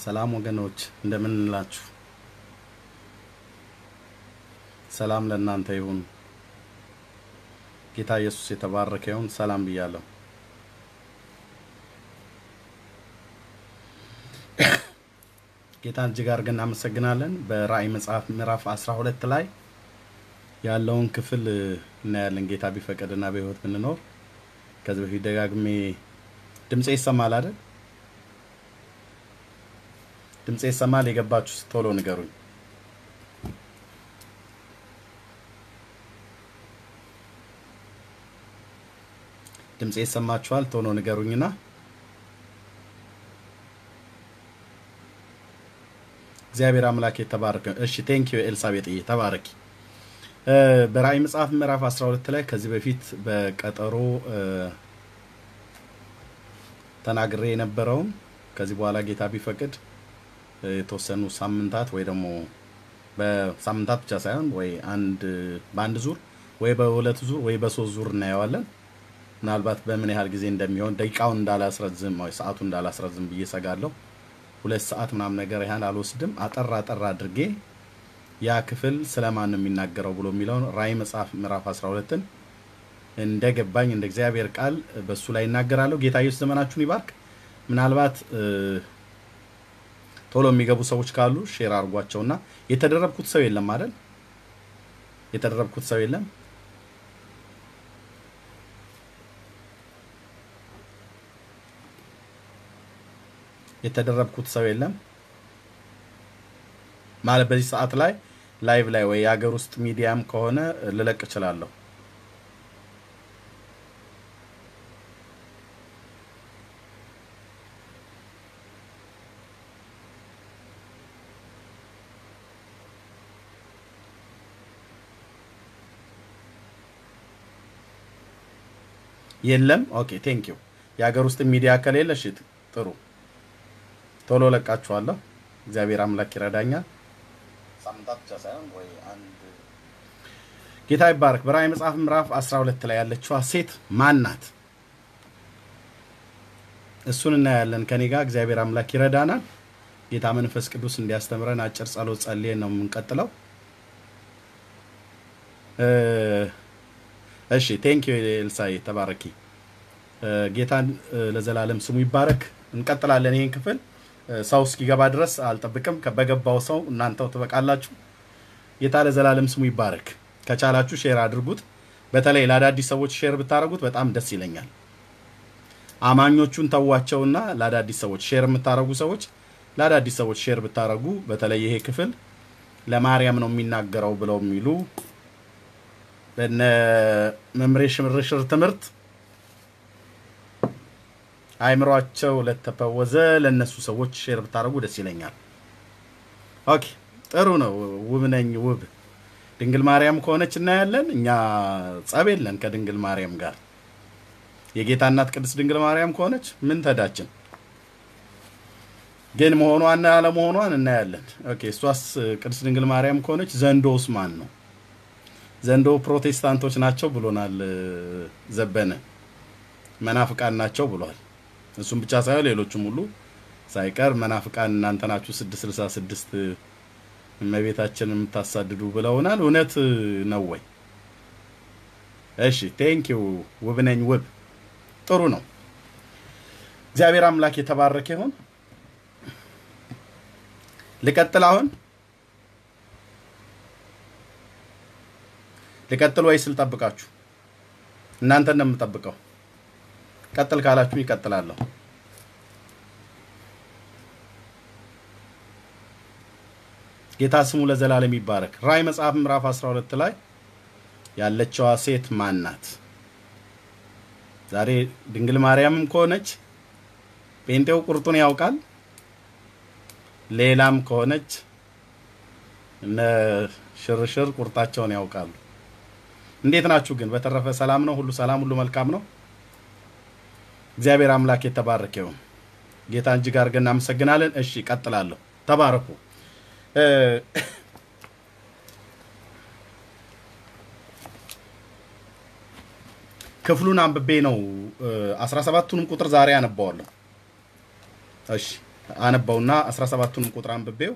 ሰላም ወገኖች እንደምን እንላችሁ? ሰላም ለእናንተ ይሁን። ጌታ ኢየሱስ የተባረከ ይሁን። ሰላም ብያለሁ። ጌታን እጅግ አድርገን እናመሰግናለን። በራእይ መጽሐፍ ምዕራፍ 12 ላይ ያለውን ክፍል እናያለን። ጌታ ቢፈቀድና በሕይወት ብንኖር ከዚህ በፊት ደጋግሜ ድምፄ ይሰማል አይደል? ድምፄ ይሰማል? የገባችሁ ቶሎ ንገሩኝ። ድምፄ ይሰማችኋል? ቶሎ ንገሩኝና እግዚአብሔር አምላክ የተባረከ። እሺ thank you ኤልሳቤጥዬ ተባረኪ። በራእይ መጽሐፍ ምዕራፍ 12 ላይ ከዚህ በፊት በቀጠሮ ተናግሬ የነበረውን ከዚህ በኋላ ጌታ ቢፈቅድ የተወሰኑ ሳምንታት ወይ ደግሞ በሳምንታት ብቻ ሳይሆን ወይ አንድ በአንድ ዙር ወይ በሁለት ዙር ወይ በሶስት ዙር እናየዋለን። ምናልባት በምን ያህል ጊዜ እንደሚሆን ደቂቃውን እንዳላስረዝም ወይ ሰዓቱን እንዳላስረዝም ብዬ ሰጋለሁ። ሁለት ሰዓት ምናምን ነገር ያህል አልወስድም። አጠር አጠር አድርጌ ያ ክፍል ስለማን ነው የሚናገረው ብሎ የሚለውን ራእይ መጽሐፍ ምዕራፍ 12ን እንደ ገባኝ እንደ እግዚአብሔር ቃል በሱ ላይ ይናገራለሁ። ጌታ ኢየሱስ ዘመናችሁን ይባርክ። ምናልባት ቶሎ የሚገቡ ሰዎች ካሉ share አድርጓቸውና የተደረብኩት ሰው የለም አይደል? የተደረብኩት ሰው የለም። የተደረብኩት ሰው የለም ማለት በዚህ ሰዓት ላይ live ላይ ወይ የሀገር ውስጥ ሚዲያም ከሆነ ልለቅ እችላለሁ። የለም። okay thank you። የሀገር ውስጥ ሚዲያ ከሌለ እሺ፣ ጥሩ ቶሎ ለቃችኋለሁ። እግዚአብሔር አምላክ ይረዳኛል። ሳምንታት ብቻ ሳይሆን ወይ አንድ ጌታ ይባረክ። በራእይ መጽሐፍ ምዕራፍ 12 ላይ ያለችዋ ሴት ማን ናት? እሱን እናያለን ከኔ ጋር። እግዚአብሔር አምላክ ይረዳናል። ጌታ መንፈስ ቅዱስ እንዲያስተምረን አጭር ጸሎት ጸልየን ነው የምንቀጥለው። እሺ thank you ኤልሳዬ ተባረኪ። ጌታን ለዘላለም ስሙ ይባረክ። እንቀጥላለን ይህን ክፍል ሰው እስኪገባ ድረስ አልጠብቅም። በገባው ሰው እናንተው ትበቃላችሁ። ጌታ ለዘላለም ስሙ ይባረክ። ከቻላችሁ share አድርጉት። በተለይ ለአዳዲስ ሰዎች share ብታደርጉት በጣም ደስ ይለኛል። አማኞቹን ተዋቸውና ለአዳዲስ ሰዎች share የምታደርጉ ሰዎች ለአዳዲስ ሰዎች share ብታደርጉ፣ በተለይ ይሄ ክፍል ለማርያም ነው የሚናገረው ብለው የሚሉ በነ መምሬ ሽርሽር ትምህርት አይምሯቸው ለተፈወዘ ለነሱ ሰዎች share ብታደርጉ ደስ ይለኛል። okay ጥሩ ነው። ውብ ነኝ ውብ ድንግል ማርያም ከሆነች እናያለን። እኛ ጸብ የለን ከድንግል ማርያም ጋር። የጌታ እናት ቅድስት ድንግል ማርያም ከሆነች ምን ተዳችን? ግን መሆኗና አለመሆኗን እናያለን። okay እሷስ ቅድስት ድንግል ማርያም ከሆነች ዘንዶስ ማን ነው? ዘንዶ ፕሮቴስታንቶች ናቸው ብሎናል ዘበነ። መናፍቃን ናቸው ብሏል። እሱም ብቻ ሳይሆን ሌሎችም ሁሉ ሳይቀር መናፍቃን እናንተ ናችሁ ስድስት ስልሳ ስድስት እመቤታችንን የምታሳድዱ ብለውናል። እውነት ነው ወይ? እሺ thank you ውብ ነኝ ውብ ጥሩ ነው። እግዚአብሔር አምላክ የተባረከ ይሁን። ልቀጥል አሁን ልቀጥል ወይስ ልጠብቃችሁ? እናንተ እንደምጠብቀው ቀጥል ካላችሁ ይቀጥላለሁ። ጌታ ስሙ ለዘላለም ይባረክ። ራእይ መጽሐፍ ምዕራፍ 12 ላይ ያለችዋ ሴት ማን ናት? ዛሬ ድንግል ማርያምም ከሆነች ጴንጤው ቁርጡን ያውቃል። ሌላም ከሆነች እነ ሽርሽር ቁርጣቸውን ያውቃሉ። እንዴት ናችሁ ግን? በተረፈ ሰላም ነው? ሁሉ ሰላም፣ ሁሉ መልካም ነው። እግዚአብሔር አምላክ የተባረከ ይሁን። ጌታ እጅግ አድርገን እናመሰግናለን። እሺ ቀጥላለሁ። ተባረኩ። ክፍሉን አንብቤ ነው አስራ ሰባቱንም ቁጥር ዛሬ አነባዋለሁ። እሺ አነባውና 17ቱንም ቁጥር አንብቤው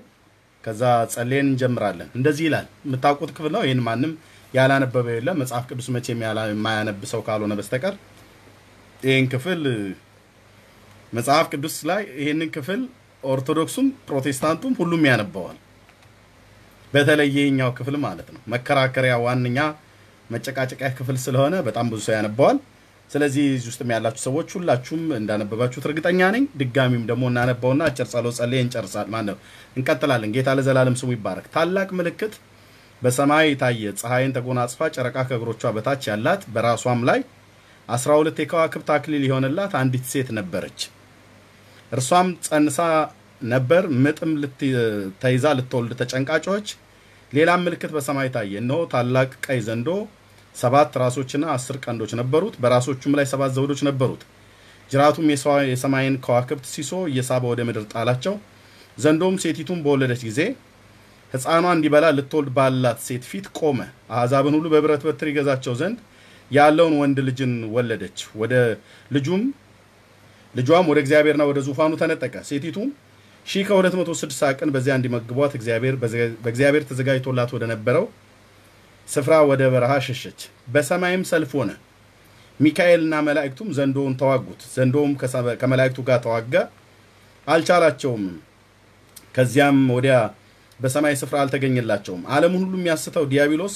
ከዛ ጸልየን እንጀምራለን። እንደዚህ ይላል። የምታውቁት ክፍል ነው። ይህን ማንም ያላነበበ የለም። መጽሐፍ ቅዱስ መቼም የማያነብ ሰው ካልሆነ በስተቀር ይህን ክፍል መጽሐፍ ቅዱስ ላይ ይህንን ክፍል ኦርቶዶክሱም ፕሮቴስታንቱም ሁሉም ያነበዋል። በተለይ ይህኛው ክፍል ማለት ነው መከራከሪያ ዋነኛ መጨቃጨቂያ ክፍል ስለሆነ በጣም ብዙ ሰው ያነበዋል። ስለዚህ እዚህ ውስጥም ያላችሁ ሰዎች ሁላችሁም እንዳነበባችሁት እርግጠኛ ነኝ። ድጋሚም ደግሞ እናነባውና አጭር ጸሎት ጸልየ እንጨርሳል ማለት ነው። እንቀጥላለን። ጌታ ለዘላለም ስሙ ይባረክ። ታላቅ ምልክት በሰማይ ታየ። ፀሐይን ተጎናጽፋ ጨረቃ ከእግሮቿ በታች ያላት በራሷም ላይ አስራ ሁለት የከዋክብት አክሊል የሆነላት አንዲት ሴት ነበረች። እርሷም ጸንሳ ነበር፣ ምጥም ተይዛ ልትወልድ ተጨንቃ ጮኸች። ሌላም ምልክት በሰማይ ታየ። እነሆ ታላቅ ቀይ ዘንዶ ሰባት ራሶችና አስር ቀንዶች ነበሩት፣ በራሶቹም ላይ ሰባት ዘውዶች ነበሩት። ጅራቱም የሰማይን ከዋክብት ሲሶ እየሳበ ወደ ምድር ጣላቸው። ዘንዶም ሴቲቱን በወለደች ጊዜ ሕፃኗ እንዲበላ ልትወልድ ባላት ሴት ፊት ቆመ። አሕዛብን ሁሉ በብረት በትር ይገዛቸው ዘንድ ያለውን ወንድ ልጅን ወለደች። ወደ ልጁም ልጇም ወደ እግዚአብሔርና ወደ ዙፋኑ ተነጠቀ። ሴቲቱም ሺህ ከሁለት መቶ ስድሳ ቀን በዚያ እንዲመግቧት እግዚአብሔር በእግዚአብሔር ተዘጋጅቶላት ወደ ነበረው ስፍራ ወደ በረሃ ሸሸች። በሰማይም ሰልፍ ሆነ። ሚካኤልና መላእክቱም ዘንዶውን ተዋጉት። ዘንዶውም ከመላእክቱ ጋር ተዋጋ፣ አልቻላቸውም። ከዚያም ወዲያ በሰማይ ስፍራ አልተገኘላቸውም። ዓለሙን ሁሉ የሚያስተው ዲያብሎስ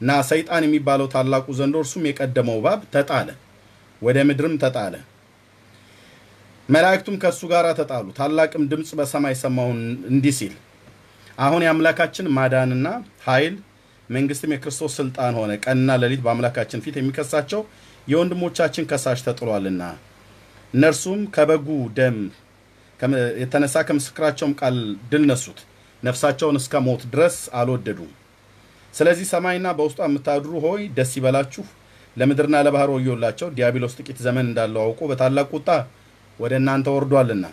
እና ሰይጣን የሚባለው ታላቁ ዘንዶ እርሱም የቀደመው እባብ ተጣለ፣ ወደ ምድርም ተጣለ። መላእክቱም ከእሱ ጋር ተጣሉ። ታላቅም ድምፅ በሰማይ ሰማሁ እንዲህ ሲል አሁን የአምላካችን ማዳንና ኃይል መንግስትም የክርስቶስ ስልጣን ሆነ። ቀንና ሌሊት በአምላካችን ፊት የሚከሳቸው የወንድሞቻችን ከሳሽ ተጥሏልና እነርሱም ከበጉ ደም የተነሳ ከምስክራቸውም ቃል ድል ነሱት፣ ነፍሳቸውን እስከ ሞት ድረስ አልወደዱም። ስለዚህ ሰማይና በውስጧ የምታድሩ ሆይ ደስ ይበላችሁ፣ ለምድርና ለባህር ወዮላቸው። ዲያብሎስ ጥቂት ዘመን እንዳለው አውቆ በታላቅ ቁጣ ወደ እናንተ ወርዷልና።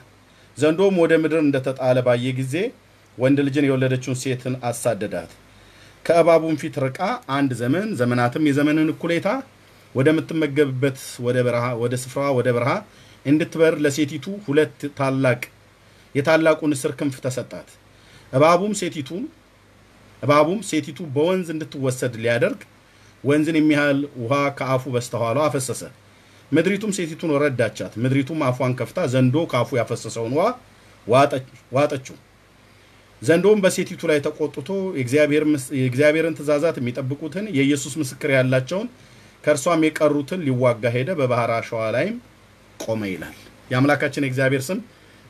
ዘንዶም ወደ ምድር እንደተጣለ ባየ ጊዜ ወንድ ልጅን የወለደችውን ሴትን አሳደዳት። ከእባቡም ፊት ርቃ አንድ ዘመን ዘመናትም የዘመንን እኩሌታ ወደምትመገብበት ወደ በረሃ ወደ ስፍራዋ ወደ በረሃ እንድትበር ለሴቲቱ ሁለት ታላቅ የታላቁ ንስር ክንፍ ተሰጣት። እባቡም ሴቲቱን እባቡም ሴቲቱ በወንዝ እንድትወሰድ ሊያደርግ ወንዝን የሚያህል ውሃ ከአፉ በስተኋላው አፈሰሰ። ምድሪቱም ሴቲቱን ረዳቻት። ምድሪቱም አፏን ከፍታ ዘንዶ ከአፉ ያፈሰሰውን ውሃ ዋጠች- ዋጠችው። ዘንዶም በሴቲቱ ላይ ተቆጥቶ የእግዚአብሔርን ትእዛዛት የሚጠብቁትን የኢየሱስ ምስክር ያላቸውን ከእርሷም የቀሩትን ሊዋጋ ሄደ። በባህር አሸዋ ላይም ቆመ ይላል። የአምላካችን የእግዚአብሔር ስም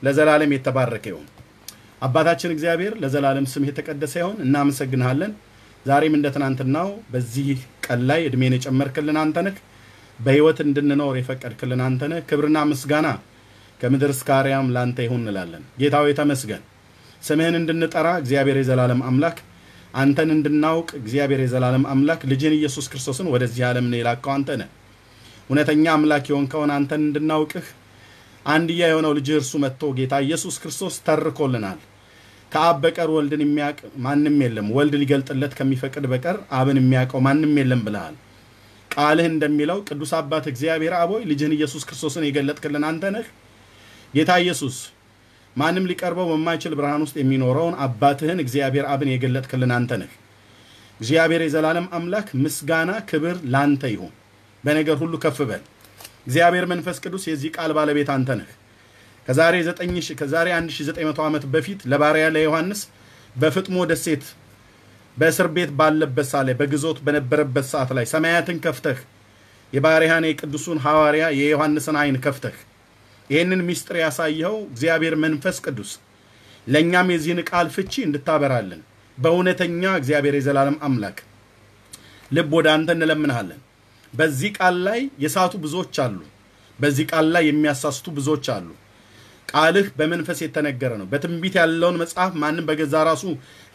ለዘላለም የተባረከ ይሁን። አባታችን እግዚአብሔር ለዘላለም ስም የተቀደሰ ይሁን። እናመሰግንሃለን። ዛሬም እንደ ትናንትናው በዚህ ቀን ላይ እድሜን የጨመርክልን አንተ ነህ። በሕይወት እንድንኖር የፈቀድክልን አንተ ክብርና ምስጋና ከምድር እስከ አርያም ላንተ ይሁን እንላለን። ጌታዊ ተመስገን። ስምህን እንድንጠራ እግዚአብሔር የዘላለም አምላክ አንተን እንድናውቅ እግዚአብሔር የዘላለም አምላክ ልጅን ኢየሱስ ክርስቶስን ወደዚህ ዓለም የላከው አንተ ነህ። እውነተኛ አምላክ የሆንከውን አንተን እንድናውቅህ አንድያ የሆነው ልጅህ እርሱ መጥቶ ጌታ ኢየሱስ ክርስቶስ ተርኮልናል። ከአብ በቀር ወልድን የሚያውቅ ማንም የለም፣ ወልድ ሊገልጥለት ከሚፈቅድ በቀር አብን የሚያውቀው ማንም የለም ብለሃል። ቃልህ እንደሚለው ቅዱስ አባት እግዚአብሔር አብ ሆይ ልጅህን ኢየሱስ ክርስቶስን የገለጥክልን አንተ ነህ። ጌታ ኢየሱስ ማንም ሊቀርበው በማይችል ብርሃን ውስጥ የሚኖረውን አባትህን እግዚአብሔር አብን የገለጥክልን አንተ ነህ። እግዚአብሔር የዘላለም አምላክ ምስጋና፣ ክብር ላንተ ይሁን። በነገር ሁሉ ከፍ በል። እግዚአብሔር መንፈስ ቅዱስ የዚህ ቃል ባለቤት አንተ ነህ። ከዛሬ 9 ሺህ- ከዛሬ 1900 ዓመት በፊት ለባሪያ ለዮሐንስ በፍጥሞ ደሴት በእስር ቤት ባለበት ላይ በግዞት በነበረበት ሰዓት ላይ ሰማያትን ከፍተህ የባሪያህን የቅዱሱን ሐዋርያ የዮሐንስን ዓይን ከፍተህ ይህንን ምስጢር ያሳየኸው እግዚአብሔር መንፈስ ቅዱስ ለእኛም የዚህን ቃል ፍቺ እንድታበራልን በእውነተኛ እግዚአብሔር የዘላለም አምላክ ልብ ወደ አንተ እንለምንሃለን። በዚህ ቃል ላይ የሳቱ ብዙዎች አሉ። በዚህ ቃል ላይ የሚያሳስቱ ብዙዎች አሉ። ቃልህ በመንፈስ የተነገረ ነው። በትንቢት ያለውን መጽሐፍ ማንም በገዛ ራሱ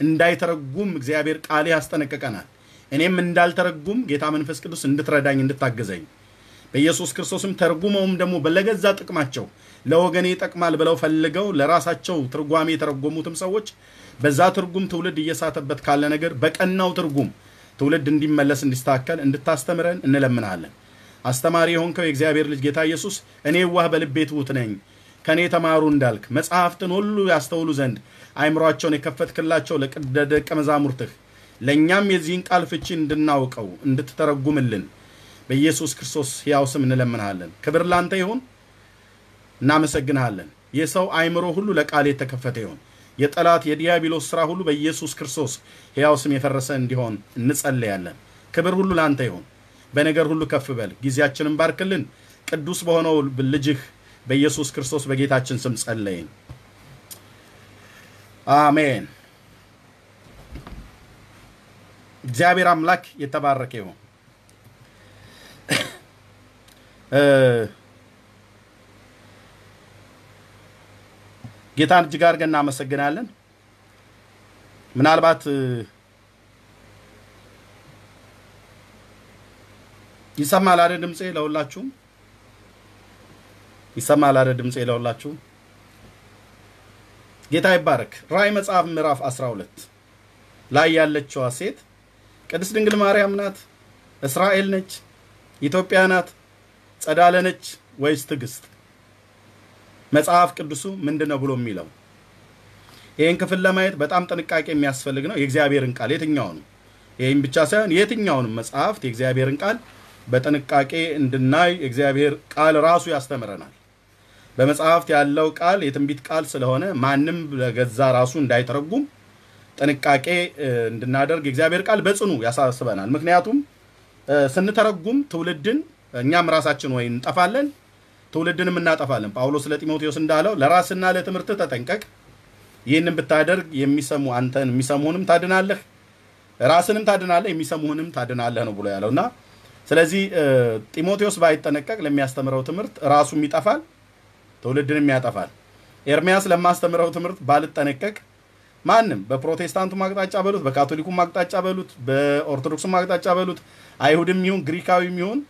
እንዳይተረጉም እግዚአብሔር ቃልህ ያስጠነቅቀናል። እኔም እንዳልተረጉም ጌታ መንፈስ ቅዱስ እንድትረዳኝ እንድታግዘኝ በኢየሱስ ክርስቶስም ተርጉመውም ደግሞ ለገዛ ጥቅማቸው ለወገኔ ይጠቅማል ብለው ፈልገው ለራሳቸው ትርጓሜ የተረጎሙትም ሰዎች በዛ ትርጉም ትውልድ እየሳተበት ካለ ነገር በቀናው ትርጉም ትውልድ እንዲመለስ እንዲስተካከል እንድታስተምረን እንለምናለን። አስተማሪ የሆንከው የእግዚአብሔር ልጅ ጌታ ኢየሱስ እኔ ዋህ በልቤ ትሑት ነኝ፣ ከእኔ ተማሩ እንዳልክ መጽሐፍትን ሁሉ ያስተውሉ ዘንድ አእምሯቸውን የከፈትክላቸው ለደቀ መዛሙርትህ ለእኛም የዚህን ቃል ፍቺ እንድናውቀው እንድትተረጉምልን በኢየሱስ ክርስቶስ ሕያው ስም እንለምንሃለን። ክብር ላንተ ይሁን። እናመሰግንሃለን። የሰው አእምሮ ሁሉ ለቃል የተከፈተ ይሁን። የጠላት የዲያብሎስ ስራ ሁሉ በኢየሱስ ክርስቶስ ሕያው ስም የፈረሰ እንዲሆን እንጸለያለን። ክብር ሁሉ ላንተ ይሁን። በነገር ሁሉ ከፍ በል። ጊዜያችንን ባርክልን። ቅዱስ በሆነው ልጅህ በኢየሱስ ክርስቶስ በጌታችን ስም ጸለይን። አሜን። እግዚአብሔር አምላክ የተባረከ ይሁን። ጌታን እጅግ አድርገን እናመሰግናለን። ምናልባት ይሰማል አይደል? ድምፄ ለሁላችሁም ይሰማል አይደል? ድምፄ ለሁላችሁም። ጌታ ይባረክ። ራእይ መጽሐፍ ምዕራፍ 12 ላይ ያለችዋ ሴት ቅድስት ድንግል ማርያም ናት? እስራኤል ነች? ኢትዮጵያ ናት? ጸዳለ ነች ወይስ ትዕግስት? መጽሐፍ ቅዱሱ ምንድን ነው ብሎ የሚለው ይህን ክፍል ለማየት በጣም ጥንቃቄ የሚያስፈልግ ነው። የእግዚአብሔርን ቃል የትኛውንም ይህም ብቻ ሳይሆን የትኛውንም መጽሐፍት የእግዚአብሔርን ቃል በጥንቃቄ እንድናይ የእግዚአብሔር ቃል ራሱ ያስተምረናል። በመጽሐፍት ያለው ቃል የትንቢት ቃል ስለሆነ ማንም ለገዛ ራሱ እንዳይተረጉም ጥንቃቄ እንድናደርግ የእግዚአብሔር ቃል በጽኑ ያሳስበናል። ምክንያቱም ስንተረጉም ትውልድን እኛም ራሳችን ወይ እንጠፋለን ትውልድንም እናጠፋለን። ጳውሎስ ለጢሞቴዎስ እንዳለው ለራስና ለትምህርት ተጠንቀቅ፣ ይህንን ብታደርግ የሚሰሙ አንተን የሚሰሙህንም ታድናለህ፣ ራስንም ታድናለህ፣ የሚሰሙህንም ታድናለህ ነው ብሎ ያለው እና ስለዚህ ጢሞቴዎስ ባይጠነቀቅ ለሚያስተምረው ትምህርት ራሱም ይጠፋል፣ ትውልድንም ያጠፋል። ኤርሚያስ ለማስተምረው ትምህርት ባልጠነቀቅ ማንም በፕሮቴስታንቱ አቅጣጫ በሉት፣ በካቶሊኩም አቅጣጫ በሉት፣ በኦርቶዶክሱም አቅጣጫ በሉት፣ አይሁድም ይሁን ግሪካዊም ይሁን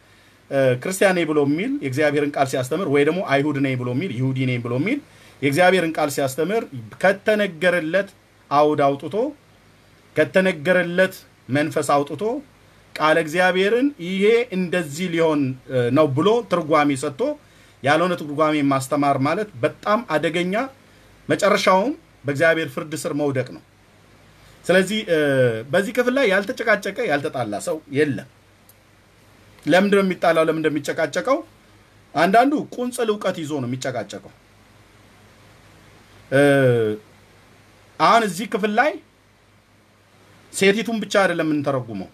ክርስቲያን ነኝ ብሎ የሚል የእግዚአብሔርን ቃል ሲያስተምር ወይ ደግሞ አይሁድ ነኝ ብሎ የሚል ይሁዲ ነኝ ብሎ የሚል የእግዚአብሔርን ቃል ሲያስተምር ከተነገረለት አውድ አውጥቶ ከተነገረለት መንፈስ አውጥቶ ቃለ እግዚአብሔርን ይሄ እንደዚህ ሊሆን ነው ብሎ ትርጓሜ ሰጥቶ ያልሆነ ትርጓሜ ማስተማር ማለት በጣም አደገኛ፣ መጨረሻውም በእግዚአብሔር ፍርድ ስር መውደቅ ነው። ስለዚህ በዚህ ክፍል ላይ ያልተጨቃጨቀ ያልተጣላ ሰው የለም። ለምንድን ነው የሚጣላው? ለምንድን ነው የሚጨቃጨቀው? አንዳንዱ ቁንጽል እውቀት ይዞ ነው የሚጨቃጨቀው። አሁን እዚህ ክፍል ላይ ሴቲቱን ብቻ አይደለም የምንተረጉመው፣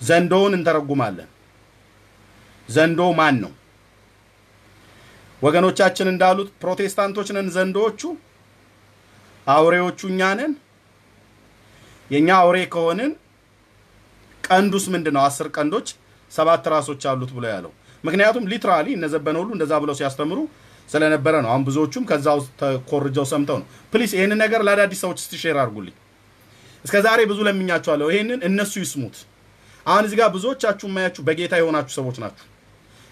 ዘንዶውን እንተረጉማለን። ዘንዶ ማን ነው? ወገኖቻችን እንዳሉት ፕሮቴስታንቶች ነን ዘንዶዎቹ፣ አውሬዎቹ እኛ ነን። የእኛ አውሬ ከሆንን ቀንዱስ ምንድን ነው? አስር ቀንዶች ሰባት ራሶች አሉት ብሎ ያለው ምክንያቱም literally እነዘበነ ሁሉ እንደዛ ብለው ሲያስተምሩ ስለነበረ ነው። አሁን ብዙዎቹም ከዛ ተኮርጀው ሰምተው ነው። please ይህንን ነገር ለአዳዲስ ሰዎች እስቲ share አድርጉልኝ። እስከ ዛሬ ብዙ ለምኛችኋለሁ። ይህንን እነሱ ይስሙት። አሁን እዚህ ጋር ብዙዎቻችሁ የማያችሁ በጌታ የሆናችሁ ሰዎች ናችሁ።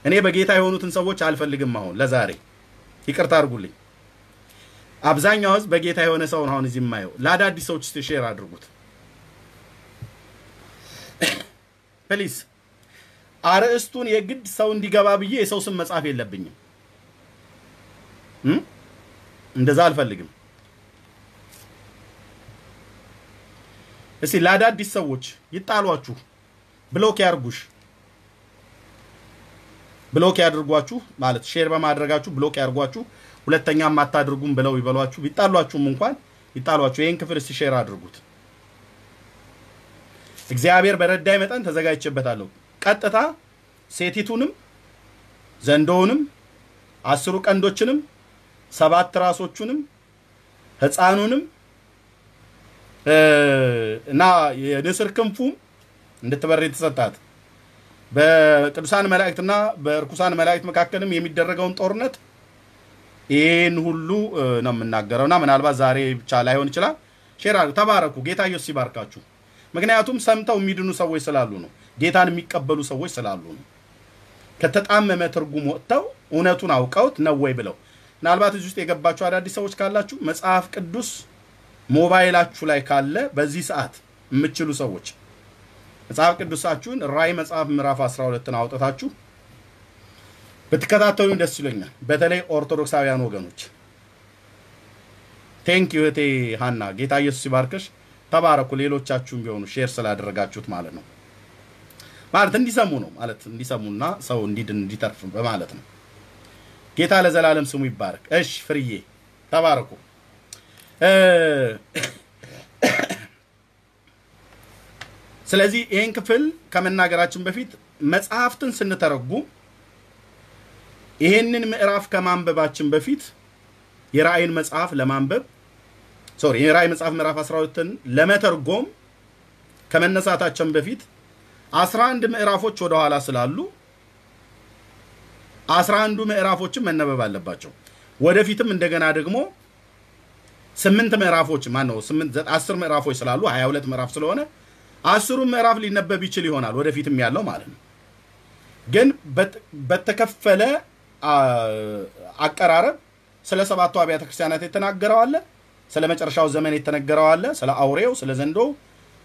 እኔ በጌታ የሆኑትን ሰዎች አልፈልግም። አሁን ለዛሬ ይቅርታ አድርጉልኝ። አብዛኛው ህዝብ በጌታ የሆነ ሰውን አሁን እዚህ የማየው ለአዳዲስ ሰዎች እስቲ share አድርጉት please። አርዕስቱን የግድ ሰው እንዲገባ ብዬ የሰው ስም መጻፍ የለብኝም። እንደዛ አልፈልግም። እስቲ ለአዳዲስ ሰዎች ይጣሏችሁ፣ block ያርጉሽ፣ block ያድርጓችሁ ማለት share በማድረጋችሁ block ያርጓችሁ፣ ሁለተኛም አታድርጉም ብለው ይበሏችሁ። ይጣሏችሁም እንኳን ይጣሏችሁ። ይህን ክፍል እስቲ share አድርጉት። እግዚአብሔር በረዳይ መጠን ተዘጋጅቼበታለሁ። ቀጥታ ሴቲቱንም ዘንዶውንም አስሩ ቀንዶችንም ሰባት ራሶቹንም ሕፃኑንም እና የንስር ክንፉም እንድትበር የተሰጣት በቅዱሳን መላእክትና በርኩሳን መላእክት መካከልም የሚደረገውን ጦርነት ይህን ሁሉ ነው የምናገረው እና ምናልባት ዛሬ ብቻ ላይሆን ይችላል። share ተባረኩ። ጌታ ኢየሱስ ይባርካችሁ። ምክንያቱም ሰምተው የሚድኑ ሰዎች ስላሉ ነው። ጌታን የሚቀበሉ ሰዎች ስላሉ ነው። ከተጣመመ ትርጉም ወጥተው እውነቱን አውቀውት ነው ወይ ብለው ምናልባት እዚህ ውስጥ የገባችሁ አዳዲስ ሰዎች ካላችሁ መጽሐፍ ቅዱስ ሞባይላችሁ ላይ ካለ በዚህ ሰዓት የምችሉ ሰዎች መጽሐፍ ቅዱሳችሁን ራእይ መጽሐፍ ምዕራፍ 12ን አውጥታችሁ ብትከታተሉኝ ደስ ይለኛል። በተለይ ኦርቶዶክሳውያን ወገኖች Thank you እህቴ ሀና፣ ጌታ ኢየሱስ ይባርክሽ። ተባረኩ። ሌሎቻችሁም ቢሆኑ share ስላደረጋችሁት ማለት ነው። ማለት እንዲሰሙ ነው ማለት እንዲሰሙና ሰው እንዲድን እንዲተርፍ በማለት ነው። ጌታ ለዘላለም ስሙ ይባረክ። እሽ ፍርዬ ተባረኩ። ስለዚህ ይህን ክፍል ከመናገራችን በፊት መጽሐፍትን ስንተረጉም ይሄንን ምዕራፍ ከማንበባችን በፊት የራእይን መጽሐፍ ለማንበብ ሶሪ የራእይ መጽሐፍ ምዕራፍ 12ን ለመተርጎም ከመነሳታችን በፊት 11 ምዕራፎች ወደ ኋላ ስላሉ 11ዱ ምዕራፎችን መነበብ አለባቸው። ወደፊትም እንደገና ደግሞ ስምንት ምዕራፎች ማን ነው አስር ምዕራፎች ስላሉ 22 ምዕራፍ ስለሆነ አስሩ ምዕራፍ ሊነበብ ይችል ይሆናል ወደፊትም ያለው ማለት ነው። ግን በተከፈለ አቀራረብ ስለ ሰባቱ አብያተ ክርስቲያናት የተናገረው ስለ መጨረሻው ዘመን የተነገረው አለ፣ ስለ አውሬው፣ ስለ ዘንዶው፣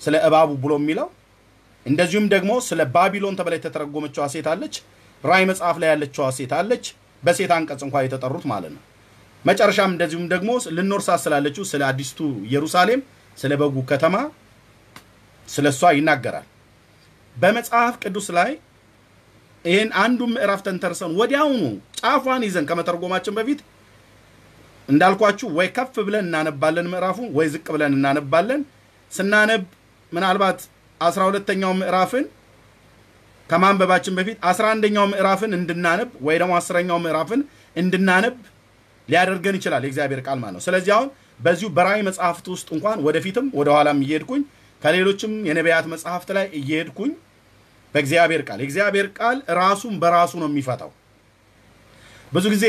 ስለ እባቡ ብሎ የሚለው እንደዚሁም ደግሞ ስለ ባቢሎን ተብላ የተተረጎመችዋ ሴት አለች። ራእይ መጽሐፍ ላይ ያለችዋ ሴት አለች። በሴት አንቀጽ እንኳ የተጠሩት ማለት ነው። መጨረሻም እንደዚሁም ደግሞ ልንወርሳት ስላለችው ስለ አዲስቱ ኢየሩሳሌም፣ ስለ በጉ ከተማ ስለ እሷ ይናገራል። በመጽሐፍ ቅዱስ ላይ ይህን አንዱን ምዕራፍ ተንተርሰን ወዲያውኑ ጫፏን ይዘን ከመተርጎማችን በፊት እንዳልኳችሁ ወይ ከፍ ብለን እናነባለን ምዕራፉ ወይ ዝቅ ብለን እናነባለን። ስናነብ ምናልባት አስራ ሁለተኛው ምዕራፍን ከማንበባችን በፊት አስራ አንደኛው ምዕራፍን እንድናነብ ወይ ደግሞ አስረኛው ምዕራፍን እንድናነብ ሊያደርገን ይችላል የእግዚአብሔር ቃል ማለት ነው። ስለዚህ አሁን በዚሁ በራእይ መጽሐፍት ውስጥ እንኳን ወደፊትም ወደኋላም እየሄድኩኝ ከሌሎችም የነቢያት መጽሐፍት ላይ እየሄድኩኝ በእግዚአብሔር ቃል የእግዚአብሔር ቃል ራሱን በራሱ ነው የሚፈታው። ብዙ ጊዜ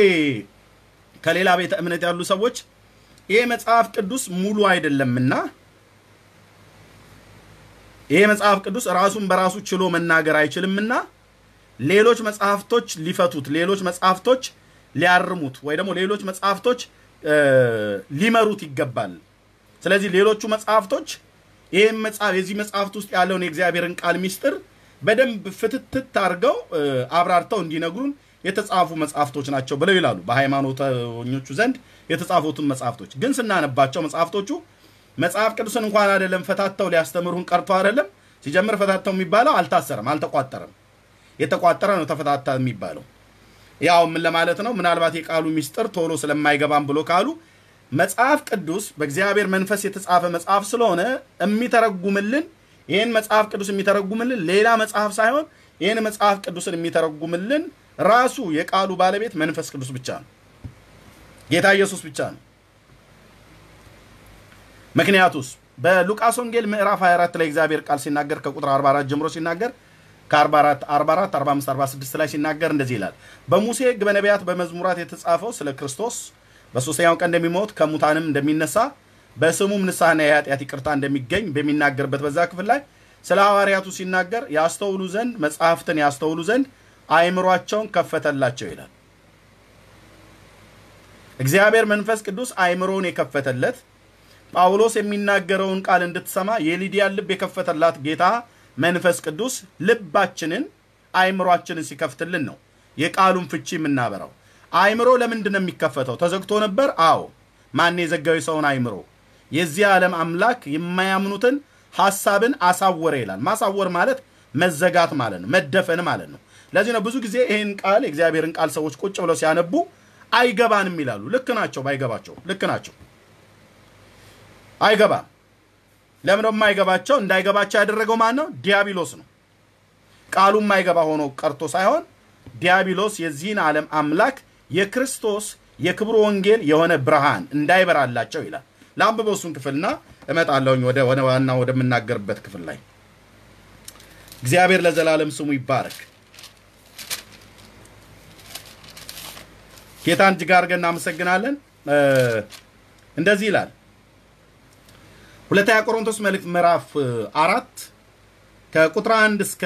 ከሌላ ቤተ እምነት ያሉ ሰዎች ይሄ መጽሐፍ ቅዱስ ሙሉ አይደለምና ይሄ መጽሐፍ ቅዱስ ራሱን በራሱ ችሎ መናገር አይችልምና ሌሎች መጽሐፍቶች ሊፈቱት፣ ሌሎች መጽሐፍቶች ሊያርሙት፣ ወይ ደግሞ ሌሎች መጽሐፍቶች ሊመሩት ይገባል። ስለዚህ ሌሎቹ መጽሐፍቶች ይህም መጽሐፍ የዚህ መጽሐፍት ውስጥ ያለውን የእግዚአብሔርን ቃል ሚስጥር በደንብ ፍትትት አድርገው አብራርተው እንዲነግሩን የተጻፉ መጽሐፍቶች ናቸው ብለው ይላሉ። በሃይማኖተኞቹ ዘንድ የተጻፉትን መጽሐፍቶች ግን ስናነባቸው መጽሐፍቶቹ መጽሐፍ ቅዱስን እንኳን አይደለም ፈታተው ሊያስተምሩን ቀርቶ አይደለም። ሲጀምር ፈታተው የሚባለው አልታሰረም፣ አልተቋጠረም። የተቋጠረ ነው ተፈታታ የሚባለው። ያው ምን ለማለት ነው? ምናልባት የቃሉ ሚስጥር ቶሎ ስለማይገባም ብሎ ካሉ መጽሐፍ ቅዱስ በእግዚአብሔር መንፈስ የተጻፈ መጽሐፍ ስለሆነ የሚተረጉምልን ይህን መጽሐፍ ቅዱስ የሚተረጉምልን ሌላ መጽሐፍ ሳይሆን ይህን መጽሐፍ ቅዱስን የሚተረጉምልን ራሱ የቃሉ ባለቤት መንፈስ ቅዱስ ብቻ ነው፣ ጌታ ኢየሱስ ብቻ ነው። ምክንያቱስ በሉቃስ ወንጌል ምዕራፍ 24 ላይ እግዚአብሔር ቃል ሲናገር ከቁጥር 44 ጀምሮ ሲናገር ከ44 44 45 46 ላይ ሲናገር እንደዚህ ይላል። በሙሴ ሕግ በነቢያት በመዝሙራት የተጻፈው ስለ ክርስቶስ በሶስተኛው ቀን እንደሚሞት ከሙታንም እንደሚነሳ በስሙም ንስሐና የኃጢአት ይቅርታ እንደሚገኝ በሚናገርበት በዛ ክፍል ላይ ስለ ሐዋርያቱ ሲናገር ያስተውሉ ዘንድ መጽሐፍትን ያስተውሉ ዘንድ አእምሯቸውን ከፈተላቸው ይላል። እግዚአብሔር መንፈስ ቅዱስ አእምሮውን የከፈተለት ጳውሎስ የሚናገረውን ቃል እንድትሰማ የሊዲያን ልብ የከፈተላት ጌታ መንፈስ ቅዱስ ልባችንን አእምሯችንን ሲከፍትልን ነው የቃሉን ፍቺ የምናበራው። አእምሮ ለምንድን ነው የሚከፈተው? ተዘግቶ ነበር? አዎ። ማን የዘጋው የሰውን አእምሮ? የዚህ ዓለም አምላክ የማያምኑትን ሐሳብን አሳወረ ይላል። ማሳወር ማለት መዘጋት ማለት ነው፣ መደፈን ማለት ነው። ለዚህ ነው ብዙ ጊዜ ይህን ቃል የእግዚአብሔርን ቃል ሰዎች ቁጭ ብለው ሲያነቡ አይገባንም ይላሉ። ልክ ናቸው፣ ባይገባቸው ልክ ናቸው። አይገባም። ለምን የማይገባቸው? እንዳይገባቸው ያደረገው ማን ነው? ዲያብሎስ ነው። ቃሉ የማይገባ ሆኖ ቀርቶ ሳይሆን ዲያብሎስ የዚህን ዓለም አምላክ የክርስቶስ የክብሩ ወንጌል የሆነ ብርሃን እንዳይበራላቸው ይላል። ለአንብበው እሱን ክፍልና እመጣለሁኝ ወደ ዋና ወደምናገርበት ክፍል ላይ። እግዚአብሔር ለዘላለም ስሙ ይባረክ። ጌታን እጅግ አድርገን እናመሰግናለን። እንደዚህ ይላል ሁለተኛ ቆሮንቶስ መልእክት ምዕራፍ አራት ከቁጥር አንድ እስከ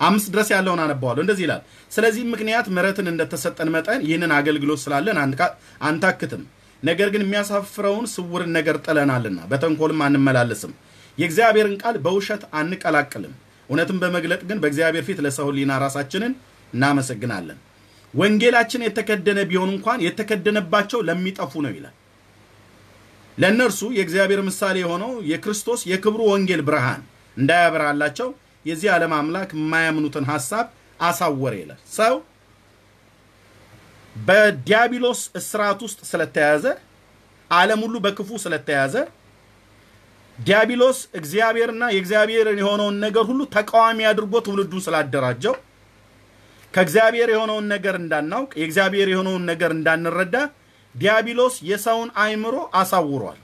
አምስት ድረስ ያለውን አነባዋለሁ። እንደዚህ ይላል። ስለዚህም ምክንያት ምሕረትን እንደተሰጠን መጠን ይህንን አገልግሎት ስላለን አንታክትም። ነገር ግን የሚያሳፍረውን ስውርን ነገር ጥለናልና በተንኮልም አንመላለስም። የእግዚአብሔርን ቃል በውሸት አንቀላቅልም። እውነትን በመግለጥ ግን በእግዚአብሔር ፊት ለሰው ሕሊና ራሳችንን እናመሰግናለን። ወንጌላችን የተከደነ ቢሆን እንኳን የተከደነባቸው ለሚጠፉ ነው ይላል። ለእነርሱ የእግዚአብሔር ምሳሌ የሆነው የክርስቶስ የክብሩ ወንጌል ብርሃን እንዳያበራላቸው የዚህ ዓለም አምላክ የማያምኑትን ሐሳብ አሳወረ ይላል። ሰው በዲያብሎስ እስራት ውስጥ ስለተያዘ ዓለም ሁሉ በክፉ ስለተያዘ ዲያብሎስ እግዚአብሔርና የእግዚአብሔር የሆነውን ነገር ሁሉ ተቃዋሚ አድርጎ ትውልዱን ስላደራጀው ከእግዚአብሔር የሆነውን ነገር እንዳናውቅ የእግዚአብሔር የሆነውን ነገር እንዳንረዳ ዲያብሎስ የሰውን አእምሮ አሳውሯል።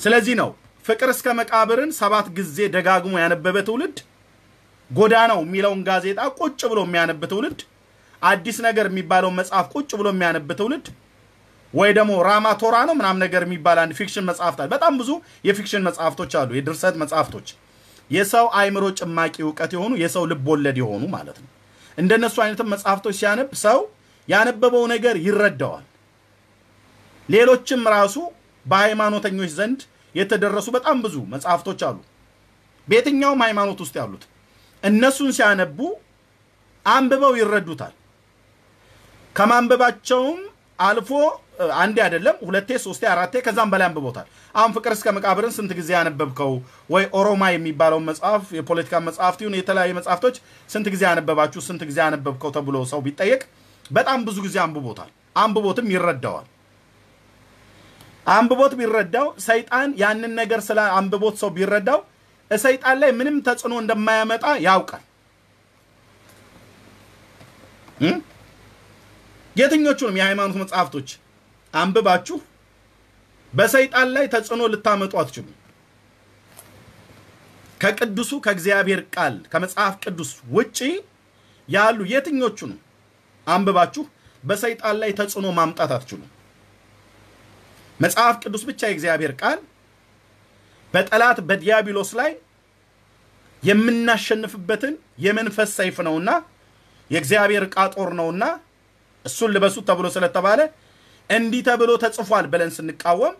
ስለዚህ ነው ፍቅር እስከ መቃብርን ሰባት ጊዜ ደጋግሞ ያነበበ ትውልድ፣ ጎዳናው የሚለውን ጋዜጣ ቁጭ ብሎ የሚያነብ ትውልድ፣ አዲስ ነገር የሚባለውን መጽሐፍ ቁጭ ብሎ የሚያነብ ትውልድ ወይ ደግሞ ራማ ቶራ ነው ምናምን ነገር የሚባል አንድ fiction መጽሐፍት በጣም ብዙ የ fiction መጽሐፍቶች አሉ፣ የድርሰት መጽሐፍቶች፣ የሰው አእምሮ ጭማቂ እውቀት የሆኑ የሰው ልብ ወለድ የሆኑ ማለት ነው። እንደነሱ አይነትም መጽሐፍቶች ሲያነብ ሰው ያነበበው ነገር ይረዳዋል። ሌሎችም ራሱ በሃይማኖተኞች ዘንድ የተደረሱ በጣም ብዙ መጽሐፍቶች አሉ፣ በየትኛውም ሃይማኖት ውስጥ ያሉት እነሱን ሲያነቡ አንብበው ይረዱታል። ከማንበባቸውም አልፎ አንዴ አይደለም ሁለቴ፣ ሶስቴ፣ አራቴ ከዛም በላይ አንብቦታል። አሁን ፍቅር እስከ መቃብርን ስንት ጊዜ ያነበብከው? ወይ ኦሮማ የሚባለውን መጽሐፍ የፖለቲካ መጽሐፍት ይሁን የተለያዩ መጽሐፍቶች ስንት ጊዜ ያነበባችሁ፣ ስንት ጊዜ ያነበብከው ተብሎ ሰው ቢጠየቅ በጣም ብዙ ጊዜ አንብቦታል። አንብቦትም ይረዳዋል። አንብቦት ቢረዳው ሰይጣን ያንን ነገር ስለ አንብቦት ሰው ቢረዳው ሰይጣን ላይ ምንም ተጽዕኖ እንደማያመጣ ያውቃል። የትኞቹንም የሃይማኖት መጽሐፍቶች አንብባችሁ በሰይጣን ላይ ተጽዕኖ ልታመጡ አትችሉም። ከቅዱሱ ከእግዚአብሔር ቃል ከመጽሐፍ ቅዱስ ውጪ ያሉ የትኞቹንም አንብባችሁ በሰይጣን ላይ ተጽዕኖ ማምጣት አትችሉም። መጽሐፍ ቅዱስ ብቻ የእግዚአብሔር ቃል በጠላት በዲያብሎስ ላይ የምናሸንፍበትን የመንፈስ ሰይፍ ነውና የእግዚአብሔር ዕቃ ጦር ነውና እሱን ልበሱት ተብሎ ስለተባለ እንዲህ ተብሎ ተጽፏል ብለን ስንቃወም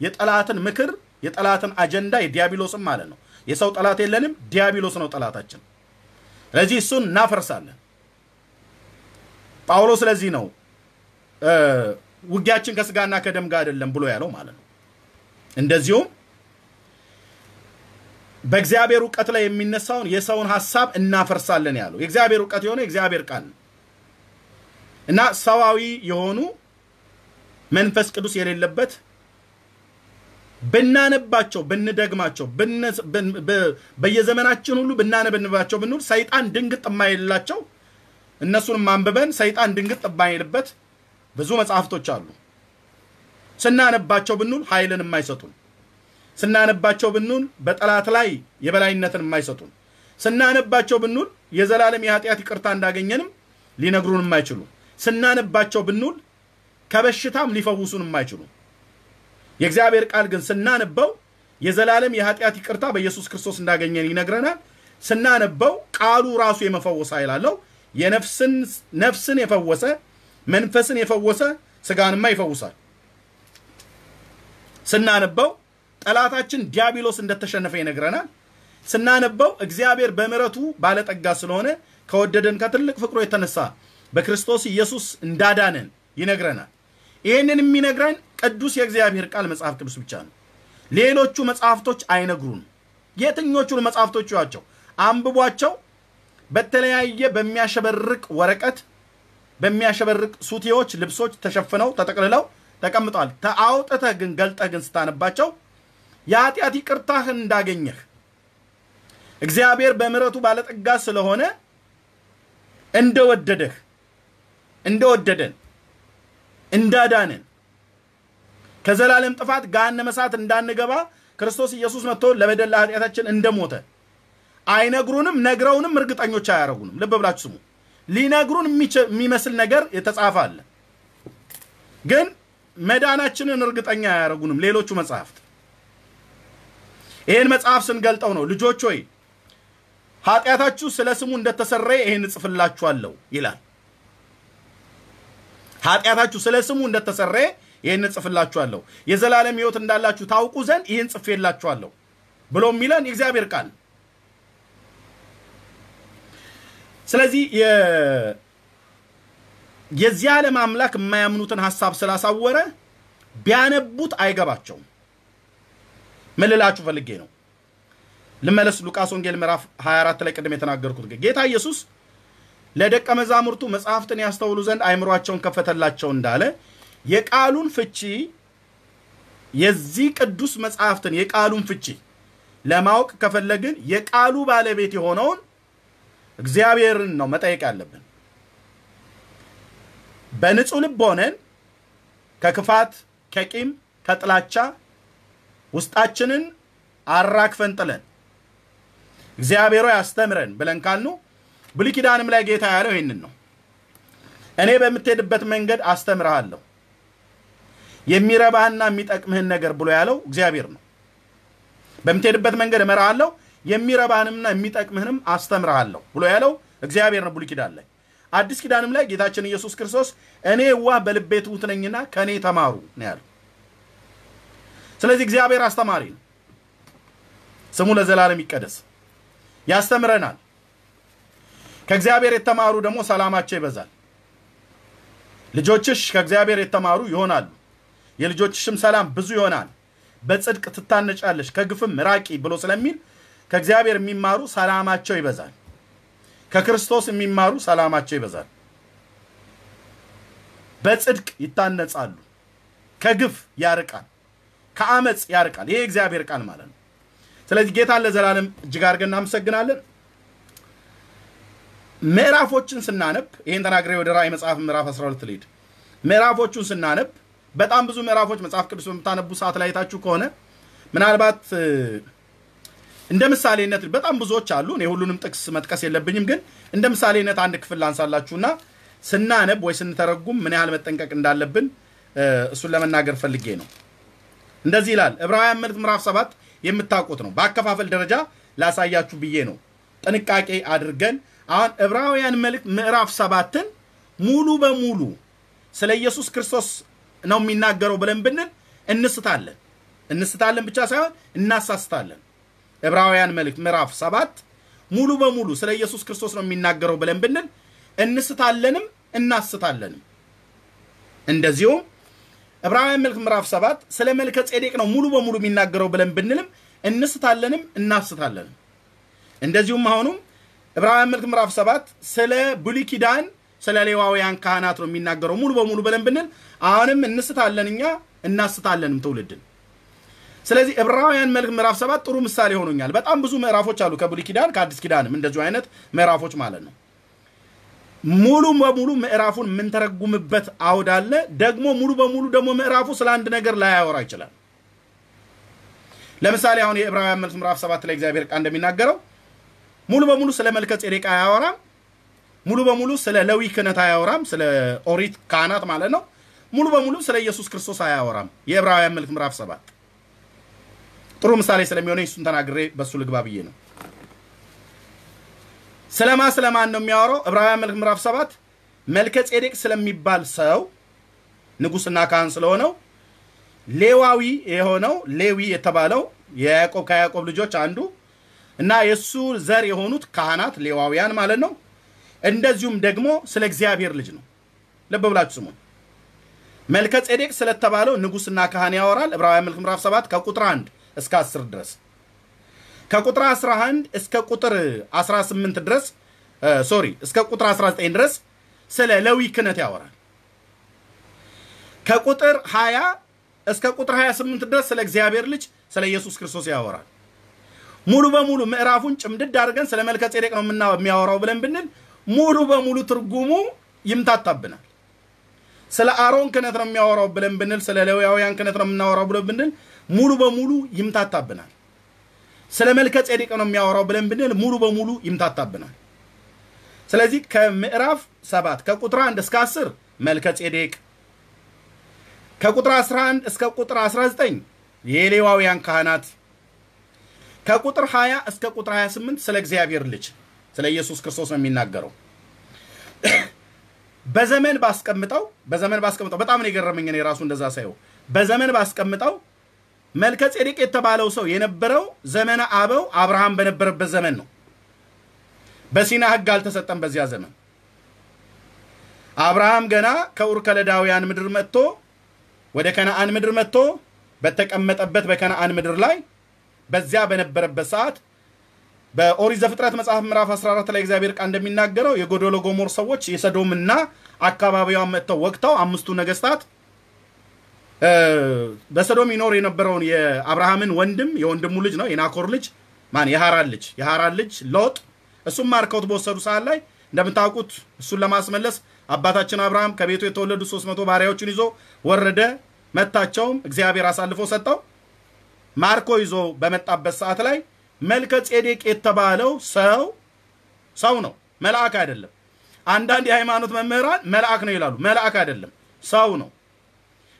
የጠላትን ምክር የጠላትን አጀንዳ የዲያብሎስም ማለት ነው። የሰው ጠላት የለንም፣ ዲያብሎስ ነው ጠላታችን። ስለዚህ እሱን እናፈርሳለን። ጳውሎስ ስለዚህ ነው ውጊያችን ከስጋና ከደም ጋር አይደለም ብሎ ያለው ማለት ነው። እንደዚሁም በእግዚአብሔር እውቀት ላይ የሚነሳውን የሰውን ሀሳብ እናፈርሳለን ያለው የእግዚአብሔር እውቀት የሆነ የእግዚአብሔር ቃል እና ሰዋዊ የሆኑ መንፈስ ቅዱስ የሌለበት ብናነባቸው ብንደግማቸው በየዘመናችን ሁሉ ብናነብንባቸው ብንውል ሰይጣን ድንግጥ የማይላቸው እነሱንም አንብበን ሰይጣን ድንግጥ የማይልበት ብዙ መጽሐፍቶች አሉ። ስናነባቸው ብንውል ኃይልን የማይሰጡን፣ ስናነባቸው ብንውል በጠላት ላይ የበላይነትን የማይሰጡን፣ ስናነባቸው ብንውል የዘላለም የኃጢአት ይቅርታ እንዳገኘንም ሊነግሩን የማይችሉ፣ ስናነባቸው ብንውል ከበሽታም ሊፈውሱን የማይችሉ የእግዚአብሔር ቃል ግን ስናነበው የዘላለም የኃጢአት ይቅርታ በኢየሱስ ክርስቶስ እንዳገኘን ይነግረናል። ስናነበው ቃሉ ራሱ የመፈወስ ኃይል አለው። ነፍስን የፈወሰ መንፈስን የፈወሰ ስጋንማ ይፈውሳል። ስናነበው ጠላታችን ዲያብሎስ እንደተሸነፈ ይነግረናል። ስናነበው እግዚአብሔር በምሕረቱ ባለጠጋ ስለሆነ ከወደደን ከትልቅ ፍቅሩ የተነሳ በክርስቶስ ኢየሱስ እንዳዳነን ይነግረናል። ይህንን የሚነግረን ቅዱስ የእግዚአብሔር ቃል መጽሐፍ ቅዱስ ብቻ ነው። ሌሎቹ መጽሐፍቶች አይነግሩን። የትኞቹን መጽሐፍቶች ያቸው አንብቧቸው። በተለያየ በሚያሸበርቅ ወረቀት በሚያሸበርቅ ሱቴዎች፣ ልብሶች ተሸፍነው ተጠቅልለው ተቀምጠዋል። አውጥተህ ግን ገልጠህ ግን ስታነባቸው የኃጢአት ይቅርታህ እንዳገኘህ እግዚአብሔር በምሕረቱ ባለጠጋ ስለሆነ እንደወደደህ እንደወደደን እንዳዳንን ከዘላለም ጥፋት ገሃነመ እሳት እንዳንገባ ክርስቶስ ኢየሱስ መጥቶ ለበደል ለኃጢአታችን እንደሞተ አይነግሩንም። ነግረውንም እርግጠኞች አያደርጉንም። ልብ ብላችሁ ስሙ። ሊነግሩን የሚመስል ነገር የተጻፈ አለ፣ ግን መዳናችንን እርግጠኛ አያደርጉንም። ሌሎቹ መጽሐፍት ይህን መጽሐፍ ስንገልጠው ነው ልጆች ሆይ ኃጢአታችሁ ስለ ስሙ እንደተሰረየ ይህን እጽፍላችኋለሁ ይላል። ኃጢአታችሁ ስለ ስሙ እንደተሰረየ ይህን እጽፍላችኋለሁ፣ የዘላለም ሕይወት እንዳላችሁ ታውቁ ዘንድ ይህን ጽፌላችኋለሁ ብሎ የሚለን የእግዚአብሔር ቃል። ስለዚህ የዚህ ዓለም አምላክ የማያምኑትን ሀሳብ ስላሳወረ ቢያነቡት አይገባቸውም። ምን ፈልጌ ነው? ልመለስ። ሉቃስ ወንጌል ምዕራፍ 24 ላይ ቅድም የተናገርኩት ጌታ ኢየሱስ ለደቀ መዛሙርቱ መጽሐፍትን ያስተውሉ ዘንድ አይምሯቸውን ከፈተላቸው እንዳለ የቃሉን ፍቺ የዚህ ቅዱስ መጽሐፍትን የቃሉን ፍቺ ለማወቅ ከፈለግን የቃሉ ባለቤት የሆነውን እግዚአብሔርን ነው መጠየቅ ያለብን። በንጹህ ልብ ሆነን ከክፋት፣ ከቂም፣ ከጥላቻ ውስጣችንን አራክፈን ጥለን እግዚአብሔሮ ያስተምረን ብለን ካልኑ ብሉይ ኪዳንም ላይ ጌታ ያለው ይህንን ነው። እኔ በምትሄድበት መንገድ አስተምርሃለሁ የሚረባህና የሚጠቅምህን ነገር ብሎ ያለው እግዚአብሔር ነው። በምትሄድበት መንገድ እመራሃለሁ የሚረባህንምና የሚጠቅምህንም አስተምርሃለሁ ብሎ ያለው እግዚአብሔር ነው ብሉይ ኪዳን ላይ። አዲስ ኪዳንም ላይ ጌታችን ኢየሱስ ክርስቶስ እኔ ዋህ በልቤ ትሑት ነኝና ከእኔ ተማሩ ነው ያለው። ስለዚህ እግዚአብሔር አስተማሪ ነው። ስሙ ለዘላለም ይቀደስ። ያስተምረናል። ከእግዚአብሔር የተማሩ ደግሞ ሰላማቸው ይበዛል። ልጆችሽ ከእግዚአብሔር የተማሩ ይሆናሉ፣ የልጆችሽም ሰላም ብዙ ይሆናል። በጽድቅ ትታነጫለሽ፣ ከግፍም ራቂ ብሎ ስለሚል ከእግዚአብሔር የሚማሩ ሰላማቸው ይበዛል። ከክርስቶስ የሚማሩ ሰላማቸው ይበዛል። በጽድቅ ይታነጻሉ፣ ከግፍ ያርቃል፣ ከአመፅ ያርቃል። ይሄ እግዚአብሔር ቃል ማለት ነው። ስለዚህ ጌታን ለዘላለም እጅግ አድርገን እናመሰግናለን። ምዕራፎችን ስናነብ ይህን ተናግሬ ወደ ራእይ መጽሐፍ ምዕራፍ 12 ልሂድ። ምዕራፎቹን ስናነብ በጣም ብዙ ምዕራፎች መጽሐፍ ቅዱስ በምታነቡ ሰዓት ላይ አይታችሁ ከሆነ ምናልባት እንደ ምሳሌነት በጣም ብዙዎች አሉ። እኔ ሁሉንም ጥቅስ መጥቀስ የለብኝም፣ ግን እንደ ምሳሌነት አንድ ክፍል ላንሳላችሁና ስናነብ ወይ ስንተረጉም ምን ያህል መጠንቀቅ እንዳለብን እሱን ለመናገር ፈልጌ ነው። እንደዚህ ይላል ዕብራውያን መልእክት ምዕራፍ ሰባት የምታውቁት ነው። በአከፋፈል ደረጃ ላሳያችሁ ብዬ ነው። ጥንቃቄ አድርገን አሁን ዕብራውያን መልእክት ምዕራፍ ሰባትን ሙሉ በሙሉ ስለ ኢየሱስ ክርስቶስ ነው የሚናገረው ብለን ብንል እንስታለን። እንስታለን ብቻ ሳይሆን እናሳስታለን። ዕብራውያን መልእክት ምዕራፍ ሰባት ሙሉ በሙሉ ስለ ኢየሱስ ክርስቶስ ነው የሚናገረው ብለን ብንል እንስታለንም እናስታለንም። እንደዚሁም ዕብራውያን መልእክት ምዕራፍ ሰባት ስለ መልከ ጼዴቅ ነው ሙሉ በሙሉ የሚናገረው ብለን ብንልም እንስታለንም እናስታለንም። እንደዚሁም አሁኑም ዕብራውያን መልእክት ምዕራፍ ሰባት ስለ ብሉይ ኪዳን ስለ ሌዋውያን ካህናት ነው የሚናገረው ሙሉ በሙሉ ብለን ብንል አሁንም እንስታለን እኛ እናስታለንም ትውልድን። ስለዚህ ዕብራውያን መልእክት ምዕራፍ ሰባት ጥሩ ምሳሌ ሆኖኛል። በጣም ብዙ ምዕራፎች አሉ ከብሉይ ኪዳን ከአዲስ ኪዳንም እንደዚሁ አይነት ምዕራፎች ማለት ነው። ሙሉ በሙሉ ምዕራፉን የምንተረጉምበት አውድ አለ። ደግሞ ሙሉ በሙሉ ደግሞ ምዕራፉ ስለ አንድ ነገር ላያወራ ይችላል። ለምሳሌ አሁን የዕብራውያን መልእክት ምዕራፍ ሰባት ላይ እግዚአብሔር ቃል እንደሚናገረው ሙሉ በሙሉ ስለ መልከ ጼዴቅ አያወራም። ሙሉ በሙሉ ስለ ሌዊ ክህነት አያወራም። ስለ ኦሪት ካህናት ማለት ነው። ሙሉ በሙሉ ስለ ኢየሱስ ክርስቶስ አያወራም። የዕብራውያን መልእክት ምዕራፍ ሰባት ጥሩ ምሳሌ ስለሚሆነ እሱን ተናግሬ በእሱ ልግባ ብዬ ነው። ስለማ ስለማን ነው የሚያወራው? ዕብራውያን መልእክት ምዕራፍ ሰባት መልከ ጼዴቅ ስለሚባል ሰው ንጉሥና ካህን ስለሆነው ሌዋዊ የሆነው ሌዊ የተባለው የያዕቆብ ከያዕቆብ ልጆች አንዱ እና የእሱ ዘር የሆኑት ካህናት ሌዋውያን ማለት ነው። እንደዚሁም ደግሞ ስለ እግዚአብሔር ልጅ ነው። ልብ ብላችሁ ስሙን። መልከ ጼዴቅ ስለተባለው ንጉሥና ካህን ያወራል። ዕብራውያን መልእክት ምዕራፍ 7 ከቁጥር 1 እስከ 10 ድረስ ከቁጥር 11 እስከ ቁጥር 18 ድረስ ሶሪ እስከ ቁጥር 19 ድረስ ስለ ሌዊ ክህነት ያወራል። ከቁጥር 20 እስከ ቁጥር 28 ድረስ ስለ እግዚአብሔር ልጅ ስለ ኢየሱስ ክርስቶስ ያወራል። ሙሉ በሙሉ ምዕራፉን ጭምድድ አድርገን ስለ መልከ ጼዴቅ ነው የሚያወራው ብለን ብንል ሙሉ በሙሉ ትርጉሙ ይምታታብናል። ስለ አሮን ክህነት ነው የሚያወራው ብለን ብንል፣ ስለ ሌዋውያን ክህነት ነው የምናወራው ብለን ብንል ሙሉ በሙሉ ይምታታብናል። ስለ መልከ ጼዴቅ ነው የሚያወራው ብለን ብንል ሙሉ በሙሉ ይምታታብናል። ስለዚህ ከምዕራፍ ሰባት ከቁጥር 1 እስከ 10 መልከ ጼዴቅ ከቁጥር 11 እስከ ቁጥር 19 የሌዋውያን ካህናት ከቁጥር 20 እስከ ቁጥር 28 ስለ እግዚአብሔር ልጅ ስለ ኢየሱስ ክርስቶስ ነው የሚናገረው። በዘመን ባስቀምጠው በዘመን ባስቀምጠው በጣም ነው የገረመኝ እኔ ራሱ እንደዛ ሳየው በዘመን ባስቀምጠው መልከ ጼዴቅ የተባለው ሰው የነበረው ዘመነ አበው አብርሃም በነበረበት ዘመን ነው። በሲና ህግ አልተሰጠም በዚያ ዘመን። አብርሃም ገና ከኡር ከለዳውያን ምድር መጥቶ ወደ ከነአን ምድር መጥቶ በተቀመጠበት በከነአን ምድር ላይ በዚያ በነበረበት ሰዓት በኦሪት ዘፍጥረት መጽሐፍ ምዕራፍ 14 ላይ እግዚአብሔር ቃል እንደሚናገረው የጎዶሎ ጎሞር ሰዎች የሰዶምና አካባቢዋን መጥተው ወቅተው አምስቱ ነገስታት በሰዶም ይኖር የነበረውን የአብርሃምን ወንድም የወንድሙ ልጅ ነው የናኮር ልጅ ማን የሃራን ልጅ የሃራን ልጅ ሎጥ እሱም ማርከውት በወሰዱ ሰዓት ላይ እንደምታውቁት እሱን ለማስመለስ አባታችን አብርሃም ከቤቱ የተወለዱ 300 ባሪያዎችን ይዞ ወረደ። መታቸውም እግዚአብሔር አሳልፎ ሰጠው። ማርኮ ይዞ በመጣበት ሰዓት ላይ መልከ ጼዴቅ የተባለው ሰው ሰው ነው፣ መልአክ አይደለም። አንዳንድ የሃይማኖት መምህራን መልአክ ነው ይላሉ። መልአክ አይደለም፣ ሰው ነው።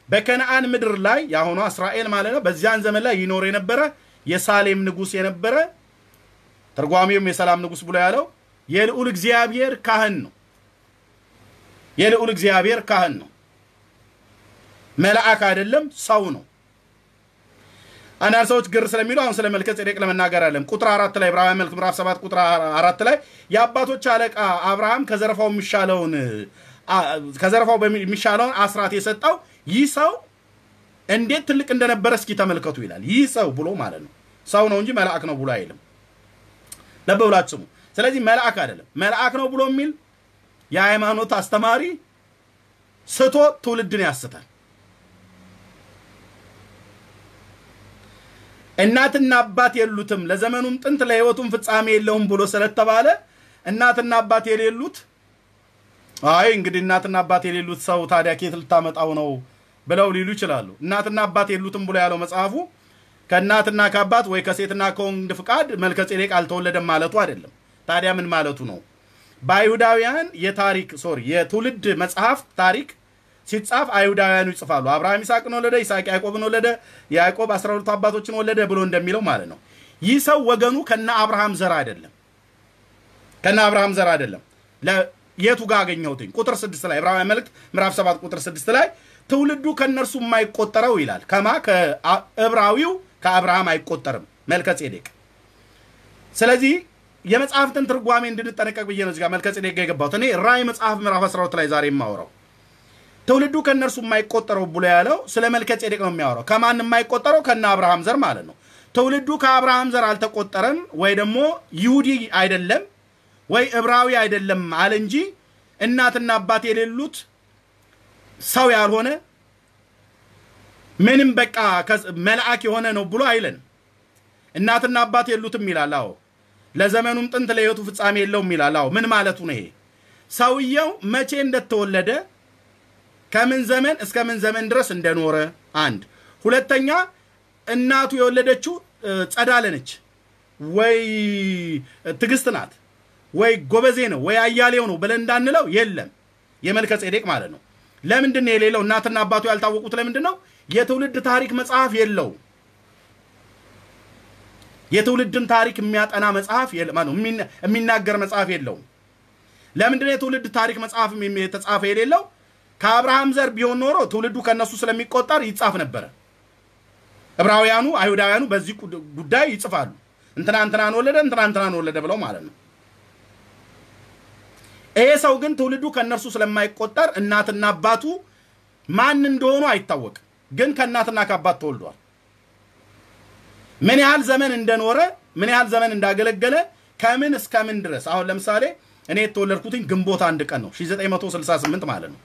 በከነአን ምድር ላይ የአሁኗ እስራኤል ማለት ነው። በዚያን ዘመን ላይ ይኖር የነበረ የሳሌም ንጉሥ የነበረ ተርጓሚውም የሰላም ንጉሥ ብሎ ያለው የልዑል እግዚአብሔር ካህን ነው። የልዑል እግዚአብሔር ካህን ነው። መልአክ አይደለም፣ ሰው ነው። አንዳንድ ሰዎች ግር ስለሚሉ አሁን ስለ መልከ ጼዴቅ ለመናገር አለም ቁጥር አራት ላይ ዕብራውያን መልክ ምዕራፍ ሰባት ቁጥር አራት ላይ የአባቶች አለቃ አብርሃም ከዘረፋው የሚሻለውን ከዘረፋው የሚሻለውን አስራት የሰጠው ይህ ሰው እንዴት ትልቅ እንደነበረ እስኪ ተመልከቱ ይላል። ይህ ሰው ብሎ ማለት ነው። ሰው ነው እንጂ መልአክ ነው ብሎ አይልም። ለብ ብላችሁ ስሙ። ስለዚህ መልአክ አይደለም። መልአክ ነው ብሎ የሚል የሃይማኖት አስተማሪ ስቶ ትውልድን ያስታል። እናትና አባት የሉትም ለዘመኑም ጥንት ለሕይወቱም ፍጻሜ የለውም ብሎ ስለተባለ እናትና አባት የሌሉት አይ እንግዲህ እናትና አባት የሌሉት ሰው ታዲያ ኬት ልታመጣው ነው ብለው ሊሉ ይችላሉ። እናትና አባት የሉትም ብሎ ያለው መጽሐፉ ከእናትና ከአባት ወይ ከሴትና ከወንድ ፍቃድ መልከ ጼዴቅ አልተወለደም ማለቱ አይደለም። ታዲያ ምን ማለቱ ነው? በአይሁዳውያን የታሪክ ሶሪ የትውልድ መጽሐፍ ታሪክ ሲጻፍ አይሁዳውያኑ ይጽፋሉ። አብርሃም ይስሐቅን ወለደ፣ ይስሐቅ ያዕቆብን ወለደ፣ ያዕቆብ አስራ ሁለቱ አባቶችን ወለደ ብሎ እንደሚለው ማለት ነው። ይህ ሰው ወገኑ ከነ አብርሃም ዘር አይደለም፣ ከነ አብርሃም ዘር አይደለም። የቱ ጋር አገኘሁትኝ? ቁጥር ስድስት ላይ ዕብራውያን መልእክት ምዕራፍ ሰባት ቁጥር ስድስት ላይ ትውልዱ ከእነርሱ የማይቆጠረው ይላል። ከማ ከዕብራዊው ከአብርሃም አይቆጠርም መልከ ጼዴቅ። ስለዚህ የመጽሐፍትን ትርጓሜ እንድንጠነቀቅ ብዬ ነው እዚጋ መልከ ጼዴቅ ጋር የገባሁት። እኔ ራእይ መጽሐፍ ምዕራፍ 12 ላይ ዛሬ የማወራው ትውልዱ ከእነርሱ የማይቆጠረው ብሎ ያለው ስለ መልከ ጼዴቅ ነው የሚያወራው። ከማን የማይቆጠረው? ከነ አብርሃም ዘር ማለት ነው። ትውልዱ ከአብርሃም ዘር አልተቆጠረም ወይ ደግሞ ይሁዲ አይደለም ወይ ዕብራዊ አይደለም አለ እንጂ እናትና አባት የሌሉት ሰው ያልሆነ ምንም በቃ መልአክ የሆነ ነው ብሎ አይለን። እናትና አባት የሉትም ይላል። አዎ ለዘመኑም ጥንት ለሕይወቱ ፍጻሜ የለውም ይላል። አዎ ምን ማለቱ ነው ይሄ? ሰውየው መቼ እንደተወለደ ከምን ዘመን እስከ ምን ዘመን ድረስ እንደኖረ አንድ። ሁለተኛ እናቱ የወለደችው ጸዳለ ነች ወይ ትዕግስት ናት ወይ ጎበዜ ነው ወይ አያሌው ነው ብለን እንዳንለው የለም። የመልከ ጼዴቅ ማለት ነው። ለምንድን ነው የሌለው? እናትና አባቱ ያልታወቁት ለምንድን ነው? የትውልድ ታሪክ መጽሐፍ የለው። የትውልድን ታሪክ የሚያጠና መጽሐፍ የሚናገር መጽሐፍ የለውም። ለምንድን የትውልድ ታሪክ መጽሐፍ የተጻፈ የሌለው? ከአብርሃም ዘር ቢሆን ኖሮ ትውልዱ ከነሱ ስለሚቆጠር ይጻፍ ነበረ። ዕብራውያኑ አይሁዳውያኑ በዚህ ጉዳይ ይጽፋሉ። እንትና እንትናን ወለደ፣ እንትና እንትናን ወለደ ብለው ማለት ነው። ይሄ ሰው ግን ትውልዱ ከእነርሱ ስለማይቆጠር እናትና አባቱ ማን እንደሆኑ አይታወቅም። ግን ከእናትና ከአባት ተወልዷል። ምን ያህል ዘመን እንደኖረ ምን ያህል ዘመን እንዳገለገለ ከምን እስከ ምን ድረስ አሁን ለምሳሌ እኔ የተወለድኩትኝ ግንቦት አንድ ቀን ነው 1968 ማለት ነው።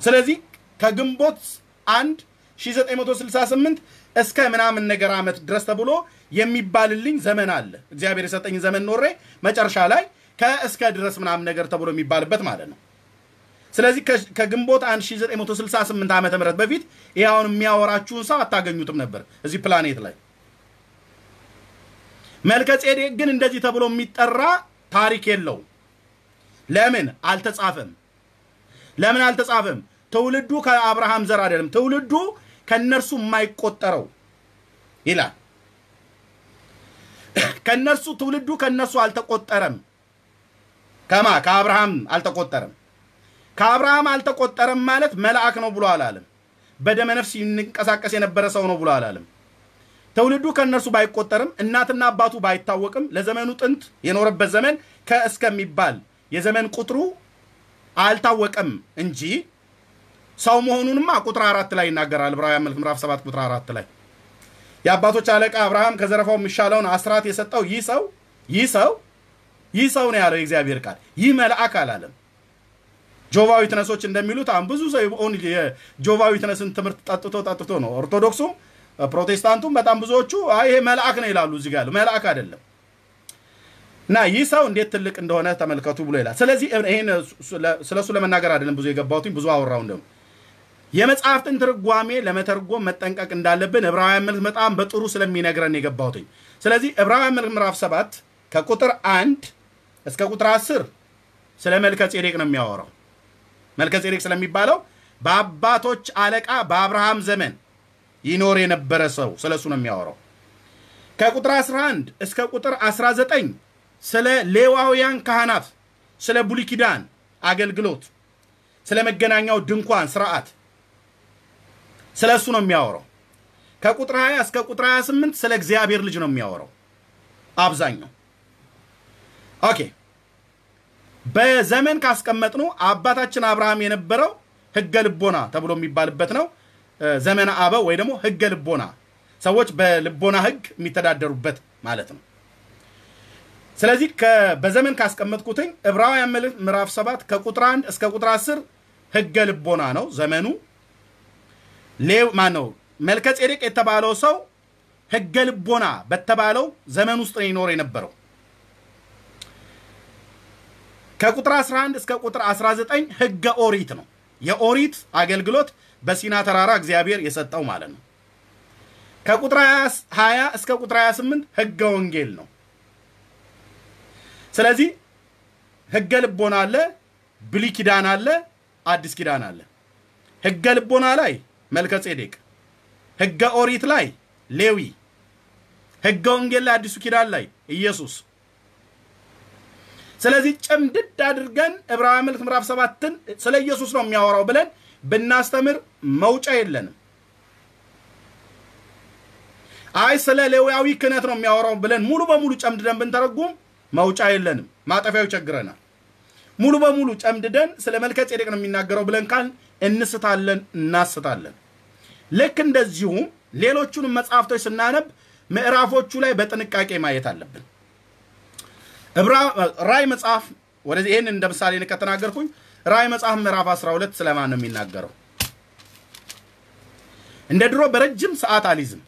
ስለዚህ ከግንቦት አንድ 1968 እስከ ምናምን ነገር ዓመት ድረስ ተብሎ የሚባልልኝ ዘመን አለ። እግዚአብሔር የሰጠኝ ዘመን ኖሬ መጨረሻ ላይ ከእስከ ድረስ ምናምን ነገር ተብሎ የሚባልበት ማለት ነው። ስለዚህ ከግንቦት 1968 ዓመተ ምህረት በፊት አሁን የሚያወራችሁን ሰው አታገኙትም ነበር እዚህ ፕላኔት ላይ። መልከ ጼዴቅ ግን እንደዚህ ተብሎ የሚጠራ ታሪክ የለውም። ለምን አልተጻፈም? ለምን አልተጻፈም? ትውልዱ ከአብርሃም ዘር አይደለም፣ ትውልዱ ከእነርሱ የማይቆጠረው ይላል። ከእነርሱ ትውልዱ ከእነርሱ አልተቆጠረም። ከማ ከአብርሃም አልተቆጠረም። ከአብርሃም አልተቆጠረም ማለት መልአክ ነው ብሎ አላለም። በደመ ነፍስ ይንቀሳቀስ የነበረ ሰው ነው ብሎ አላለም። ትውልዱ ከእነርሱ ባይቆጠርም እናትና አባቱ ባይታወቅም ለዘመኑ ጥንት የኖረበት ዘመን ከእስከሚባል የዘመን ቁጥሩ አልታወቀም እንጂ ሰው መሆኑንማ ቁጥር አራት ላይ ይናገራል። ዕብራውያን መልክ ምዕራፍ 7 ቁጥር አራት ላይ የአባቶች አለቃ አብርሃም ከዘረፋው የሚሻለውን አስራት የሰጠው ይህ ሰው ይህ ሰው ይህ ሰው ነው ያለው የእግዚአብሔር ቃል። ይህ መልአክ አላለም። ጆቫ ዊትነሶች እንደሚሉት አሁን ብዙ ሰው የጆቫ ዊትነስን ትምህርት ጠጥቶ ጠጥቶ ነው ኦርቶዶክሱም ፕሮቴስታንቱም በጣም ብዙዎቹ ይሄ መልአክ ነው ይላሉ። እዚህ ጋር መልአክ አይደለም። እና ይህ ሰው እንዴት ትልቅ እንደሆነ ተመልከቱ ብሎ ይላል። ስለዚህ ይህን ስለሱ ለመናገር አይደለም ብዙ የገባሁትኝ ብዙ አወራው እንደም የመጽሐፍትን ትርጓሜ ለመተርጎም መጠንቀቅ እንዳለብን ዕብራውያን መልክ በጣም በጥሩ ስለሚነግረን የገባሁትኝ። ስለዚህ ዕብራውያን መልክ ምዕራፍ ሰባት ከቁጥር አንድ እስከ ቁጥር አስር ስለ መልከ ጼዴቅ ነው የሚያወራው። መልከ ጼዴቅ ስለሚባለው በአባቶች አለቃ በአብርሃም ዘመን ይኖር የነበረ ሰው ስለ እሱ ነው የሚያወራው። ከቁጥር 11 እስከ ቁጥር 19 ስለ ሌዋውያን ካህናት፣ ስለ ብሉይ ኪዳን አገልግሎት፣ ስለ መገናኛው ድንኳን ስርዓት ስለ እሱ ነው የሚያወራው። ከቁጥር 20 እስከ ቁጥር 28 ስለ እግዚአብሔር ልጅ ነው የሚያወራው አብዛኛው። Okay በዘመን ካስቀመጥኑ አባታችን አብርሃም የነበረው ህገ ልቦና ተብሎ የሚባልበት ነው። ዘመነ አበው ወይ ደግሞ ህገ ልቦና ሰዎች በልቦና ህግ የሚተዳደሩበት ማለት ነው። ስለዚህ በዘመን ካስቀመጥኩትኝ ዕብራውያን ምዕራፍ 7 ከቁጥር 1 እስከ ቁጥር 10 ህገ ልቦና ነው ዘመኑ። ሌዊ ማን ነው? መልከ ጼዴቅ የተባለው ሰው ህገ ልቦና በተባለው ዘመን ውስጥ ነው ይኖር የነበረው። ከቁጥር 11 እስከ ቁጥር 19 ህገ ኦሪት ነው። የኦሪት አገልግሎት በሲና ተራራ እግዚአብሔር የሰጠው ማለት ነው። ከቁጥር 20 እስከ ቁጥር 28 ህገ ወንጌል ነው። ስለዚህ ህገ ልቦና አለ፣ ብሉይ ኪዳን አለ፣ አዲስ ኪዳን አለ። ህገ ልቦና ላይ መልከ ጼዴቅ፣ ህገ ኦሪት ላይ ሌዊ፣ ህገ ወንጌል ላይ አዲሱ ኪዳን ላይ ኢየሱስ። ስለዚህ ጭምድድ አድርገን ዕብራውያን መልእክት ምዕራፍ ሰባትን ስለ ኢየሱስ ነው የሚያወራው ብለን ብናስተምር መውጫ የለንም። አይ ስለ ሌዋዊ ክህነት ነው የሚያወራው ብለን ሙሉ በሙሉ ጨምድደን ብንተረጉም መውጫ የለንም። ማጠፊያው ይቸግረናል። ሙሉ በሙሉ ጨምድደን ስለ መልከ ጼዴቅ ነው የሚናገረው ብለን ካል እንስታለን፣ እናስታለን። ልክ እንደዚሁም ሌሎቹንም መጽሐፍቶች ስናነብ ምዕራፎቹ ላይ በጥንቃቄ ማየት አለብን። ራይ መጽሐፍ ወደዚህ ይህን እንደ ምሳሌ ከተናገርኩኝ ራይ መጽሐፍ ምዕራፍ 12 ስለማን ነው የሚናገረው? እንደ ድሮ በረጅም ሰዓት አሊዝም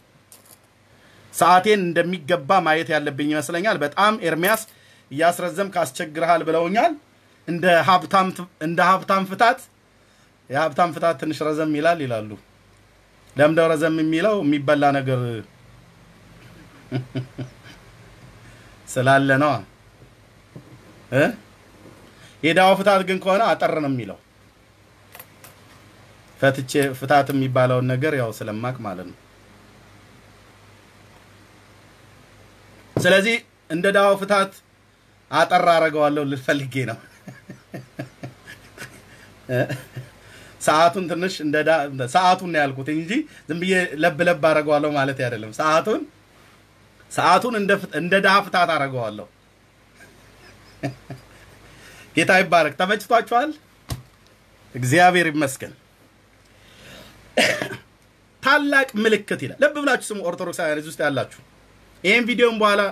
ሰዓቴን እንደሚገባ ማየት ያለብኝ ይመስለኛል። በጣም ኤርሚያስ እያስረዘም ካስቸግርሃል ብለውኛል። እንደ ሀብታም ፍታት የሀብታም ፍታት ትንሽ ረዘም ይላል ይላሉ። ለምደው ረዘም የሚለው የሚበላ ነገር ስላለ ነዋ። የዳዋ ፍታት ግን ከሆነ አጠር ነው የሚለው። ፈትቼ ፍታት የሚባለውን ነገር ያው ስለማቅ ማለት ነው። ስለዚህ እንደ ዳዋው ፍታት አጠር አረገዋለሁ ልፈልጌ ነው። ሰዓቱን ትንሽ ሰዓቱን ነው ያልኩት እንጂ ዝም ብዬ ለብ ለብ አረገዋለሁ ማለት አይደለም። ሰዓቱን ሰዓቱን እንደ ዳህ ፍታት አረገዋለሁ። ጌታ ይባረክ። ተመችቷችኋል? እግዚአብሔር ይመስገን። ታላቅ ምልክት ይላል። ልብ ብላችሁ ስሙ ኦርቶዶክሳውያን እዚህ ውስጥ ያላችሁ ይህን ቪዲዮም በኋላ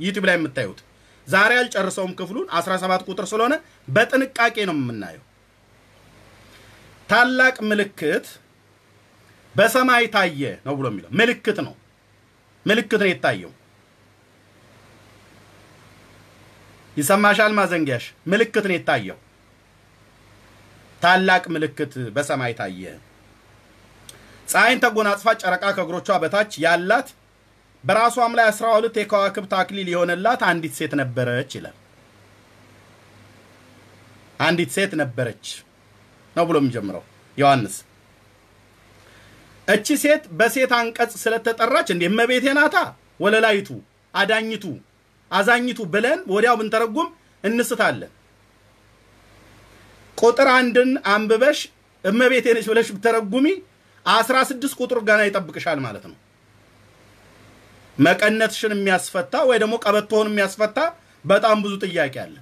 ዩቲዩብ ላይ የምታዩት ዛሬ አልጨርሰውም ክፍሉን 17 ቁጥር ስለሆነ በጥንቃቄ ነው የምናየው። ታላቅ ምልክት በሰማይ ታየ ነው ብሎ የሚለው ምልክት ነው። ምልክት ነው የታየው። ይሰማሻል? ማዘንጊያሽ ምልክት ነው የታየው። ታላቅ ምልክት በሰማይ ታየ። ፀሐይን ተጎናጽፋ ጨረቃ ከእግሮቿ በታች ያላት በራሷም ላይ አስራ ሁለት የከዋክብት አክሊል የሆነላት አንዲት ሴት ነበረች ይላል። አንዲት ሴት ነበረች ነው ብሎ የሚጀምረው ዮሐንስ። እቺ ሴት በሴት አንቀጽ ስለተጠራች እንደ እመቤቴ ናታ፣ ወለላይቱ፣ አዳኝቱ፣ አዛኝቱ ብለን ወዲያው ብንተረጉም እንስታለን። ቁጥር አንድን አንብበሽ እመቤቴ ነች ብለሽ ብተረጉሚ አስራ ስድስት ቁጥር ገና ይጠብቅሻል ማለት ነው። መቀነትሽን የሚያስፈታ ወይ ደግሞ ቀበቶህን የሚያስፈታ በጣም ብዙ ጥያቄ አለ።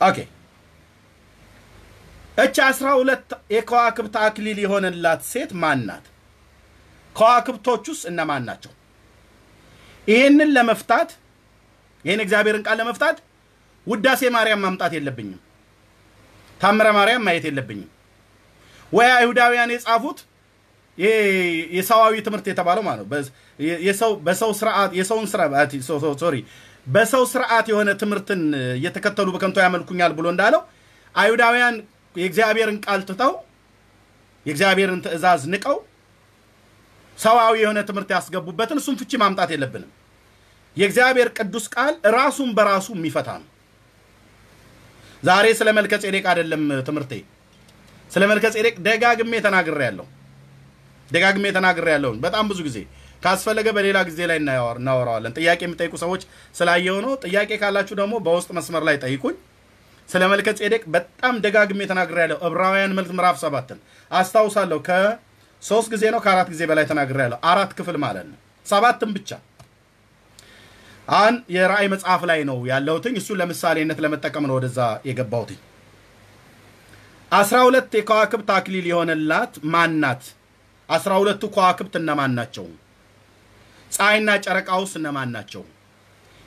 Okay እች አስራ ሁለት የከዋክብት አክሊል የሆነላት ሴት ማን ናት? ከዋክብቶቹስ እነማን ናቸው? ይህንን ለመፍታት ይህን እግዚአብሔርን ቃል ለመፍታት ውዳሴ ማርያም ማምጣት የለብኝም። ታምረ ማርያም ማየት የለብኝም። ወይ አይሁዳውያን የጻፉት የሰዋዊ ትምህርት የተባለው ማለት ነው። በሰው ስርዓት የሰውን ስርዓት ሶሪ በሰው ስርዓት የሆነ ትምህርትን እየተከተሉ በከንቱ ያመልኩኛል ብሎ እንዳለው አይሁዳውያን የእግዚአብሔርን ቃል ትተው የእግዚአብሔርን ትእዛዝ ንቀው ሰዋዊ የሆነ ትምህርት ያስገቡበትን እሱም ፍቺ ማምጣት የለብንም። የእግዚአብሔር ቅዱስ ቃል ራሱን በራሱ የሚፈታ ነው። ዛሬ ስለ መልከ ጼዴቅ አይደለም ትምህርቴ። ስለ መልከ ጼዴቅ ደጋግሜ ተናግሬ ያለሁ ደጋግሜ ተናግሬ ያለሁ በጣም ብዙ ጊዜ ካስፈለገ በሌላ ጊዜ ላይ እናወራዋለን። ጥያቄ የሚጠይቁ ሰዎች ስላየው ነው። ጥያቄ ካላችሁ ደግሞ በውስጥ መስመር ላይ ጠይቁኝ። ስለ መልከ ጼዴቅ በጣም ደጋግሜ ተናግሬ ያለሁ ዕብራውያን መልክ ምዕራፍ ሰባትን አስታውሳለሁ። ከሶስት ጊዜ ነው ከአራት ጊዜ በላይ ተናግሬ ያለሁ አራት ክፍል ማለት ነው። ሰባትም ብቻ አሁን የራእይ መጽሐፍ ላይ ነው ያለሁትኝ። እሱን ለምሳሌነት ለመጠቀም ነው ወደዛ የገባሁትኝ። አስራ ሁለት የከዋክብት አክሊል የሆነላት ማን ናት? አስራ ሁለቱ ከዋክብት እነማን ናቸው? ፀሐይና ጨረቃውስ እነማን ናቸው?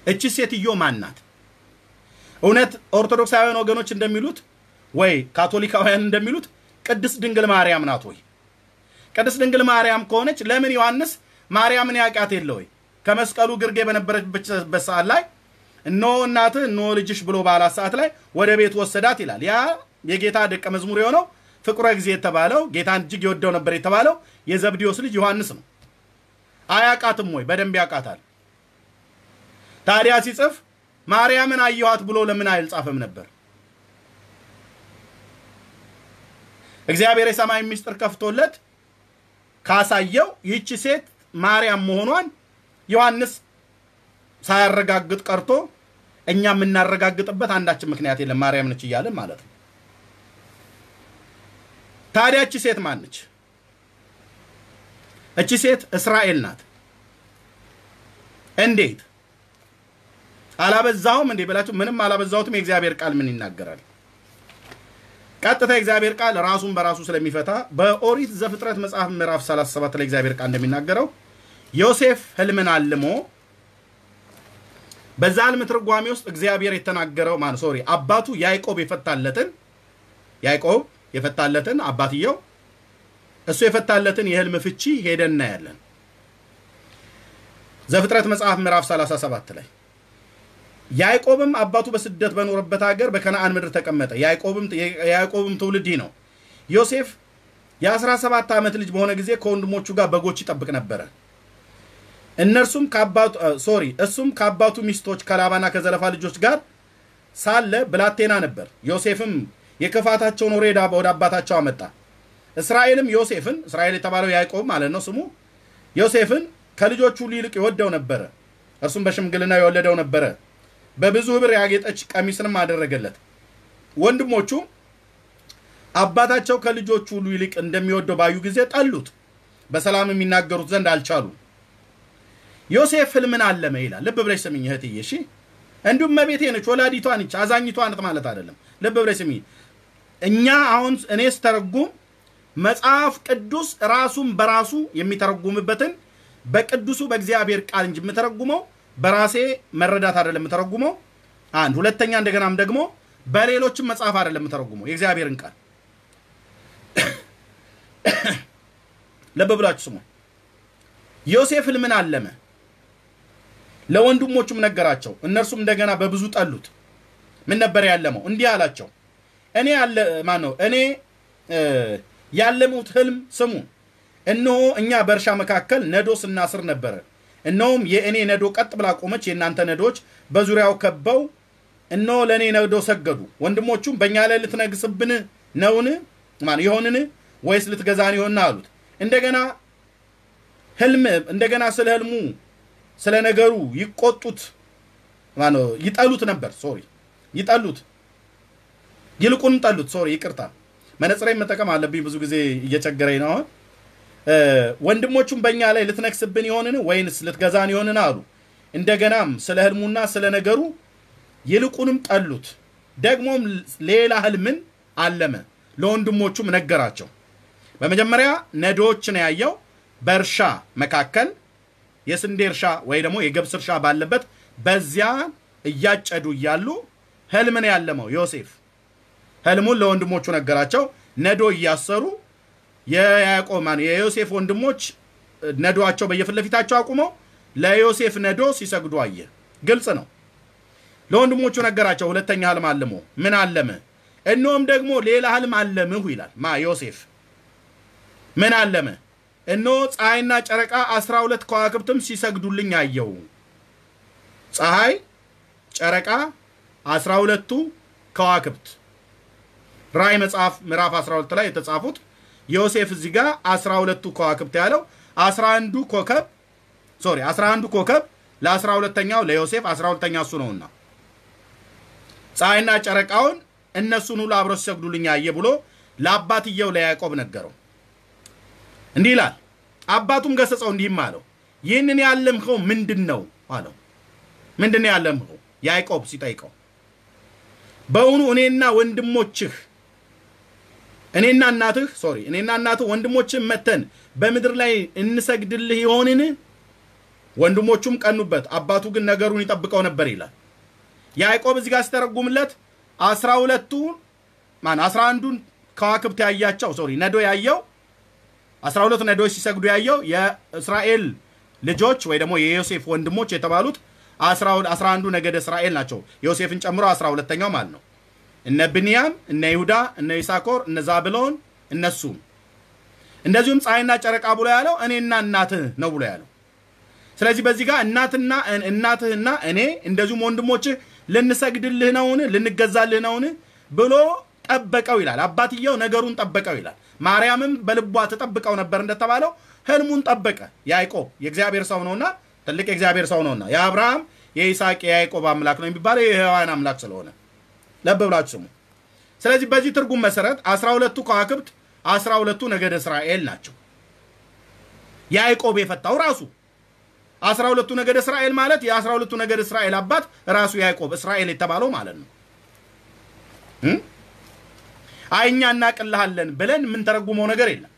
እቺ ሴትዮ ማን ናት? እውነት ኦርቶዶክሳውያን ወገኖች እንደሚሉት ወይ ካቶሊካውያን እንደሚሉት ቅድስት ድንግል ማርያም ናት ወይ? ቅድስት ድንግል ማርያም ከሆነች ለምን ዮሐንስ ማርያምን ያውቃት የለ ወይ? ከመስቀሉ ግርጌ በነበረችበት ሰዓት ላይ እነሆ እናትህ እነሆ ልጅሽ ብሎ ባላት ሰዓት ላይ ወደ ቤት ወሰዳት ይላል። ያ የጌታ ደቀ መዝሙር የሆነው ፍቁረ ጊዜ የተባለው ጌታን እጅግ የወደው ነበር የተባለው የዘብዲዮስ ልጅ ዮሐንስ ነው። አያቃትም ወይ? በደንብ ያውቃታል። ታዲያ ሲጽፍ ማርያምን አየኋት ብሎ ለምን አልጻፈም ነበር? እግዚአብሔር የሰማይ ምስጢር ከፍቶለት ካሳየው ይህቺ ሴት ማርያም መሆኗን ዮሐንስ ሳያረጋግጥ ቀርቶ እኛ የምናረጋግጥበት አንዳችን ምክንያት የለም። ማርያም ነች እያለን ማለት ነው። ታዲያ እቺ ሴት ማን ነች? እቺ ሴት እስራኤል ናት። እንዴት አላበዛሁም እንዴ ብላችሁ፣ ምንም አላበዛሁትም። የእግዚአብሔር ቃል ምን ይናገራል? ቀጥታ የእግዚአብሔር ቃል ራሱን በራሱ ስለሚፈታ በኦሪት ዘፍጥረት መጽሐፍ ምዕራፍ 37 ላይ እግዚአብሔር ቃል እንደሚናገረው ዮሴፍ ህልምን አልሞ በዛ ህልም ትርጓሜ ውስጥ እግዚአብሔር የተናገረው ማን ሶሪ አባቱ ያዕቆብ የፈታለትን ያዕቆብ የፈታለትን አባትየው እሱ የፈታለትን የህልም ፍቺ ሄደን እናያለን። ዘፍጥረት መጽሐፍ ምዕራፍ 37 ላይ ያዕቆብም አባቱ በስደት በኖረበት ሀገር በከነአን ምድር ተቀመጠ። የያዕቆብም ትውልድ ይህ ነው። ዮሴፍ የ17 ዓመት ልጅ በሆነ ጊዜ ከወንድሞቹ ጋር በጎች ይጠብቅ ነበረ። እነርሱም ከአባቱ ሶሪ እሱም ከአባቱ ሚስቶች ከላባና ከዘለፋ ልጆች ጋር ሳለ ብላቴና ነበር። ዮሴፍም የክፋታቸውን ወሬ ወደ አባታቸው አመጣ። እስራኤልም ዮሴፍን እስራኤል የተባለው ያዕቆብ ማለት ነው ስሙ ዮሴፍን ከልጆቹ ሁሉ ይልቅ ይወደው ነበረ። እርሱም በሽምግልና የወለደው ነበረ። በብዙ ኅብር ያጌጠች ቀሚስንም አደረገለት። ወንድሞቹ አባታቸው ከልጆቹ ሁሉ ይልቅ እንደሚወደው ባዩ ጊዜ ጠሉት፣ በሰላም የሚናገሩት ዘንድ አልቻሉ። ዮሴፍ ህልምን አለመ ይላል። ልብ ብለሽ ስሚኝ እህትዬ፣ እሺ። እንዲሁም መቤቴ ነች፣ ወላዲቷ ነች፣ አዛኝቷ ናት ማለት አይደለም። ልብ ብለሽ ስሚኝ። እኛ አሁን እኔ ስተረጉም መጽሐፍ ቅዱስ ራሱን በራሱ የሚተረጉምበትን በቅዱሱ በእግዚአብሔር ቃል እንጂ የምተረጉመው በራሴ መረዳት አይደለም የምተረጉመው። አንድ ሁለተኛ፣ እንደገናም ደግሞ በሌሎችም መጽሐፍ አይደለም የምተረጉመው የእግዚአብሔርን ቃል ልብ ብላችሁ ስሙ። ዮሴፍ ህልምን አለመ፣ ለወንድሞቹም ነገራቸው። እነርሱም እንደገና በብዙ ጠሉት። ምን ነበር ያለመው? እንዲህ አላቸው፣ እኔ ያለ ማን ነው እኔ ያለሙት ህልም ስሙ። እነሆ እኛ በእርሻ መካከል ነዶ ስናስር ነበረ። እነሆም የእኔ ነዶ ቀጥ ብላ ቆመች፣ የእናንተ ነዶች በዙሪያው ከበው እነሆ ለእኔ ነዶ ሰገዱ። ወንድሞቹም በእኛ ላይ ልትነግስብን ነውን ይሆንን ወይስ ልትገዛን ይሆን አሉት። እንደገና ህልም እንደገና ስለ ህልሙ ስለ ነገሩ ይቆጡት ማነው ይጠሉት ነበር። ሶሪ ይጠሉት ይልቁንም ጠሉት። ሶሪ ይቅርታ፣ መነጽሬን መጠቀም አለብኝ ብዙ ጊዜ እየቸገረኝ ነው። አሁን ወንድሞቹም በእኛ ላይ ልትነግስብን ይሆንን ወይንስ ልትገዛን ይሆንን አሉ። እንደገናም ስለ ህልሙና ስለ ነገሩ ይልቁንም ጠሉት። ደግሞም ሌላ ህልምን አለመ፣ ለወንድሞቹም ነገራቸው። በመጀመሪያ ነዶዎችን ያየው በእርሻ መካከል የስንዴ እርሻ ወይ ደግሞ የገብስ እርሻ ባለበት በዚያ እያጨዱ እያሉ ህልምን ያለመው ዮሴፍ ህልሙን ለወንድሞቹ ነገራቸው። ነዶ እያሰሩ የያዕቆብ የዮሴፍ ወንድሞች ነዶቸው በየፊት አቁመው ለዮሴፍ ነዶ ሲሰግዱ አየ። ግልጽ ነው። ለወንድሞቹ ነገራቸው። ሁለተኛ ህልም አልሞ ምን አለመ? እነሆም ደግሞ ሌላ ህልም አለምሁ ይላል። ማ ዮሴፍ ምን አለመ? እነሆ ፀሐይና ጨረቃ አስራ ሁለት ከዋክብትም ሲሰግዱልኝ አየው። ፀሐይ፣ ጨረቃ፣ አስራ ሁለቱ ከዋክብት ራእይ መጽሐፍ ምዕራፍ 12 ላይ የተጻፉት ዮሴፍ እዚህ ጋር 12ቱ ከዋክብት ያለው 11ዱ ኮከብ ሶሪ 11ዱ ኮከብ ለ12ተኛው ለዮሴፍ 12ተኛ እሱ ነውና ፀሐይና ጨረቃውን እነሱን ሁሉ አብረው ሲሰግዱልኝ አየ ብሎ ለአባትየው ለያዕቆብ ነገረው። እንዲህ ይላል። አባቱም ገሰጸው እንዲህም አለው፣ ይህንን ያለምኸው ምንድን ነው አለው። ምንድን ያለምኸው? ያዕቆብ ሲጠይቀው በእውኑ እኔና ወንድሞችህ እኔና እናትህ ሶሪ እኔና እናትህ ወንድሞችህ መተን በምድር ላይ እንሰግድልህ ይሆንን? ወንድሞቹም ቀኑበት፣ አባቱ ግን ነገሩን ይጠብቀው ነበር ይላል። ያዕቆብ እዚህ ጋር ሲተረጉምለት አስራ ሁለቱ ማን አስራ አንዱን ከዋክብት ያያቸው ሶሪ ነዶ ያየው አስራ ሁለቱ ነዶዎች ሲሰግዱ ያየው የእስራኤል ልጆች ወይ ደግሞ የዮሴፍ ወንድሞች የተባሉት አስራ አንዱ ነገደ እስራኤል ናቸው። ዮሴፍን ጨምሮ አስራ ሁለተኛው ማለት ነው። እነ ብንያም፣ እነ ይሁዳ፣ እነ ይሳኮር፣ እነ ዛብሎን እነሱም እንደዚሁም ፀሐይና ጨረቃ ብሎ ያለው እኔና እናትህ ነው ብሎ ያለው። ስለዚህ በዚህ ጋር እናትና እናትህና እኔ እንደዚሁም ወንድሞችህ ልንሰግድልህ ነውን ልንገዛልህ ነውን ብሎ ጠበቀው ይላል። አባትየው ነገሩን ጠበቀው ይላል። ማርያምም በልቧ ተጠብቀው ነበር እንደተባለው ህልሙን ጠበቀ። ያዕቆብ የእግዚአብሔር ሰው ነውና ትልቅ የእግዚአብሔር ሰው ነውና የአብርሃም የይስሐቅ የያዕቆብ አምላክ ነው የሚባለው የሕያዋን አምላክ ስለሆነ ለብ ብላችሁ ስሙ። ስለዚህ በዚህ ትርጉም መሰረት አስራ ሁለቱ ከዋክብት አስራ ሁለቱ ነገደ እስራኤል ናቸው። ያዕቆብ የፈታው ራሱ አስራ ሁለቱ ነገደ እስራኤል ማለት የአስራ ሁለቱ ነገደ እስራኤል አባት ራሱ ያዕቆብ እስራኤል የተባለው ማለት ነው። አይ እኛ እናቅልሃለን ብለን የምንተረጉመው ነገር የለም።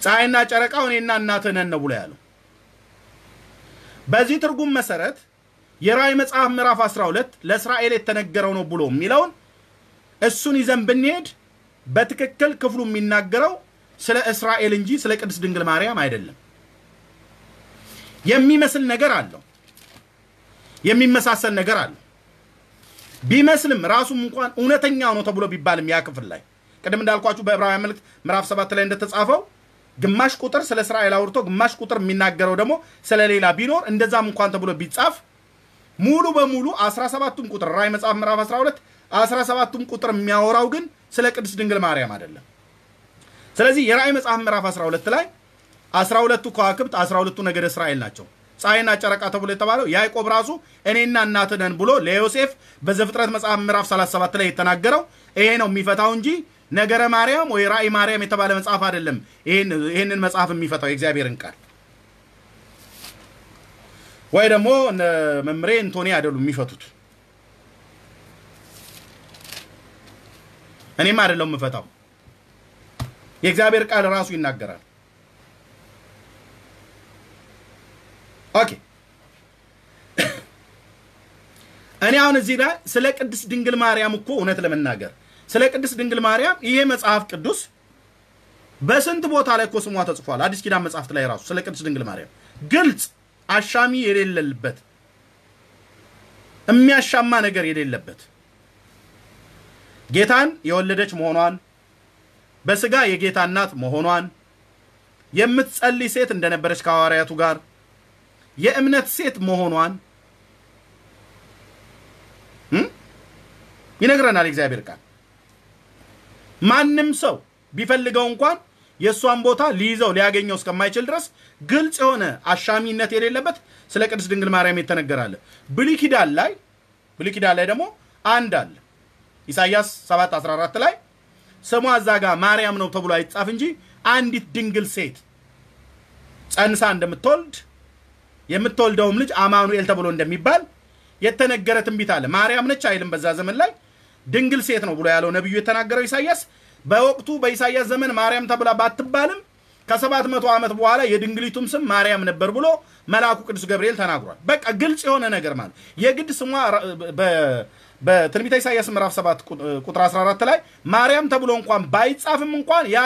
ፀሐይና ጨረቃው እኔና እናትህ ነን ብሎ ያለው። በዚህ ትርጉም መሰረት የራእይ መጽሐፍ ምዕራፍ 12 ለእስራኤል የተነገረው ነው ብሎ የሚለውን እሱን ይዘን ብንሄድ በትክክል ክፍሉ የሚናገረው ስለ እስራኤል እንጂ ስለ ቅድስት ድንግል ማርያም አይደለም። የሚመስል ነገር አለው፣ የሚመሳሰል ነገር አለው። ቢመስልም ራሱም እንኳን እውነተኛው ነው ተብሎ ቢባልም ያ ክፍል ላይ ቅድም እንዳልኳችሁ በዕብራውያን መልእክት ምዕራፍ ሰባት ላይ እንደተጻፈው ግማሽ ቁጥር ስለ እስራኤል አውርቶ ግማሽ ቁጥር የሚናገረው ደግሞ ስለ ሌላ ቢኖር እንደዛም እንኳን ተብሎ ቢጻፍ ሙሉ በሙሉ 17ቱም ቁጥር ራእይ መጽሐፍ ምዕራፍ 12 17ቱም ቁጥር የሚያወራው ግን ስለ ቅድስት ድንግል ማርያም አይደለም። ስለዚህ የራእይ መጽሐፍ ምዕራፍ 12 ላይ 12ቱ ከዋክብት 12ቱ ነገደ እስራኤል ናቸው። ፀሐይና ጨረቃ ተብሎ የተባለው ያዕቆብ ራሱ እኔና እናትህ ነን ብሎ ለዮሴፍ በዘፍጥረት መጽሐፍ ምዕራፍ 37 ላይ የተናገረው ይሄ ነው የሚፈታው እንጂ ነገረ ማርያም ወይ ራእይ ማርያም የተባለ መጽሐፍ አይደለም። ይህንን መጽሐፍ የሚፈታው የእግዚአብሔርን ቃል ወይ ደግሞ መምሬ እንቶኔ አይደሉም የሚፈቱት። እኔም አይደለም የምፈታው፣ የእግዚአብሔር ቃል ራሱ ይናገራል። Okay እኔ አሁን እዚህ ላይ ስለ ቅድስት ድንግል ማርያም እኮ እውነት ለመናገር ስለ ቅድስት ድንግል ማርያም ይሄ መጽሐፍ ቅዱስ በስንት ቦታ ላይ እኮ ስሟ ተጽፏል። አዲስ ኪዳን መጽሐፍት ላይ ራሱ ስለ ቅድስት ድንግል ማርያም ግልጽ አሻሚ የሌለበት የሚያሻማ ነገር የሌለበት ጌታን የወለደች መሆኗን በስጋ የጌታ እናት መሆኗን የምትጸልይ ሴት እንደነበረች ከሐዋርያቱ ጋር የእምነት ሴት መሆኗን ይነግረናል እግዚአብሔር ቃል። ማንም ሰው ቢፈልገው እንኳን የእሷን ቦታ ሊይዘው ሊያገኘው እስከማይችል ድረስ ግልጽ የሆነ አሻሚነት የሌለበት ስለ ቅድስት ድንግል ማርያም የተነገራለ። ብሉይ ኪዳን ላይ ብሉይ ኪዳን ላይ ደግሞ አንድ አለ ኢሳይያስ 7 14 ላይ ስሟ እዛ ጋር ማርያም ነው ተብሎ አይጻፍ እንጂ አንዲት ድንግል ሴት ጸንሳ እንደምትወልድ የምትወልደውም ልጅ አማኑኤል ተብሎ እንደሚባል የተነገረ ትንቢት አለ። ማርያም ነች አይልም። በዛ ዘመን ላይ ድንግል ሴት ነው ብሎ ያለው ነቢዩ የተናገረው ኢሳያስ በወቅቱ በኢሳያስ ዘመን ማርያም ተብላ ባትባልም ከሰባት መቶ ዓመት በኋላ የድንግሊቱም ስም ማርያም ነበር ብሎ መልአኩ ቅዱስ ገብርኤል ተናግሯል። በቃ ግልጽ የሆነ ነገር ማለት የግድ ስሟ በትንቢተ ኢሳያስ ምዕራፍ 7 ቁጥር 14 ላይ ማርያም ተብሎ እንኳን ባይጻፍም እንኳን ያ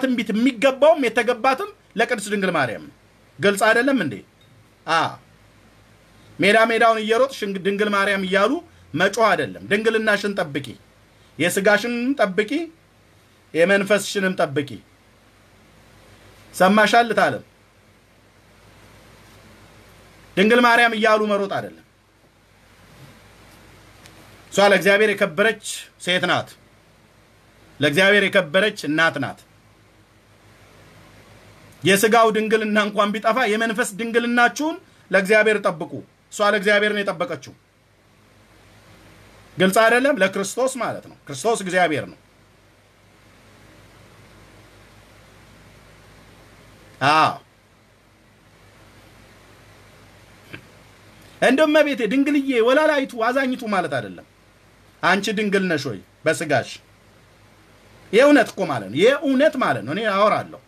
ትንቢት የሚገባውም የተገባትም ለቅድስት ድንግል ማርያም ነው። ግልጽ አይደለም እንዴ? አ ሜዳ ሜዳውን እየሮጥሽ ድንግል ማርያም እያሉ መጮህ አይደለም። ድንግልናሽን ጠብቂ፣ የስጋሽንም ጠብቂ፣ የመንፈስሽንም ጠብቂ። ሰማሻል ታለም ድንግል ማርያም እያሉ መሮጥ አይደለም። እሷ ለእግዚአብሔር የከበረች ሴት ናት። ለእግዚአብሔር የከበረች እናት ናት። የስጋው ድንግልና እንኳን ቢጠፋ የመንፈስ ድንግልናችሁን ለእግዚአብሔር ጠብቁ። እሷ ለእግዚአብሔር ነው የጠበቀችው። ግልጽ አይደለም? ለክርስቶስ ማለት ነው። ክርስቶስ እግዚአብሔር ነው። አዎ እንደው እመቤቴ ድንግልዬ ወላላይቱ አዛኝቱ ማለት አይደለም። አንቺ ድንግል ነሽ ወይ በስጋሽ? የእውነት እኮ ማለት ነው። የእውነት ማለት ነው። እኔ አወራለሁ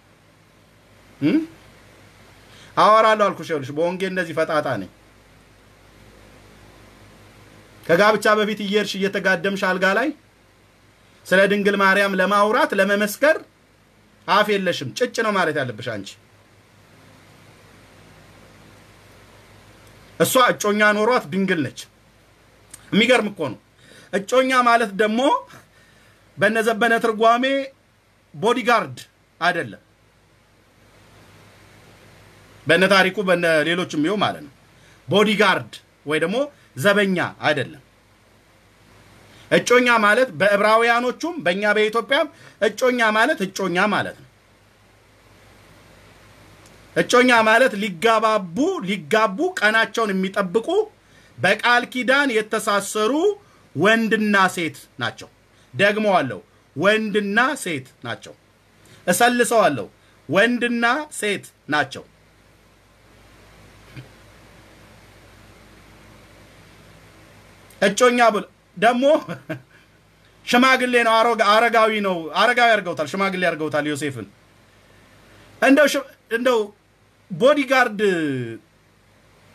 አወራለሁ አልኩሽ። ይኸውልሽ በወንጌል እንደዚህ ፈጣጣ ነኝ። ከጋብቻ በፊት እየሄድሽ እየተጋደምሽ አልጋ ላይ ስለ ድንግል ማርያም ለማውራት ለመመስከር አፍ የለሽም። ጭጭ ነው ማለት ያለብሽ አንቺ። እሷ እጮኛ ኖሯት ድንግል ነች። የሚገርም እኮ ነው። እጮኛ ማለት ደግሞ በነዘበነ ትርጓሜ ቦዲጋርድ አይደለም። በነ ታሪኩ በነ ሌሎችም ይኸው ማለት ነው። ቦዲጋርድ ወይ ደግሞ ዘበኛ አይደለም። እጮኛ ማለት በዕብራውያኖቹም በእኛ በኢትዮጵያም እጮኛ ማለት እጮኛ ማለት ነው። እጮኛ ማለት ሊጋባቡ ሊጋቡ ቀናቸውን የሚጠብቁ በቃል ኪዳን የተሳሰሩ ወንድና ሴት ናቸው። ደግመዋለሁ፣ ወንድና ሴት ናቸው። እሰልሰዋለሁ፣ ወንድና ሴት ናቸው። እጮኛ ብሎ ደግሞ ሽማግሌ ነው፣ አረጋዊ ነው። አረጋዊ አድርገውታል፣ ሽማግሌ አድርገውታል ዮሴፍን። እንደው እንደው ቦዲጋርድ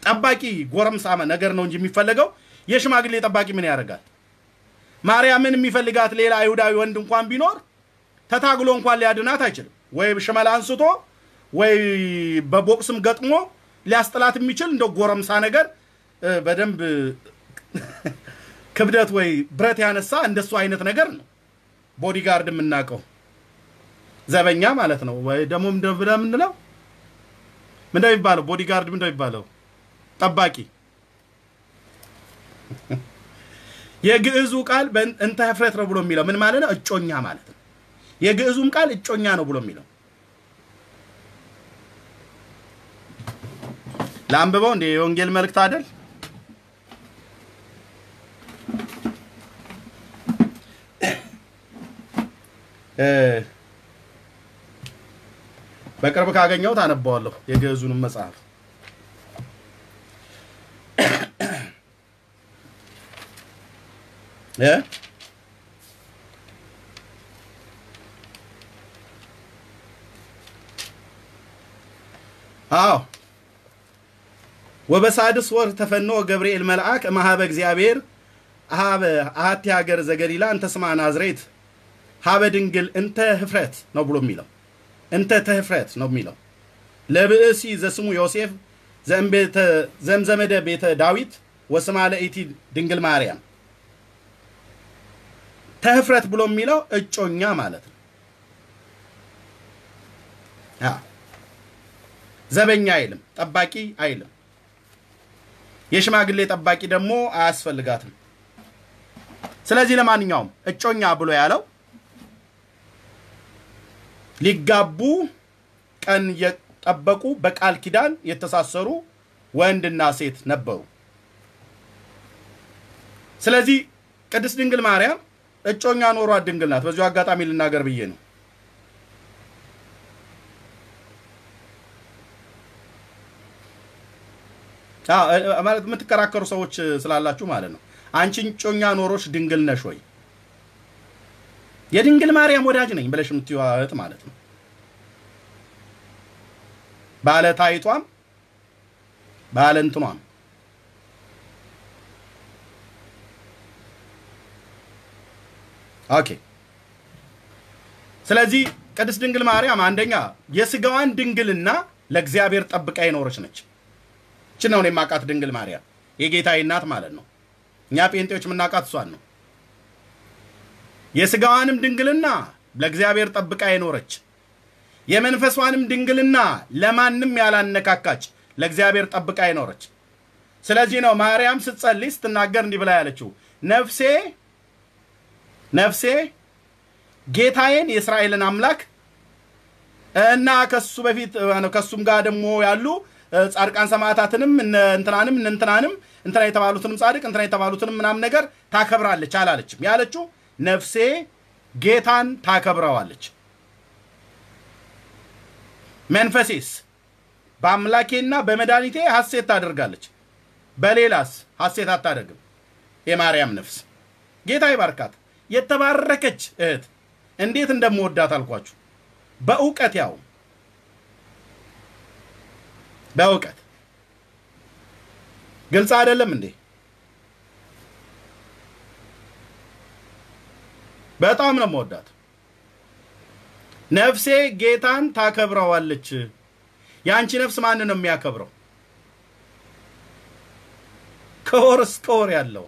ጠባቂ ጎረምሳ ነገር ነው እንጂ የሚፈለገው የሽማግሌ ጠባቂ ምን ያደርጋል? ማርያምን የሚፈልጋት ሌላ አይሁዳዊ ወንድ እንኳን ቢኖር ተታግሎ እንኳን ሊያድናት አይችልም። ወይ ሽመላ አንስቶ ወይ በቦክስም ገጥሞ ሊያስጥላት የሚችል እንደው ጎረምሳ ነገር በደንብ ክብደት ወይ ብረት ያነሳ እንደሱ አይነት ነገር ነው bodyguard የምናውቀው ዘበኛ ማለት ነው። ወይ ደግሞ ምንድን የምንለው ምንድነው የሚባለው? bodyguard ምንድነው የሚባለው? ጠባቂ። የግዕዙ ቃል እንተ ኅፍረት ነው ብሎ የሚለው ምን ማለት ነው? እጮኛ ማለት ነው። የግዕዙም ቃል እጮኛ ነው ብሎ የሚለው ለአንብበው እንደ የወንጌል መልእክት አይደል? በቅርብ ካገኘሁት አነባዋለሁ የግዕዙንም መጽሐፍ። አዎ ወበሳድስ ወር ተፈኖ ገብርኤል መልአክ ማሃበ እግዚአብሔር አሃቲ ሀገር ዘገሊላ እንተ ስማ ናዝሬት ሀበ ድንግል እንተ ኅፍረት ነው ብሎ የሚለው እንተ ተኅፍረት ነው የሚለው ለብእሲ ዘስሙ ዮሴፍ ዘምዘመደ ቤተ ዳዊት ወስማ ለኢቲ ድንግል ማርያም ተኅፍረት ብሎ የሚለው እጮኛ ማለት ነው። ዘበኛ አይልም፣ ጠባቂ አይልም። የሽማግሌ ጠባቂ ደግሞ አያስፈልጋትም። ስለዚህ ለማንኛውም እጮኛ ብሎ ያለው ሊጋቡ ቀን የጠበቁ በቃል ኪዳን የተሳሰሩ ወንድና ሴት ነበሩ። ስለዚህ ቅድስት ድንግል ማርያም እጮኛ ኖሯት ድንግል ናት። በዚሁ አጋጣሚ ልናገር ብዬ ነው። ማለት የምትከራከሩ ሰዎች ስላላችሁ ማለት ነው። አንቺ እጮኛ ኖሮች ድንግል ነሽ ወይ? የድንግል ማርያም ወዳጅ ነኝ ብለሽ የምትይዋ ማለት ነው። ባለ ታይቷም ባለ እንትኗም okay። ስለዚህ ቅድስት ድንግል ማርያም አንደኛ የስጋዋን ድንግልና ለእግዚአብሔር ጠብቃ የኖረች ነች። ይህችን ነው የማውቃት ድንግል ማርያም የጌታዬ እናት ማለት ነው። እኛ ጴንጤዎች የምናውቃት እሷን ነው። የስጋዋንም ድንግልና ለእግዚአብሔር ጠብቃ የኖረች የመንፈሷንም ድንግልና ለማንም ያላነካካች ለእግዚአብሔር ጠብቃ የኖረች። ስለዚህ ነው ማርያም ስትጸልይ ስትናገር እንዲህ ብላ ያለችው ነፍሴ ነፍሴ ጌታዬን የእስራኤልን አምላክ እና ከሱ በፊት ከሱም ጋር ደግሞ ያሉ ጻድቃን ሰማዕታትንም እንትናንም እንትናንም እንትና የተባሉትንም ጻድቅ እንትና የተባሉትንም ምናምን ነገር ታከብራለች አላለችም። ያለችው ነፍሴ ጌታን ታከብረዋለች፣ መንፈሴስ በአምላኬና በመድኃኒቴ ሐሴት ታደርጋለች፣ በሌላስ ሐሴት አታደርግም። የማርያም ነፍስ ጌታ ይባርካት። የተባረከች እህት እንዴት እንደምወዳት አልኳችሁ። በእውቀት ያው በእውቀት ግልጽ አይደለም እንዴ? በጣም ነው የምወዳት። ነፍሴ ጌታን ታከብረዋለች። የአንቺ ነፍስ ማን ነው የሚያከብረው? ከወር እስከ ወር ያለው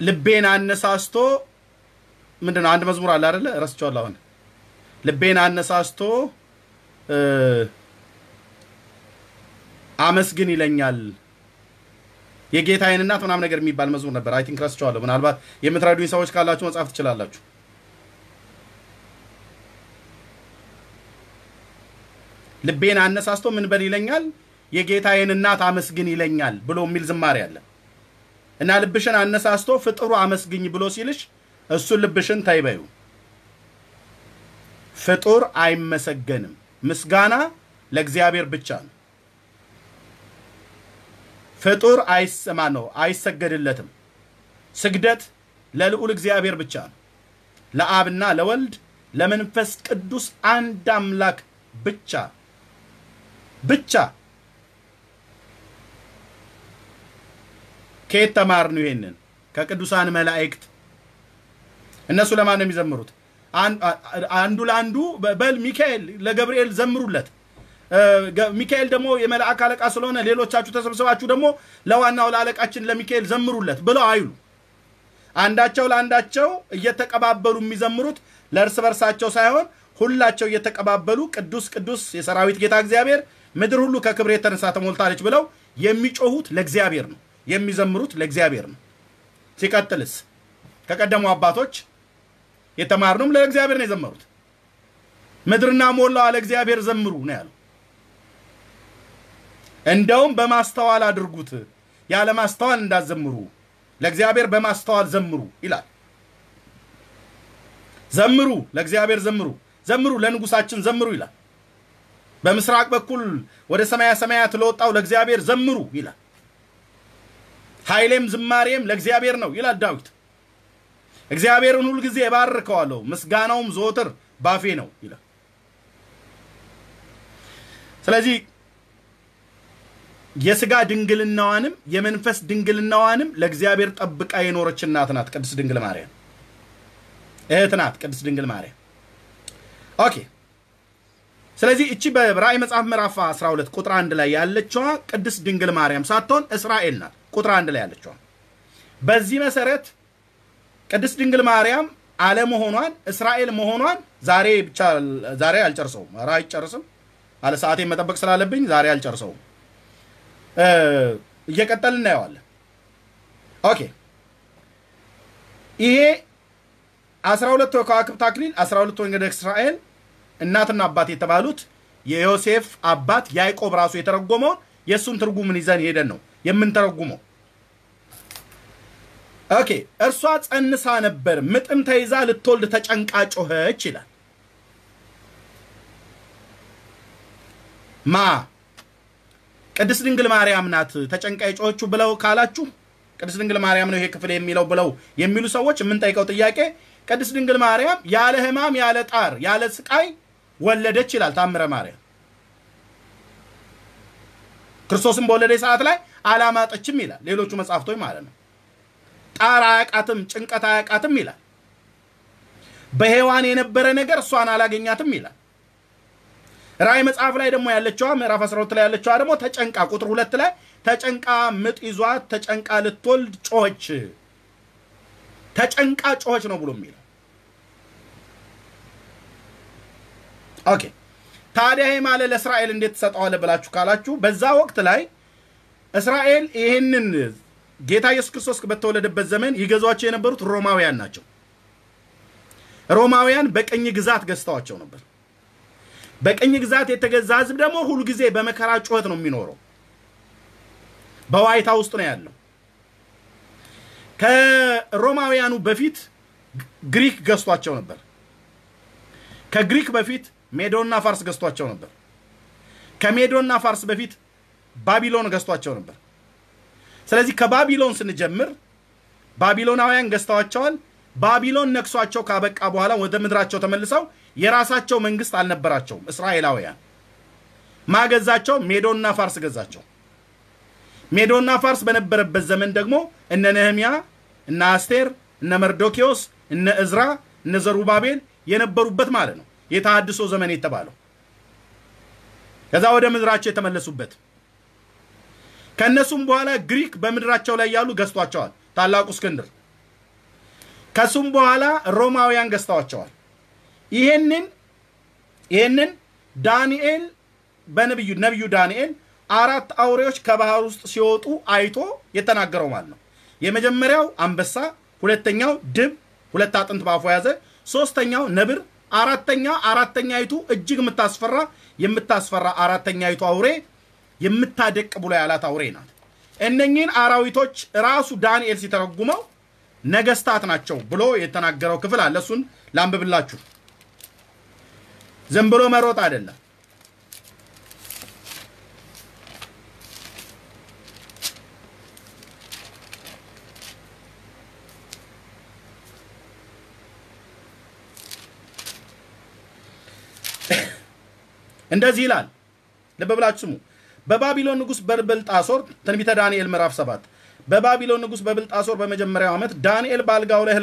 ልቤን አነሳስቶ ምንድን ነው? አንድ መዝሙር አለ አይደለ? ረስቼዋለሁ አሁን። ልቤን አነሳስቶ አመስግን ይለኛል የጌታዬን እናት ምናምን ነገር የሚባል መዝሙር ነበር። I think ረስቼዋለሁ። ምናልባት የምትረዱኝ ሰዎች ካላችሁ መጻፍ ትችላላችሁ። ልቤን አነሳስቶ ምን በል ይለኛል የጌታዬን እናት አመስግን ይለኛል ብሎ የሚል ዝማሬ አለ እና ልብሽን አነሳስቶ ፍጥሩ አመስግኝ ብሎ ሲልሽ እሱን ልብሽን ተይበዩ። ፍጡር አይመሰገንም። ምስጋና ለእግዚአብሔር ብቻ ነው። ፍጡር አይሰማ ነው አይሰገድለትም። ስግደት ለልዑል እግዚአብሔር ብቻ ነው። ለአብና ለወልድ ለመንፈስ ቅዱስ አንድ አምላክ ብቻ ብቻ። ከየት ተማርነው ይሄንን? ከቅዱሳን መላእክት። እነሱ ለማን ነው የሚዘምሩት? አንዱ ለአንዱ በል ሚካኤል ለገብርኤል ዘምሩለት ሚካኤል ደግሞ የመልአክ አለቃ ስለሆነ ሌሎቻችሁ ተሰብስባችሁ ደግሞ ለዋናው ለአለቃችን ለሚካኤል ዘምሩለት ብለው አይሉ። አንዳቸው ለአንዳቸው እየተቀባበሉ የሚዘምሩት ለእርስ በርሳቸው ሳይሆን ሁላቸው እየተቀባበሉ ቅዱስ ቅዱስ የሰራዊት ጌታ እግዚአብሔር ምድር ሁሉ ከክብር የተነሳ ተሞልታለች ብለው የሚጮሁት ለእግዚአብሔር ነው፣ የሚዘምሩት ለእግዚአብሔር ነው። ሲቀጥልስ ከቀደሙ አባቶች የተማርነውም ለእግዚአብሔር ነው የዘመሩት። ምድርና ሞላዋ ለእግዚአብሔር ዘምሩ ነው ያለው። እንደውም በማስተዋል አድርጉት፣ ያለ ማስተዋል እንዳዘምሩ ለእግዚአብሔር በማስተዋል ዘምሩ ይላል። ዘምሩ፣ ለእግዚአብሔር ዘምሩ፣ ዘምሩ፣ ለንጉሳችን ዘምሩ ይላል። በምስራቅ በኩል ወደ ሰማያ ሰማያት ለወጣው ለእግዚአብሔር ዘምሩ ይላል። ኃይሌም ዝማሬም ለእግዚአብሔር ነው ይላል ዳዊት። እግዚአብሔርን ሁል ጊዜ እባርከዋለሁ፣ ምስጋናውም ዘወትር ባፌ ነው ይላል። ስለዚህ የስጋ ድንግልናዋንም የመንፈስ ድንግልናዋንም ለእግዚአብሔር ጠብቃ የኖረች እናት ናት ቅድስት ድንግል ማርያም። እህት ናት ቅድስት ድንግል ማርያም። Okay። ስለዚህ እቺ በራእይ መጽሐፍ ምዕራፍ 12 ቁጥር አንድ ላይ ያለችዋ ቅድስት ድንግል ማርያም ሳትሆን እስራኤል ናት። ቁጥር አንድ ላይ ያለችዋ። በዚህ መሰረት ቅድስት ድንግል ማርያም አለመሆኗን እስራኤል መሆኗን ዛሬ ብቻ ዛሬ አልጨርሰውም። ኧረ አይጨርስም አለ ሰዓቴን መጠበቅ ስላለብኝ ዛሬ አልጨርሰውም። እየቀጠል እናየዋለን። Okay ይሄ አስራ ሁለት ከዋክብት አክሊል አስራ ሁለት ነገደ እስራኤል እናትና አባት የተባሉት የዮሴፍ አባት ያዕቆብ ራሱ የተረጎመውን የእሱን ትርጉምን ይዘን ሄደን ነው የምንተረጉመው። Okay እርሷ ጸንሳ ነበር፣ ምጥም ተይዛ ልትወልድ ተጨንቃ ጮኸች ይላል። ማ ቅድስት ድንግል ማርያም ናት ተጨንቃ የጮኸችው ብለው ካላችሁ ቅድስት ድንግል ማርያም ነው ይሄ ክፍል የሚለው ብለው የሚሉ ሰዎች የምንጠይቀው ጥያቄ ቅድስት ድንግል ማርያም ያለ ሕማም ያለ ጣር ያለ ስቃይ ወለደች ይላል ታምረ ማርያም። ክርስቶስን በወለደ ሰዓት ላይ አላማጠችም ይላል ሌሎቹ መጽሐፍቶች ማለት ነው። ጣር አያቃትም፣ ጭንቀት አያቃትም ይላል። በሔዋን የነበረ ነገር እሷን አላገኛትም ይላል። ራእይ መጽሐፍ ላይ ደግሞ ያለችዋ ምዕራፍ 12 ላይ ያለችዋ ደግሞ ተጨንቃ ቁጥር ሁለት ላይ ተጨንቃ ምጥ ይዟት ተጨንቃ ልትወልድ ጮኸች። ተጨንቃ ጮኸች ነው ብሎ የሚለው Okay። ታዲያ ይህ ማለት ለእስራኤል እንዴት ትሰጠዋለህ ብላችሁ ካላችሁ በዛ ወቅት ላይ እስራኤል ይህንን ጌታ ኢየሱስ ክርስቶስ በተወለደበት ዘመን ይገዟቸው የነበሩት ሮማውያን ናቸው። ሮማውያን በቅኝ ግዛት ገዝተዋቸው ነበር። በቅኝ ግዛት የተገዛ ህዝብ ደግሞ ሁሉ ጊዜ በመከራ ጩኸት ነው የሚኖረው። በዋይታ ውስጥ ነው ያለው። ከሮማውያኑ በፊት ግሪክ ገዝቷቸው ነበር። ከግሪክ በፊት ሜዶና ፋርስ ገዝቷቸው ነበር። ከሜዶና ፋርስ በፊት ባቢሎን ገዝቷቸው ነበር። ስለዚህ ከባቢሎን ስንጀምር ባቢሎናውያን ገዝተዋቸዋል። ባቢሎን ነክሷቸው ካበቃ በኋላ ወደ ምድራቸው ተመልሰው የራሳቸው መንግስት አልነበራቸውም። እስራኤላውያን ማገዛቸው ሜዶና ፋርስ ገዛቸው። ሜዶና ፋርስ በነበረበት ዘመን ደግሞ እነ ነህሚያ፣ እነ አስቴር፣ እነ መርዶኪዎስ፣ እነ እዝራ፣ እነ ዘሩባቤል የነበሩበት ማለት ነው። የተሃድሶ ዘመን የተባለው ከዛ ወደ ምድራቸው የተመለሱበት ከእነሱም በኋላ ግሪክ በምድራቸው ላይ ያሉ ገዝቷቸዋል። ታላቁ እስክንድር ከሱም በኋላ ሮማውያን ገዝተዋቸዋል። ይሄንን ይሄንን ዳንኤል በነቢዩ ነቢዩ ዳንኤል አራት አውሬዎች ከባህር ውስጥ ሲወጡ አይቶ የተናገረው ማለት ነው። የመጀመሪያው አንበሳ፣ ሁለተኛው ድብ ሁለት አጥንት ባፉ ያዘ፣ ሶስተኛው ነብር፣ አራተኛ አራተኛይቱ እጅግ የምታስፈራ የምታስፈራ አራተኛይቱ አውሬ የምታደቅ ብሎ ያላት አውሬ ናት። እነኚህን አራዊቶች ራሱ ዳንኤል ሲተረጉመው ነገስታት ናቸው ብሎ የተናገረው ክፍል አለ። እሱን ላንብብላችሁ። ዝም ብሎ መሮጥ አይደለም። እንደዚህ ይላል። ልብ ብላችሁ ስሙ። በባቢሎን ንጉሥ በብልጣሶር ትንቢተ ዳንኤል ምዕራፍ 7 በባቢሎን ንጉሥ በብልጣሶር በመጀመሪያው ዓመት ዳንኤል በአልጋው ላይ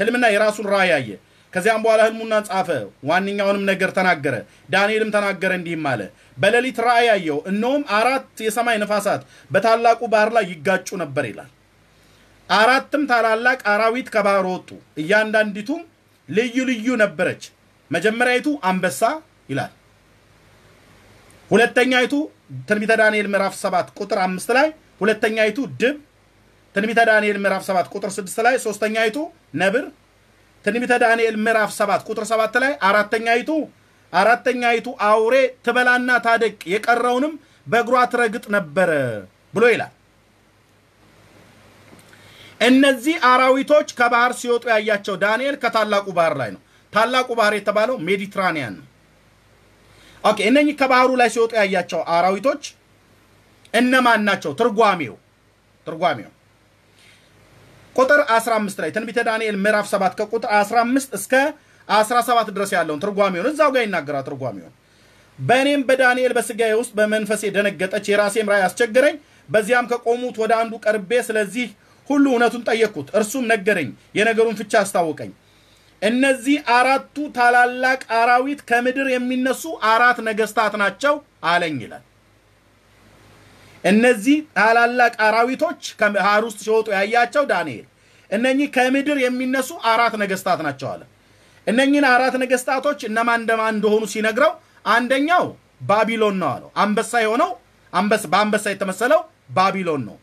ህልምና የራሱን ራእይ አየ። ከዚያም በኋላ ህልሙና ጻፈ፣ ዋነኛውንም ነገር ተናገረ። ዳንኤልም ተናገረ እንዲህም አለ፣ በሌሊት ራእይ አየሁ፣ እነሆም አራት የሰማይ ነፋሳት በታላቁ ባህር ላይ ይጋጩ ነበር ይላል። አራትም ታላላቅ አራዊት ከባህር ወጡ፣ እያንዳንዲቱም ልዩ ልዩ ነበረች። መጀመሪያይቱ አንበሳ ይላል። ሁለተኛይቱ ትንቢተ ዳንኤል ምዕራፍ 7 ቁጥር አምስት ላይ ሁለተኛይቱ ድብ ትንቢተ ዳንኤል ምዕራፍ 7 ቁጥር 6 ላይ ሶስተኛይቱ ነብር ትንቢተ ዳንኤል ምዕራፍ 7 ቁጥር 7 ላይ አራተኛይቱ አራተኛይቱ አውሬ ትበላና ታደቅቅ የቀረውንም በእግሯ ትረግጥ ነበረ ብሎ ይላል። እነዚህ አራዊቶች ከባህር ሲወጡ ያያቸው ዳንኤል ከታላቁ ባህር ላይ ነው። ታላቁ ባህር የተባለው ሜዲትራኒያን ነው። okay እነኚህ ከባህሩ ላይ ሲወጡ ያያቸው አራዊቶች እነማን ናቸው? ትርጓሜው ትርጓሜው ቁጥር 15 ላይ ትንቢተ ዳንኤል ምዕራፍ 7 ከቁጥር 15 እስከ 17 ድረስ ያለውን ትርጓሜውን እዛው ጋር ይናገራል። ትርጓሜውን በእኔም በዳንኤል በስጋዬ ውስጥ በመንፈሴ ደነገጠች፣ የራሴም ራእይ አስቸገረኝ። በዚያም ከቆሙት ወደ አንዱ ቀርቤ ስለዚህ ሁሉ እውነቱን ጠየቅኩት። እርሱም ነገረኝ፣ የነገሩን ፍቻ አስታወቀኝ። እነዚህ አራቱ ታላላቅ አራዊት ከምድር የሚነሱ አራት ነገስታት ናቸው አለኝ ይላል። እነዚህ ታላላቅ አራዊቶች ከባህር ውስጥ ሲወጡ ያያቸው ዳንኤል እነኚህ ከምድር የሚነሱ አራት ነገስታት ናቸው አለ። እነኚህን አራት ነገስታቶች እነማን እንደማን እንደሆኑ ሲነግረው አንደኛው ባቢሎን ነው አለው። አንበሳ የሆነው በአንበሳ የተመሰለው ባቢሎን ነው።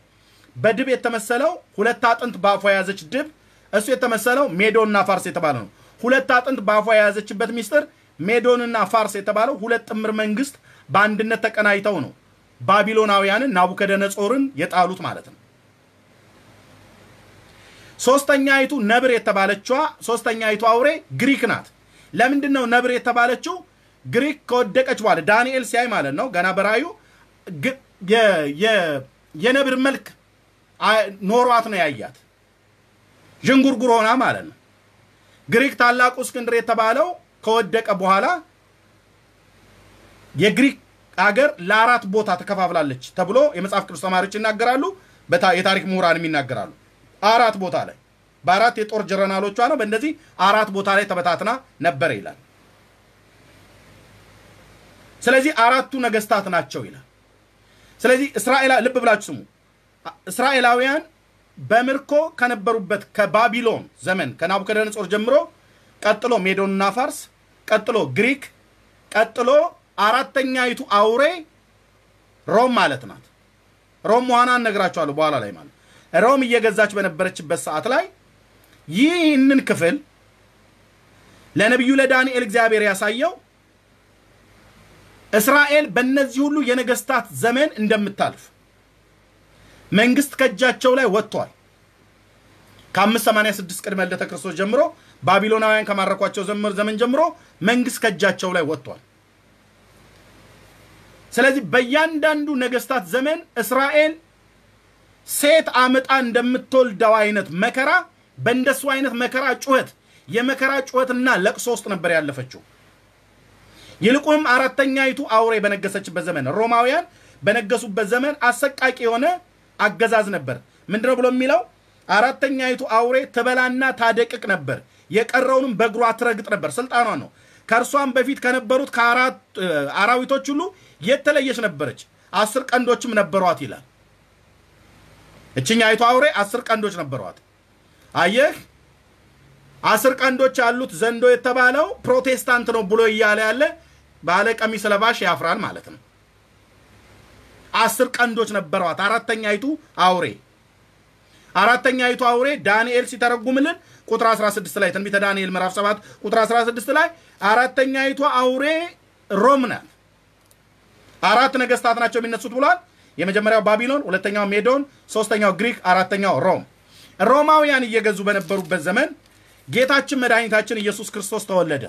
በድብ የተመሰለው ሁለት አጥንት በአፏ የያዘች ድብ እሱ የተመሰለው ሜዶንና ፋርስ የተባለ ነው። ሁለት አጥንት በአፏ የያዘችበት ሚስጥር ሜዶንና ፋርስ የተባለው ሁለት ጥምር መንግስት በአንድነት ተቀናይተው ነው ባቢሎናውያንን ናቡከደነጾርን የጣሉት ማለት ነው። ሶስተኛይቱ ነብር የተባለችዋ ሶስተኛይቱ አውሬ ግሪክ ናት። ለምንድን ነው ነብር የተባለችው? ግሪክ ከወደቀች በኋላ ዳንኤል ሲያይ ማለት ነው ገና በራዩ የነብር መልክ ኖሯት ነው ያያት ዥንጉርጉር ሆና ማለት ነው። ግሪክ ታላቁ እስክንድር የተባለው ከወደቀ በኋላ የግሪክ አገር ለአራት ቦታ ተከፋፍላለች ተብሎ የመጽሐፍ ቅዱስ ተማሪዎች ይናገራሉ። የታሪክ ምሁራንም ይናገራሉ። አራት ቦታ ላይ በአራት የጦር ጀረናሎቿ ነው በእንደዚህ አራት ቦታ ላይ ተበታትና ነበረ ይላል። ስለዚህ አራቱ ነገስታት ናቸው ይላል። ስለዚህ እስራኤላ ልብ ብላችሁ ስሙ። እስራኤላውያን በምርኮ ከነበሩበት ከባቢሎን ዘመን ከናቡከደነጾር ጀምሮ ቀጥሎ ሜዶንና ፋርስ፣ ቀጥሎ ግሪክ፣ ቀጥሎ አራተኛይቱ አውሬ ሮም ማለት ናት። ሮም መሆኗን እነግራችኋለሁ በኋላ ላይ ማለት ሮም እየገዛች በነበረችበት ሰዓት ላይ ይህንን ክፍል ለነቢዩ ለዳንኤል እግዚአብሔር ያሳየው እስራኤል በእነዚህ ሁሉ የነገስታት ዘመን እንደምታልፍ መንግስት ከእጃቸው ላይ ወጥቷል። ከ586 ቅድመ ልደተ ክርስቶስ ጀምሮ ባቢሎናውያን ከማረኳቸው ዘመን ዘመን ጀምሮ መንግስት ከእጃቸው ላይ ወጥቷል። ስለዚህ በእያንዳንዱ ነገስታት ዘመን እስራኤል ሴት አምጣ እንደምትወልደው አይነት መከራ በእንደሱ አይነት መከራ ጩኸት የመከራ ጩኸትና ለቅሶ ውስጥ ነበር ያለፈችው። ይልቁንም አራተኛይቱ አውሬ በነገሰችበት ዘመን ሮማውያን በነገሱበት ዘመን አሰቃቂ የሆነ አገዛዝ ነበር። ምንድነው ብሎ የሚለው አራተኛይቱ አውሬ ትበላና ታደቅቅ ነበር፣ የቀረውንም በእግሯ ትረግጥ ነበር። ስልጣኗ ነው። ከእርሷም በፊት ከነበሩት አራዊቶች ሁሉ የተለየች ነበረች፣ አስር ቀንዶችም ነበሯት ይላል። እችኛይቱ አውሬ አስር ቀንዶች ነበሯት። አየህ፣ አስር ቀንዶች ያሉት ዘንዶ የተባለው ፕሮቴስታንት ነው ብሎ እያለ ያለ ባለ ቀሚስ ለባሽ ያፍራል ማለት ነው። አስር ቀንዶች ነበሯት አራተኛይቱ አውሬ። አራተኛይቱ አውሬ ዳንኤል ሲተረጉምልን ቁጥር 16 ላይ ትንቢተ ዳንኤል ምዕራፍ 7 ቁጥር 16 ላይ አራተኛይቱ አውሬ ሮም ናት። አራት ነገስታት ናቸው የሚነሱት ብሏል። የመጀመሪያው ባቢሎን፣ ሁለተኛው ሜዶን፣ ሶስተኛው ግሪክ፣ አራተኛው ሮም። ሮማውያን እየገዙ በነበሩበት ዘመን ጌታችን መድኃኒታችን ኢየሱስ ክርስቶስ ተወለደ።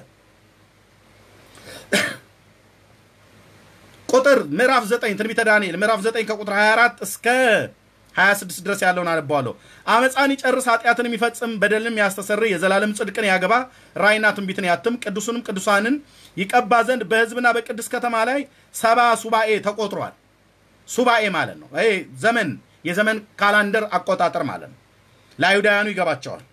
ቁጥር ምዕራፍ 9 ትንቢተ ዳንኤል ምዕራፍ 9 ከቁጥር 24 እስከ 26 ድረስ ያለውን አነባዋለሁ። አመፃን ይጨርስ፣ ኃጢአትን የሚፈጽም፣ በደልንም ያስተሰርይ፣ የዘላለም ጽድቅን ያገባ፣ ራእይና ትንቢትን ያትም፣ ቅዱሱንም ቅዱሳንን ይቀባ ዘንድ በሕዝብና በቅድስት ከተማ ላይ ሰባ ሱባኤ ተቆጥሯል። ሱባኤ ማለት ነው። ይሄ ዘመን የዘመን ካላንደር አቆጣጠር ማለት ነው። ለአይሁዳውያኑ ይገባቸዋል።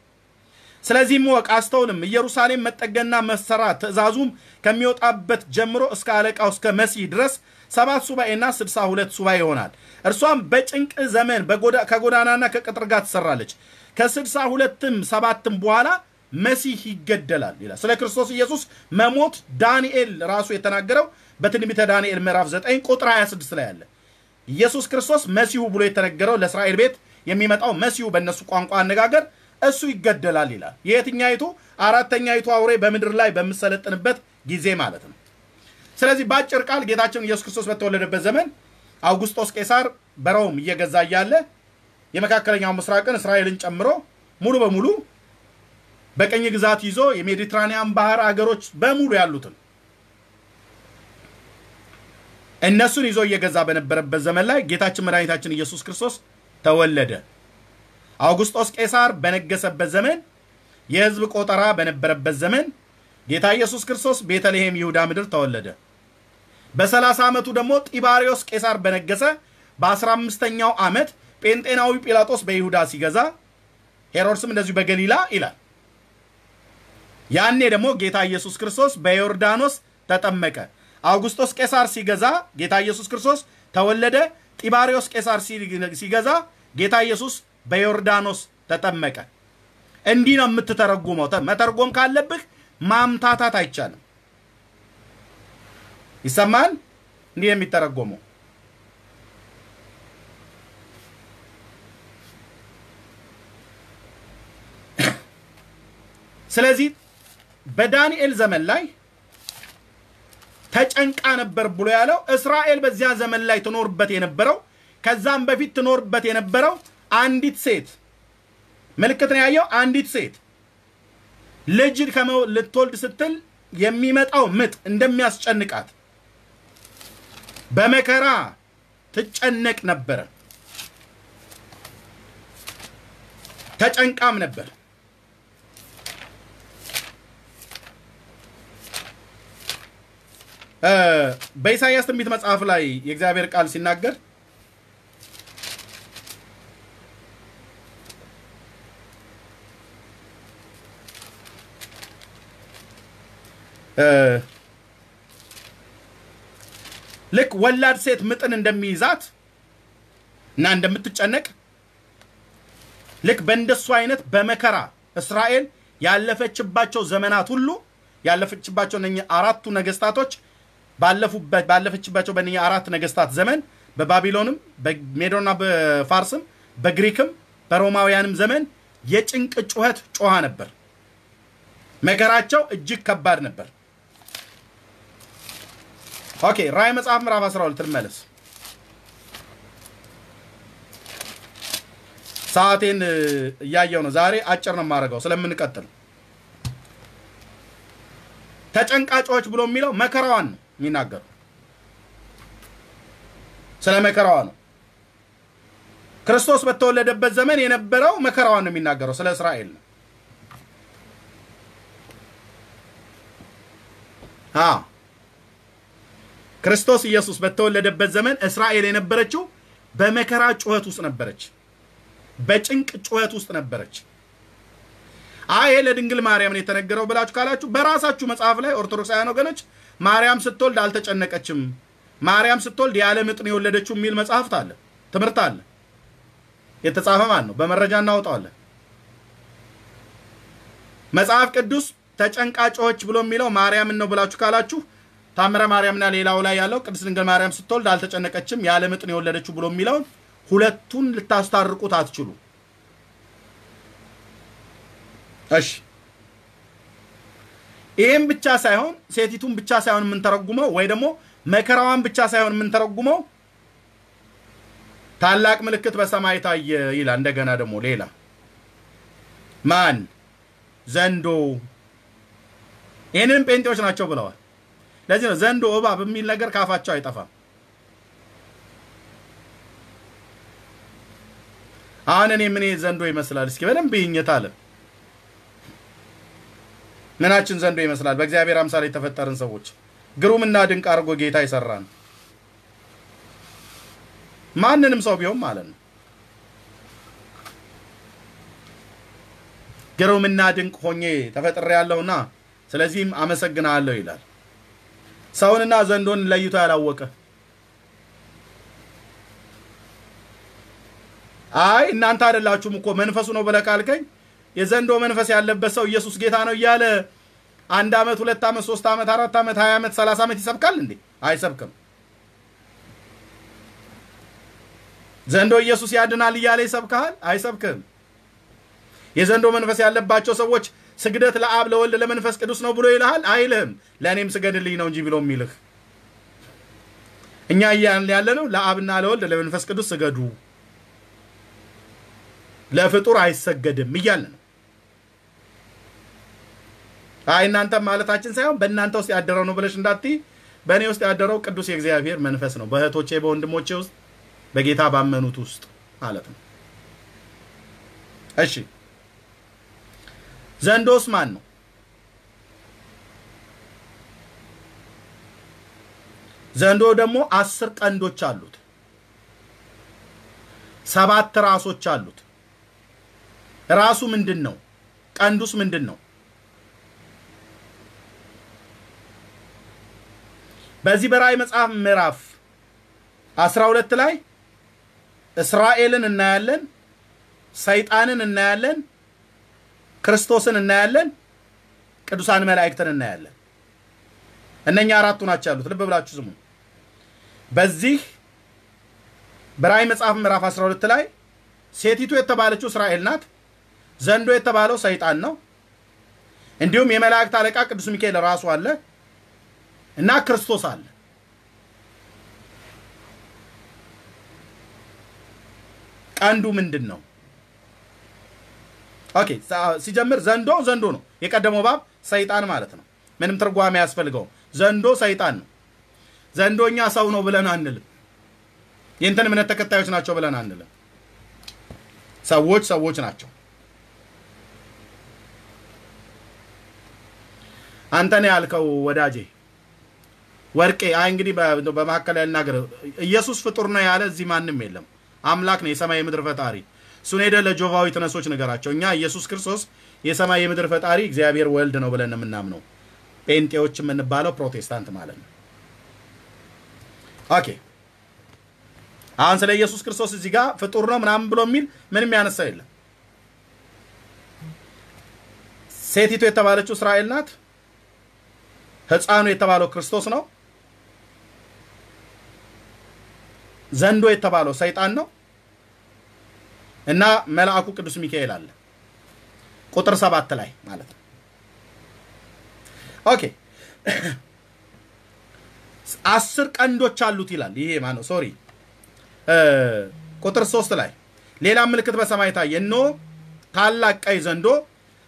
ስለዚህም ወቅ አስተውልም፣ ኢየሩሳሌም መጠገንና መሰራት ትእዛዙም ከሚወጣበት ጀምሮ እስከ አለቃው እስከ መሲህ ድረስ ሰባት ሱባኤና ስድሳ ሁለት ሱባኤ ይሆናል። እርሷም በጭንቅ ዘመን ከጎዳናና ከቅጥር ጋር ትሰራለች። ከስድሳ ሁለትም ሰባትም በኋላ መሲህ ይገደላል ይላል። ስለ ክርስቶስ ኢየሱስ መሞት ዳንኤል ራሱ የተናገረው በትንቢተ ዳንኤል ምዕራፍ 9 ቁጥር 26 ላይ አለ። ኢየሱስ ክርስቶስ መሲሁ ብሎ የተነገረው ለእስራኤል ቤት የሚመጣው መሲሁ በእነሱ ቋንቋ አነጋገር እሱ ይገደላል ይላል። የየትኛይቱ አራተኛይቱ አውሬ በምድር ላይ በምሰለጥንበት ጊዜ ማለት ነው። ስለዚህ በአጭር ቃል ጌታችን ኢየሱስ ክርስቶስ በተወለደበት ዘመን አውጉስጦስ ቄሳር በሮም እየገዛ እያለ የመካከለኛው ምስራቅን እስራኤልን ጨምሮ ሙሉ በሙሉ በቀኝ ግዛት ይዞ የሜዲትራኒያን ባህር አገሮች በሙሉ ያሉትን እነሱን ይዞ እየገዛ በነበረበት ዘመን ላይ ጌታችን መድኃኒታችን ኢየሱስ ክርስቶስ ተወለደ። አውጉስጦስ ቄሳር በነገሰበት ዘመን የሕዝብ ቆጠራ በነበረበት ዘመን ጌታ ኢየሱስ ክርስቶስ ቤተልሔም ይሁዳ ምድር ተወለደ። በሰላሳ ዓመቱ ደግሞ ጢባሪዮስ ቄሳር በነገሰ በአስራ አምስተኛው ዓመት ጴንጤናዊ ጲላጦስ በይሁዳ ሲገዛ ሄሮድስም እንደዚሁ በገሊላ ይላል። ያኔ ደግሞ ጌታ ኢየሱስ ክርስቶስ በዮርዳኖስ ተጠመቀ። አውጉስጦስ ቄሳር ሲገዛ ጌታ ኢየሱስ ክርስቶስ ተወለደ። ጢባሪዮስ ቄሳር ሲገዛ ጌታ ኢየሱስ በዮርዳኖስ ተጠመቀ። እንዲህ ነው የምትተረጉመው። መተርጎም ካለብህ ማምታታት አይቻልም። ይሰማል? እንዲህ የሚተረጎመው ስለዚህ በዳንኤል ዘመን ላይ ተጨንቃ ነበር ብሎ ያለው እስራኤል በዚያ ዘመን ላይ ትኖርበት የነበረው ከዛም በፊት ትኖርበት የነበረው አንዲት ሴት ምልክት ነው ያየው። አንዲት ሴት ልጅ ልትወልድ ስትል የሚመጣው ምጥ እንደሚያስጨንቃት በመከራ ትጨነቅ ነበረ። ተጨንቃም ነበር። በኢሳይያስ ትንቢት መጽሐፍ ላይ የእግዚአብሔር ቃል ሲናገር ልክ ወላድ ሴት ምጥን እንደሚይዛት እና እንደምትጨነቅ ልክ በእንደሱ አይነት በመከራ እስራኤል ያለፈችባቸው ዘመናት ሁሉ ያለፈችባቸው እነኚህ አራቱ ነገስታቶች ባለፈችባቸው በእነኚህ አራት ነገስታት ዘመን በባቢሎንም በሜዶና በፋርስም በግሪክም በሮማውያንም ዘመን የጭንቅ ጩኸት ጮኻ ነበር። መከራቸው እጅግ ከባድ ነበር። Okay ራእይ መጽሐፍ ምዕራፍ 12 ልመለስ። ሰዓቴን እያየው ነው። ዛሬ አጭር ነው የማደርገው ስለምንቀጥል። ተጨንቃ ጮኸች ብሎ የሚለው መከራዋን ነው የሚናገሩ ስለ መከራዋ ነው። ክርስቶስ በተወለደበት ዘመን የነበረው መከራዋን ነው የሚናገረው ስለ እስራኤል ነው። ክርስቶስ ኢየሱስ በተወለደበት ዘመን እስራኤል የነበረችው በመከራ ጩኸት ውስጥ ነበረች። በጭንቅ ጩኸት ውስጥ ነበረች። አይ ለድንግል ማርያም የተነገረው ብላችሁ ካላችሁ በራሳችሁ መጽሐፍ ላይ ኦርቶዶክሳውያን ወገኖች ማርያም ስትወልድ አልተጨነቀችም፣ ማርያም ስትወልድ ያለ ምጥ ነው የወለደችው የሚል መጽሐፍት አለ፣ ትምህርት አለ፣ የተጻፈ ማለት ነው። በመረጃ እናወጣዋለን። መጽሐፍ ቅዱስ ተጨንቃጮች ብሎ የሚለው ማርያምን ነው ብላችሁ ካላችሁ ታምረ ማርያምና ሌላው ላይ ያለው ቅድስት ድንግል ማርያም ስትወልድ አልተጨነቀችም ያለ ምጥ የወለደችው ብሎ የሚለውን ሁለቱን ልታስታርቁት አትችሉ። እሺ ይህም ብቻ ሳይሆን ሴቲቱን ብቻ ሳይሆን የምንተረጉመው ወይ ደግሞ መከራዋን ብቻ ሳይሆን የምንተረጉመው ታላቅ ምልክት በሰማይ ታየ ይላል። እንደገና ደግሞ ሌላ ማን ዘንዶ ይህንንም ጴንጤዎች ናቸው ብለዋል። ለዚህ ነው ዘንዶ እባብ የሚል ነገር ካፋቸው አይጠፋም። አሁን እኔ ምን ዘንዶ ይመስላል? እስኪ በደንብ ይኝት አለ። ምናችን ዘንዶ ይመስላል? በእግዚአብሔር አምሳል የተፈጠርን ሰዎች ግሩምና ድንቅ አድርጎ ጌታ ይሰራን ማንንም ሰው ቢሆን ማለት ነው። ግሩምና ድንቅ ሆኜ ተፈጥሬ ያለውና ስለዚህም አመሰግናለሁ ይላል። ሰውንና ዘንዶን ለይቶ ያላወቀ አይ እናንተ አይደላችሁም እኮ መንፈሱ ነው ብለህ ካልከኝ የዘንዶ መንፈስ ያለበት ሰው ኢየሱስ ጌታ ነው እያለ አንድ ዓመት ሁለት ዓመት ሶስት ዓመት አራት ዓመት ሀያ ዓመት ሰላሳ ዓመት ይሰብካል እንዴ? አይሰብክም። ዘንዶ ኢየሱስ ያድናል እያለ ይሰብክሃል? አይሰብክም። የዘንዶ መንፈስ ያለባቸው ሰዎች ስግደት ለአብ ለወልድ ለመንፈስ ቅዱስ ነው ብሎ ይልሃል? አይልህም። ለእኔም ስገድልኝ ነው እንጂ ብሎ የሚልህ እኛ እያልን ያለ ነው ለአብና ለወልድ ለመንፈስ ቅዱስ ስገዱ፣ ለፍጡር አይሰገድም እያለ ነው። አይ እናንተ ማለታችን ሳይሆን በእናንተ ውስጥ ያደረው ነው ብለሽ እንዳትይ፣ በእኔ ውስጥ ያደረው ቅዱስ የእግዚአብሔር መንፈስ ነው፣ በእህቶቼ በወንድሞቼ ውስጥ በጌታ ባመኑት ውስጥ ማለት ነው። እሺ ዘንዶስ ማን ነው? ዘንዶ ደግሞ አስር ቀንዶች አሉት፣ ሰባት ራሶች አሉት። ራሱ ምንድን ነው? ቀንዱስ ምንድን ነው? በዚህ በራእይ መጽሐፍ ምዕራፍ 12 ላይ እስራኤልን እናያለን፣ ሰይጣንን እናያለን፣ ክርስቶስን እናያለን፣ ቅዱሳን መላእክትን እናያለን። እነኛ አራቱ ናቸው ያሉት። ልብ ብላችሁ ስሙ። በዚህ በራእይ መጽሐፍ ምዕራፍ 12 ላይ ሴቲቱ የተባለችው እስራኤል ናት። ዘንዶ የተባለው ሰይጣን ነው። እንዲሁም የመላእክት አለቃ ቅዱስ ሚካኤል ራሱ አለ እና ክርስቶስ አለ። ቀንዱ ምንድን ነው? Okay ሲጀምር ዘንዶ ዘንዶ ነው። የቀደመው እባብ ሰይጣን ማለት ነው። ምንም ትርጓሜ አያስፈልገው። ዘንዶ ሰይጣን ነው። ዘንዶ እኛ ሰው ነው ብለን አንልም። የእንትን እምነት ተከታዮች ናቸው ብለን አንልም። ሰዎች ሰዎች ናቸው። አንተን ያልከው ወዳጄ ወርቄ አይ እንግዲህ በመካከል ያልናገር ኢየሱስ ፍጡር ነው ያለ እዚህ ማንም የለም። አምላክ ነው፣ የሰማይ የምድር ፈጣሪ። እሱን ሄደ ለጆቫዊ ተነሶች ነገራቸው። እኛ ኢየሱስ ክርስቶስ የሰማይ የምድር ፈጣሪ እግዚአብሔር ወልድ ነው ብለን የምናምነው ጴንጤዎች የምንባለው ፕሮቴስታንት ማለት ነው። Okay አሁን ስለ ኢየሱስ ክርስቶስ እዚህ ጋር ፍጡር ነው ምናምን ብሎ የሚል ምንም ያነሳ የለም። ሴቲቱ የተባለችው እስራኤል ናት። ሕፃኑ የተባለው ክርስቶስ ነው። ዘንዶ የተባለው ሰይጣን ነው እና መልአኩ ቅዱስ ሚካኤል አለ ቁጥር ሰባት ላይ ማለት ነው። Okay አስር ቀንዶች አሉት ይላል። ይሄ ማነው? Sorry ቁጥር ሶስት ላይ ሌላ ምልክት በሰማይ ታየ፣ እነሆ ታላቅ ቀይ ዘንዶ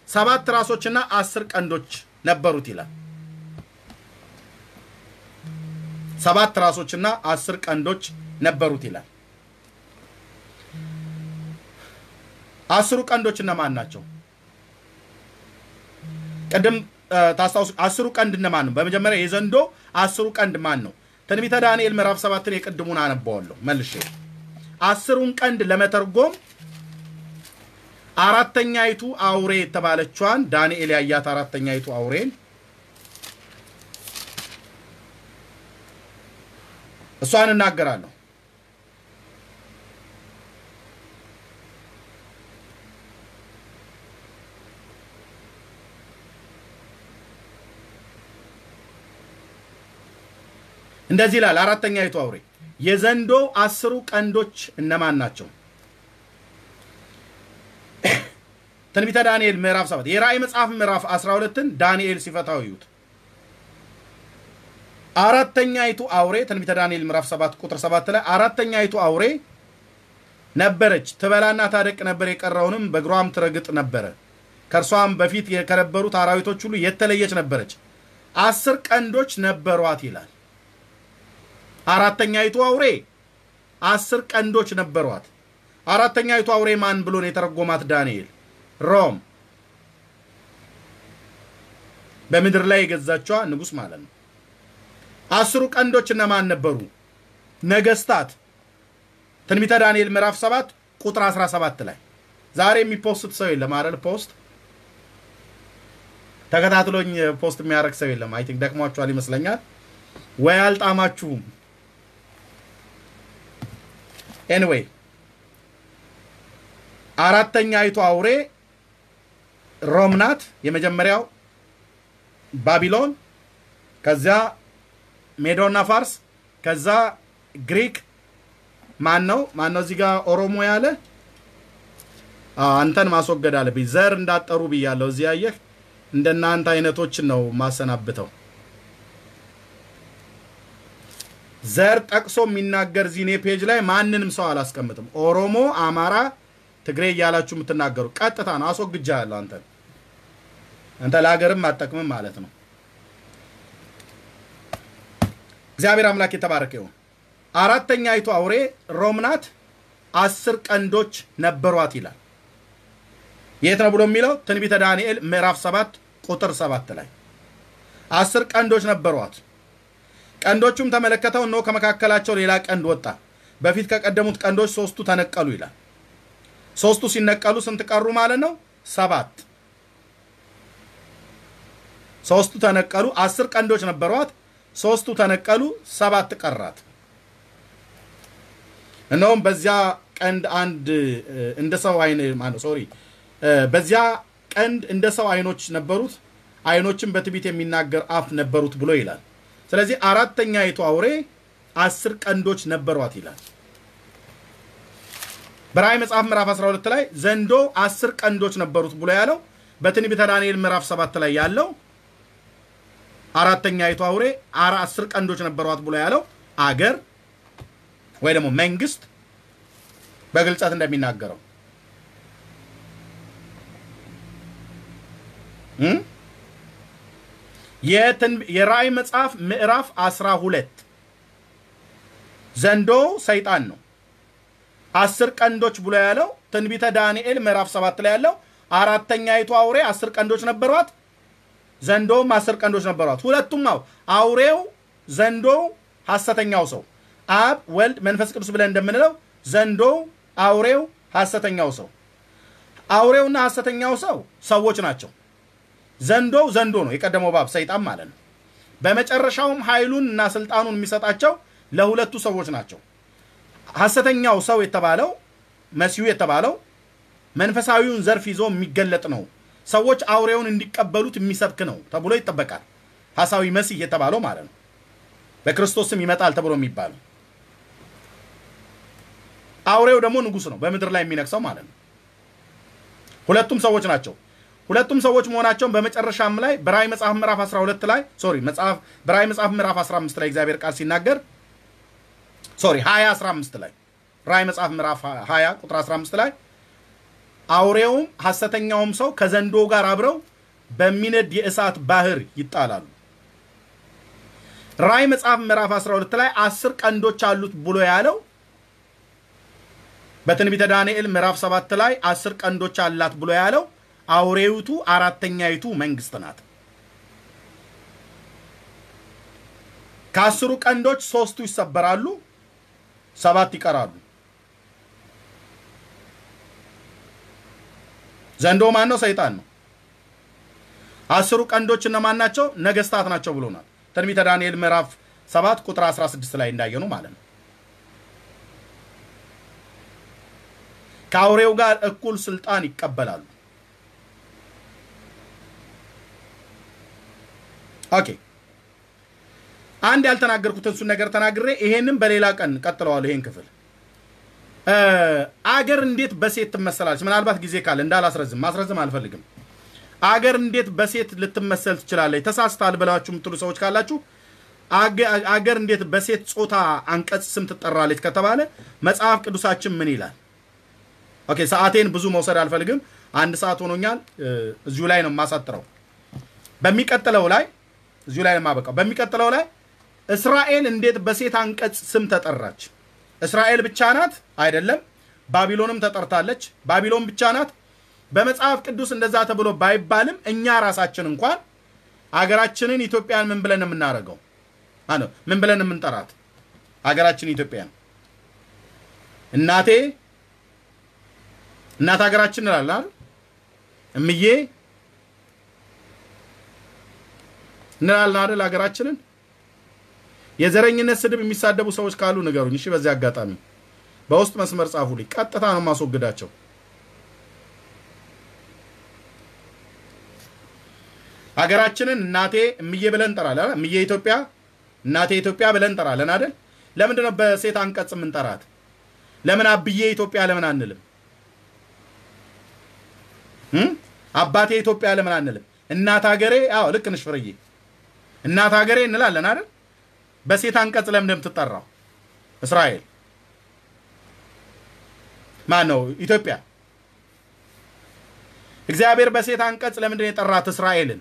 ሰባት ራሶችና አስር ቀንዶች ነበሩት ይላል። ሰባት ራሶችና አስር ቀንዶች ነበሩት ይላል። አስሩ ቀንዶች እነማን ናቸው? ቅድም ታስታውሱ። አስሩ ቀንድ እነማን ነው? በመጀመሪያ የዘንዶ አስሩ ቀንድ ማን ነው? ትንቢተ ዳንኤል ምዕራፍ ሰባትን የቅድሙን አነባዋለሁ መልሼ። አስሩን ቀንድ ለመተርጎም አራተኛይቱ አውሬ የተባለችዋን ዳንኤል ያያት አራተኛይቱ አውሬን እሷን እናገራለሁ። እንደዚህ ይላል። አራተኛይቱ አውሬ የዘንዶ አስሩ ቀንዶች እነማን ናቸው? ትንቢተ ዳንኤል ምዕራፍ 7 የራእይ መጽሐፍ ምዕራፍ 12ን ዳንኤል ሲፈታው ይዩት። አራተኛይቱ አውሬ ትንቢተ ዳንኤል ምዕራፍ 7 ቁጥር 7 ላይ አራተኛይቱ አውሬ ነበረች፣ ትበላና ታደቅ ነበር፣ የቀረውንም በእግሯም ትረግጥ ነበረ። ከእርሷም በፊት ከነበሩት አራዊቶች ሁሉ የተለየች ነበረች፣ አስር ቀንዶች ነበሯት ይላል። አራተኛይቱ አውሬ አስር ቀንዶች ነበሯት። አራተኛይቱ አውሬ ማን ብሎ ነው የተረጎማት ዳንኤል? ሮም በምድር ላይ የገዛቸዋ ንጉሥ ማለት ነው። አስሩ ቀንዶች እነማን ነበሩ? ነገስታት። ትንቢተ ዳንኤል ምዕራፍ 7 ቁጥር 17 ላይ ዛሬ የሚ post ሰው የለም አይደል? post ተከታትሎኝ post የሚያደርግ ሰው የለም። I think ደክሟችኋል ይመስለኛል፣ ወይ አልጣማችሁም። Anyway አራተኛይቱ አውሬ ሮም ናት። የመጀመሪያው ባቢሎን፣ ከዚያ ሜዶና ፋርስ፣ ከዛ ግሪክ። ማን ነው ማን ነው እዚህ ጋር ኦሮሞ ያለ አንተን ማስወገድ አለብኝ። ዘር እንዳትጠሩ ብያለሁ። እዚህ ያየህ እንደናንተ አይነቶችን ነው የማሰናብተው። ዘር ጠቅሶ የሚናገር እዚህ እኔ page ላይ ማንንም ሰው አላስቀምጥም። ኦሮሞ፣ አማራ፣ ትግሬ እያላችሁ የምትናገሩ ቀጥታ ነው አስወግጃለሁ። አንተን አንተ ለሀገርም አትጠቅምም ማለት ነው። እግዚአብሔር አምላክ የተባረከ ይሁን። አራተኛይቱ አውሬ ሮም ናት። አስር ቀንዶች ነበሯት ይላል። የት ነው ብሎ የሚለው ትንቢተ ዳንኤል ምዕራፍ ሰባት ቁጥር ሰባት ላይ አስር ቀንዶች ነበሯት። ቀንዶቹም ተመለከተው፣ እነሆ ከመካከላቸው ሌላ ቀንድ ወጣ። በፊት ከቀደሙት ቀንዶች ሶስቱ ተነቀሉ ይላል። ሶስቱ ሲነቀሉ ስንት ቀሩ ማለት ነው? ሰባት። ሶስቱ ተነቀሉ። አስር ቀንዶች ነበሯት። ሶስቱ ተነቀሉ፣ ሰባት ቀራት። እነሆም በዚያ ቀንድ አንድ እንደ ሰው አይን ማነው ሶሪ በዚያ ቀንድ እንደ ሰው አይኖች ነበሩት፣ አይኖችም በትዕቢት የሚናገር አፍ ነበሩት ብሎ ይላል። ስለዚህ አራተኛይቱ አውሬ አስር ቀንዶች ነበሯት ይላል። በራእይ መጽሐፍ ምዕራፍ 12 ላይ ዘንዶ አስር ቀንዶች ነበሩት ብሎ ያለው በትንቢተ ዳንኤል ምዕራፍ 7 ላይ ያለው አራተኛይቱ አውሬ አስር ቀንዶች ነበሯት ብሎ ያለው አገር ወይ ደግሞ መንግስት በግልጸት እንደሚናገረው የራእይ መጽሐፍ ምዕራፍ 12 ዘንዶ ሰይጣን ነው። አስር ቀንዶች ብሎ ያለው ትንቢተ ዳንኤል ምዕራፍ ሰባት ላይ ያለው አራተኛይቱ አውሬ አስር ቀንዶች ነበሯት፣ ዘንዶውም አስር ቀንዶች ነበሯት። ሁለቱም አው አውሬው ዘንዶው ሐሰተኛው ሰው አብ ወልድ መንፈስ ቅዱስ ብለን እንደምንለው ዘንዶው አውሬው ሐሰተኛው ሰው አውሬውና ሐሰተኛው ሰው ሰዎች ናቸው። ዘንዶው ዘንዶ ነው፣ የቀደመው እባብ ሰይጣን ማለት ነው። በመጨረሻውም ኃይሉን እና ስልጣኑን የሚሰጣቸው ለሁለቱ ሰዎች ናቸው። ሐሰተኛው ሰው የተባለው መሲሁ የተባለው መንፈሳዊውን ዘርፍ ይዞ የሚገለጥ ነው። ሰዎች አውሬውን እንዲቀበሉት የሚሰብክ ነው ተብሎ ይጠበቃል። ሐሳዊ መሲህ የተባለው ማለት ነው። በክርስቶስ ስም ይመጣል ተብሎ የሚባለው አውሬው ደግሞ ንጉሥ ነው፣ በምድር ላይ የሚነግሰው ማለት ነው። ሁለቱም ሰዎች ናቸው። ሁለቱም ሰዎች መሆናቸውን በመጨረሻም ላይ በራእይ መጽሐፍ ምዕራፍ 12 ላይ ሶሪ መጽሐፍ በራእይ መጽሐፍ ምዕራፍ 15 ላይ እግዚአብሔር ቃል ሲናገር ሶሪ 20 15 ላይ ራእይ መጽሐፍ ምዕራፍ 20 ቁጥር 15 ላይ አውሬውም ሐሰተኛውም ሰው ከዘንዶ ጋር አብረው በሚነድ የእሳት ባህር ይጣላሉ። ራእይ መጽሐፍ ምዕራፍ 12 ላይ አስር ቀንዶች አሉት ብሎ ያለው በትንቢተ ዳንኤል ምዕራፍ 7 ላይ አስር ቀንዶች አላት ብሎ ያለው አውሬዊቱ አራተኛይቱ መንግስት ናት። ከአስሩ ቀንዶች ሶስቱ ይሰበራሉ፣ ሰባት ይቀራሉ። ዘንዶ ማን ነው? ሰይጣን ነው። አስሩ ቀንዶች እነማን ናቸው? ነገስታት ናቸው ብሎናል። ትንቢተ ዳንኤል ምዕራፍ 7 ቁጥር 16 ላይ እንዳየኑ ማለት ነው። ከአውሬው ጋር እኩል ስልጣን ይቀበላሉ። Okay አንድ ያልተናገርኩትን እሱን ነገር ተናግሬ ይሄንም በሌላ ቀን ቀጥለዋለሁ። ይሄን ክፍል አገር እንዴት በሴት ትመሰላለች? ምናልባት ጊዜ ካለ እንዳላስረዝም ማስረዝም አልፈልግም። አገር እንዴት በሴት ልትመሰል ትችላለች? ተሳስታል ብላችሁ የምትሉ ሰዎች ካላችሁ አገር እንዴት በሴት ጾታ አንቀጽ ስም ትጠራለች ከተባለ መጽሐፍ ቅዱሳችን ምን ይላል? Okay ሰዓቴን ብዙ መውሰድ አልፈልግም። አንድ ሰዓት ሆኖኛል። እዚሁ ላይ ነው የማሳጥረው። በሚቀጥለው ላይ እዚሁ ላይ ነው የማበቃው። በሚቀጥለው ላይ እስራኤል እንዴት በሴት አንቀጽ ስም ተጠራች? እስራኤል ብቻ ናት? አይደለም። ባቢሎንም ተጠርታለች። ባቢሎን ብቻ ናት? በመጽሐፍ ቅዱስ እንደዛ ተብሎ ባይባልም እኛ ራሳችን እንኳን አገራችንን ኢትዮጵያን ምን ብለን የምናደርገው ምን ብለን የምንጠራት አገራችን ኢትዮጵያን እናቴ እናት ሀገራችን እንላለን አይደል? እምዬ እንላለን አይደል? ሀገራችንን የዘረኝነት ስድብ የሚሳደቡ ሰዎች ካሉ ንገሩኝ። እሺ፣ በዚህ አጋጣሚ በውስጥ መስመር ጻፉልኝ። ቀጥታ ነው ማስወግዳቸው። ሀገራችንን እናቴ እምዬ ብለን እንጠራለን። እምዬ ኢትዮጵያ፣ እናቴ ኢትዮጵያ ብለን እንጠራለን አይደል? ለምንድን ነው በሴት አንቀጽ የምንጠራት? ለምን አብዬ ኢትዮጵያ ለምን አንልም? አባቴ ኢትዮጵያ ለምን አንልም? እናት ሀገሬ፣ አዎ ልክ ነሽ ፍርዬ፣ እናት ሀገሬ እንላለን አይደል? በሴት አንቀጽ ለምን እንደምትጠራው እስራኤል ማን ነው? ኢትዮጵያ። እግዚአብሔር በሴት አንቀጽ ለምንድን የጠራት እስራኤልን?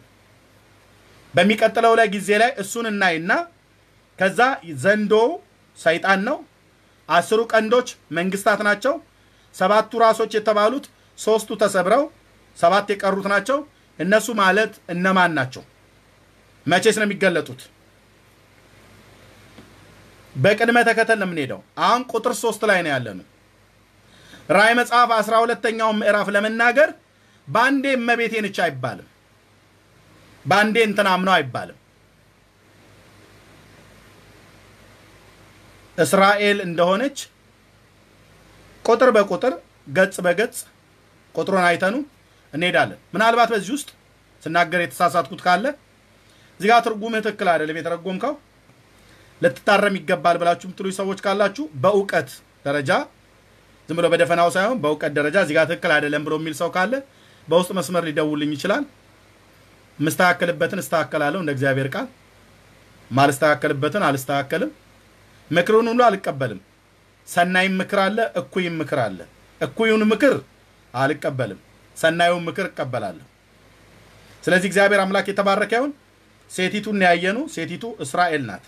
በሚቀጥለው ላይ ጊዜ ላይ እሱን እናይና ከዛ ዘንዶ ሰይጣን ነው። አስሩ ቀንዶች መንግስታት ናቸው። ሰባቱ ራሶች የተባሉት ሶስቱ ተሰብረው ሰባት የቀሩት ናቸው። እነሱ ማለት እነማን ናቸው? መቼስ ነው የሚገለጡት? በቅድመ ተከተል ነው የምንሄደው። አሁን ቁጥር ሶስት ላይ ነው ያለነው። ራእይ መጽሐፍ አስራ ሁለተኛውን ምዕራፍ ለመናገር በአንዴ እመቤቴ ነች አይባልም። በአንዴ እንትን አምነው አይባልም። እስራኤል እንደሆነች ቁጥር በቁጥር ገጽ በገጽ ቁጥሩን አይተኑ እንሄዳለን። ምናልባት በዚህ ውስጥ ስናገር የተሳሳትኩት ካለ እዚህ ጋር ትርጉምህ ትክክል አይደለም የተረጎምከው ልትታረም ይገባል ብላችሁ የምትሉ ሰዎች ካላችሁ በእውቀት ደረጃ ዝም ብሎ በደፈናው ሳይሆን በእውቀት ደረጃ እዚህ ጋር ትክክል አይደለም ብሎ የሚል ሰው ካለ በውስጥ መስመር ሊደውልኝ ይችላል። የምስተካከልበትን እስተካከላለሁ እንደ እግዚአብሔር ቃል፣ ማልስተካከልበትን አልስተካከልም። ምክሩን ሁሉ አልቀበልም። ሰናይም ምክር አለ፣ እኩይም ምክር አለ። እኩዩን ምክር አልቀበልም፣ ሰናዩን ምክር እቀበላለሁ። ስለዚህ እግዚአብሔር አምላክ የተባረከ ይሁን። ሴቲቱን ያየኑ ሴቲቱ እስራኤል ናት።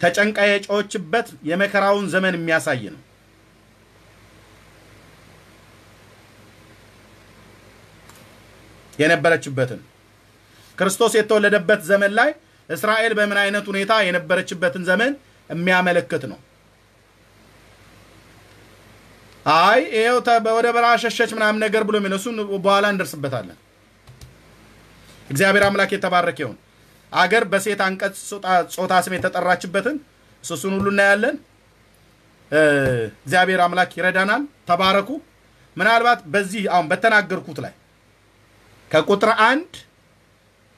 ተጨንቃ የጮኸችበት የመከራውን ዘመን የሚያሳይ ነው። የነበረችበትን ክርስቶስ የተወለደበት ዘመን ላይ እስራኤል በምን አይነት ሁኔታ የነበረችበትን ዘመን የሚያመለክት ነው። አይ ይኸው ወደ በረሃ ሸሸች ምናምን ነገር ብሎ የሚለው እሱን በኋላ እንደርስበታለን። እግዚአብሔር አምላክ የተባረከ ይሁን። አገር በሴት አንቀጽ ጾታ ስም የተጠራችበትን እሱን ሁሉ እናያለን። እግዚአብሔር አምላክ ይረዳናል። ተባረኩ። ምናልባት በዚህ አሁን በተናገርኩት ላይ ከቁጥር አንድ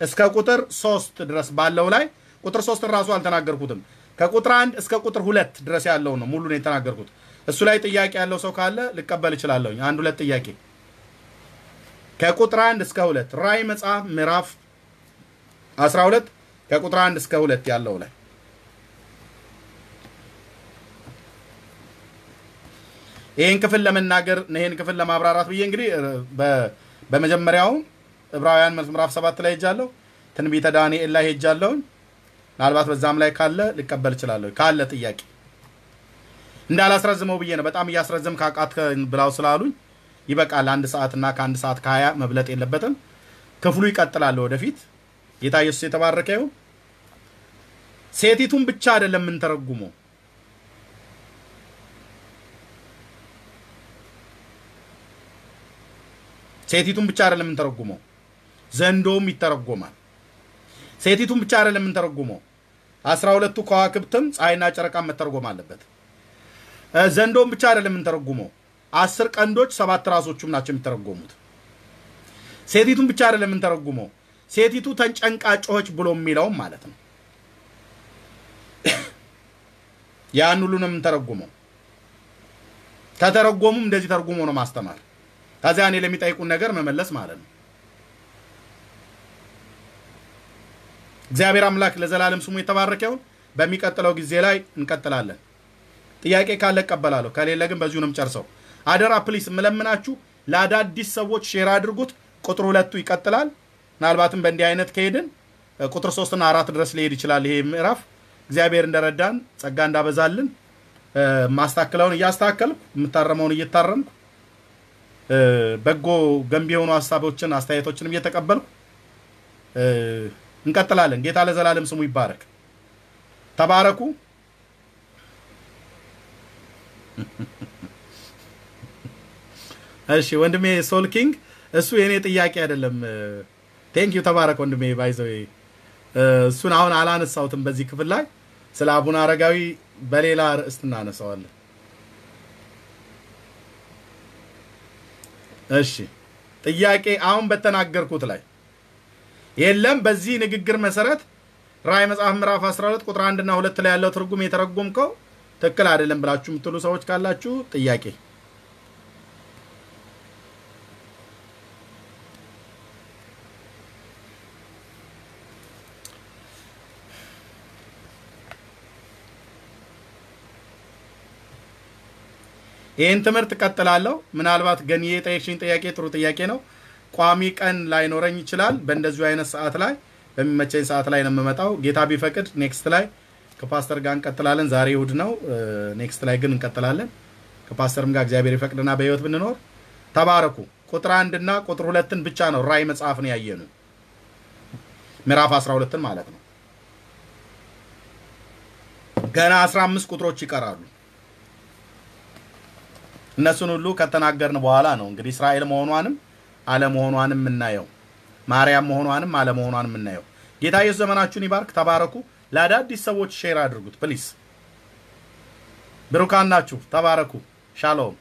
እስከ ቁጥር ሶስት ድረስ ባለው ላይ ቁጥር ሶስትን ራሱ አልተናገርኩትም። ከቁጥር አንድ እስከ ቁጥር ሁለት ድረስ ያለው ነው ሙሉ የተናገርኩት። እሱ ላይ ጥያቄ ያለው ሰው ካለ ልቀበል እችላለሁኝ። አንድ ሁለት ጥያቄ ከቁጥር አንድ እስከ ሁለት ራእይ መጽሐፍ ምዕራፍ 12 ከቁጥር አንድ እስከ ሁለት ያለው ላይ ይህን ክፍል ለመናገር ይህን ክፍል ለማብራራት ብዬ እንግዲህ በመጀመሪያው ዕብራውያን ምዕራፍ ሰባት ላይ ሄጃለሁ። ትንቢተ ዳንኤል ላይ ሄጃለሁኝ። ምናልባት በዛም ላይ ካለ ልቀበል እችላለሁ። ካለ ጥያቄ እንዳላስረዝመው ብዬ ነው። በጣም እያስረዘም ካቃት ብላው ስላሉኝ ይበቃል። አንድ ሰዓት እና ከአንድ ሰዓት ከሀያ መብለጥ የለበትም። ክፍሉ ይቀጥላል ወደፊት። ጌታ ኢየሱስ የተባረከ ይሁን። ሴቲቱን ብቻ አይደለም የምንተረጉመው ሴቲቱን ብቻ አይደለም የምንተረጉመው፣ ዘንዶም ይተረጎማል። ሴቲቱን ብቻ አይደለም የምንተረጉመው፣ አስራ ሁለቱ ከዋክብትም ፀሐይና ጨረቃ መተርጎም አለበት። ዘንዶም ብቻ አይደለም የምንተረጉመው፣ አስር ቀንዶች ሰባት ራሶቹም ናቸው የሚተረጎሙት። ሴቲቱን ብቻ አይደለም የምንተረጉመው፣ ሴቲቱ ተንጨንቃ ጮኸች ብሎ የሚለውም ማለት ነው። ያን ሁሉ ነው የምንተረጉመው። ከተረጎሙም እንደዚህ ተርጉሞ ነው ማስተማር ከዚያ እኔ ለሚጠይቁን ነገር መመለስ ማለት ነው። እግዚአብሔር አምላክ ለዘላለም ስሙ የተባረከ ይሁን። በሚቀጥለው ጊዜ ላይ እንቀጥላለን። ጥያቄ ካለ እቀበላለሁ፣ ከሌለ ግን በዚሁ ነው የምጨርሰው። አደራ please የምለምናችሁ ለአዳዲስ ሰዎች share አድርጉት። ቁጥር ሁለቱ ይቀጥላል። ምናልባትም በእንዲህ አይነት ከሄድን ቁጥር ሶስትና አራት ድረስ ሊሄድ ይችላል ይሄ ምዕራፍ። እግዚአብሔር እንደረዳን ጸጋ እንዳበዛልን የማስተካክለውን እያስተካከልኩ የምታረመውን እየታረምኩ በጎ ገንቢ የሆኑ ሀሳቦችን አስተያየቶችንም እየተቀበልኩ እንቀጥላለን። ጌታ ለዘላለም ስሙ ይባረክ። ተባረኩ። እሺ ወንድሜ ሶል ኪንግ፣ እሱ የእኔ ጥያቄ አይደለም። Thank you ተባረክ ወንድሜ። By the way እሱን አሁን አላነሳሁትም በዚህ ክፍል ላይ ስለ አቡነ አረጋዊ በሌላ ርዕስ እናነሳዋለን። እሺ ጥያቄ አሁን በተናገርኩት ላይ የለም። በዚህ ንግግር መሰረት ራእይ መጽሐፍ ምዕራፍ 12 ቁጥር 1 እና 2 ላይ ያለው ትርጉም የተረጎምከው ትክክል አይደለም ብላችሁ የምትሉ ሰዎች ካላችሁ ጥያቄ ይህን ትምህርት እቀጥላለሁ። ምናልባት ገን የጠየቅሽኝ ጥያቄ ጥሩ ጥያቄ ነው። ቋሚ ቀን ላይኖረኝ ይችላል። በእንደዚሁ አይነት ሰዓት ላይ በሚመቸኝ ሰዓት ላይ ነው የምመጣው። ጌታ ቢፈቅድ next ላይ ከፓስተር ጋር እንቀጥላለን። ዛሬ እሑድ ነው። Next ላይ ግን እንቀጥላለን ከፓስተርም ጋር እግዚአብሔር ይፈቅድና በህይወት ብንኖር። ተባረኩ። ቁጥር አንድና ቁጥር ሁለትን ብቻ ነው ራእይ መጽሐፍን ያየን ምዕራፍ 12ን ማለት ነው። ገና 15 ቁጥሮች ይቀራሉ። እነሱን ሁሉ ከተናገርን በኋላ ነው እንግዲህ እስራኤል መሆኗንም አለመሆኗንም የምናየው ማርያም መሆኗንም አለመሆኗንም የምናየው። ጌታ ኢየሱስ ዘመናችሁን ይባርክ። ተባረኩ። ለአዳዲስ ሰዎች share አድርጉት please። ብሩካን ናችሁ። ተባረኩ። ሻሎም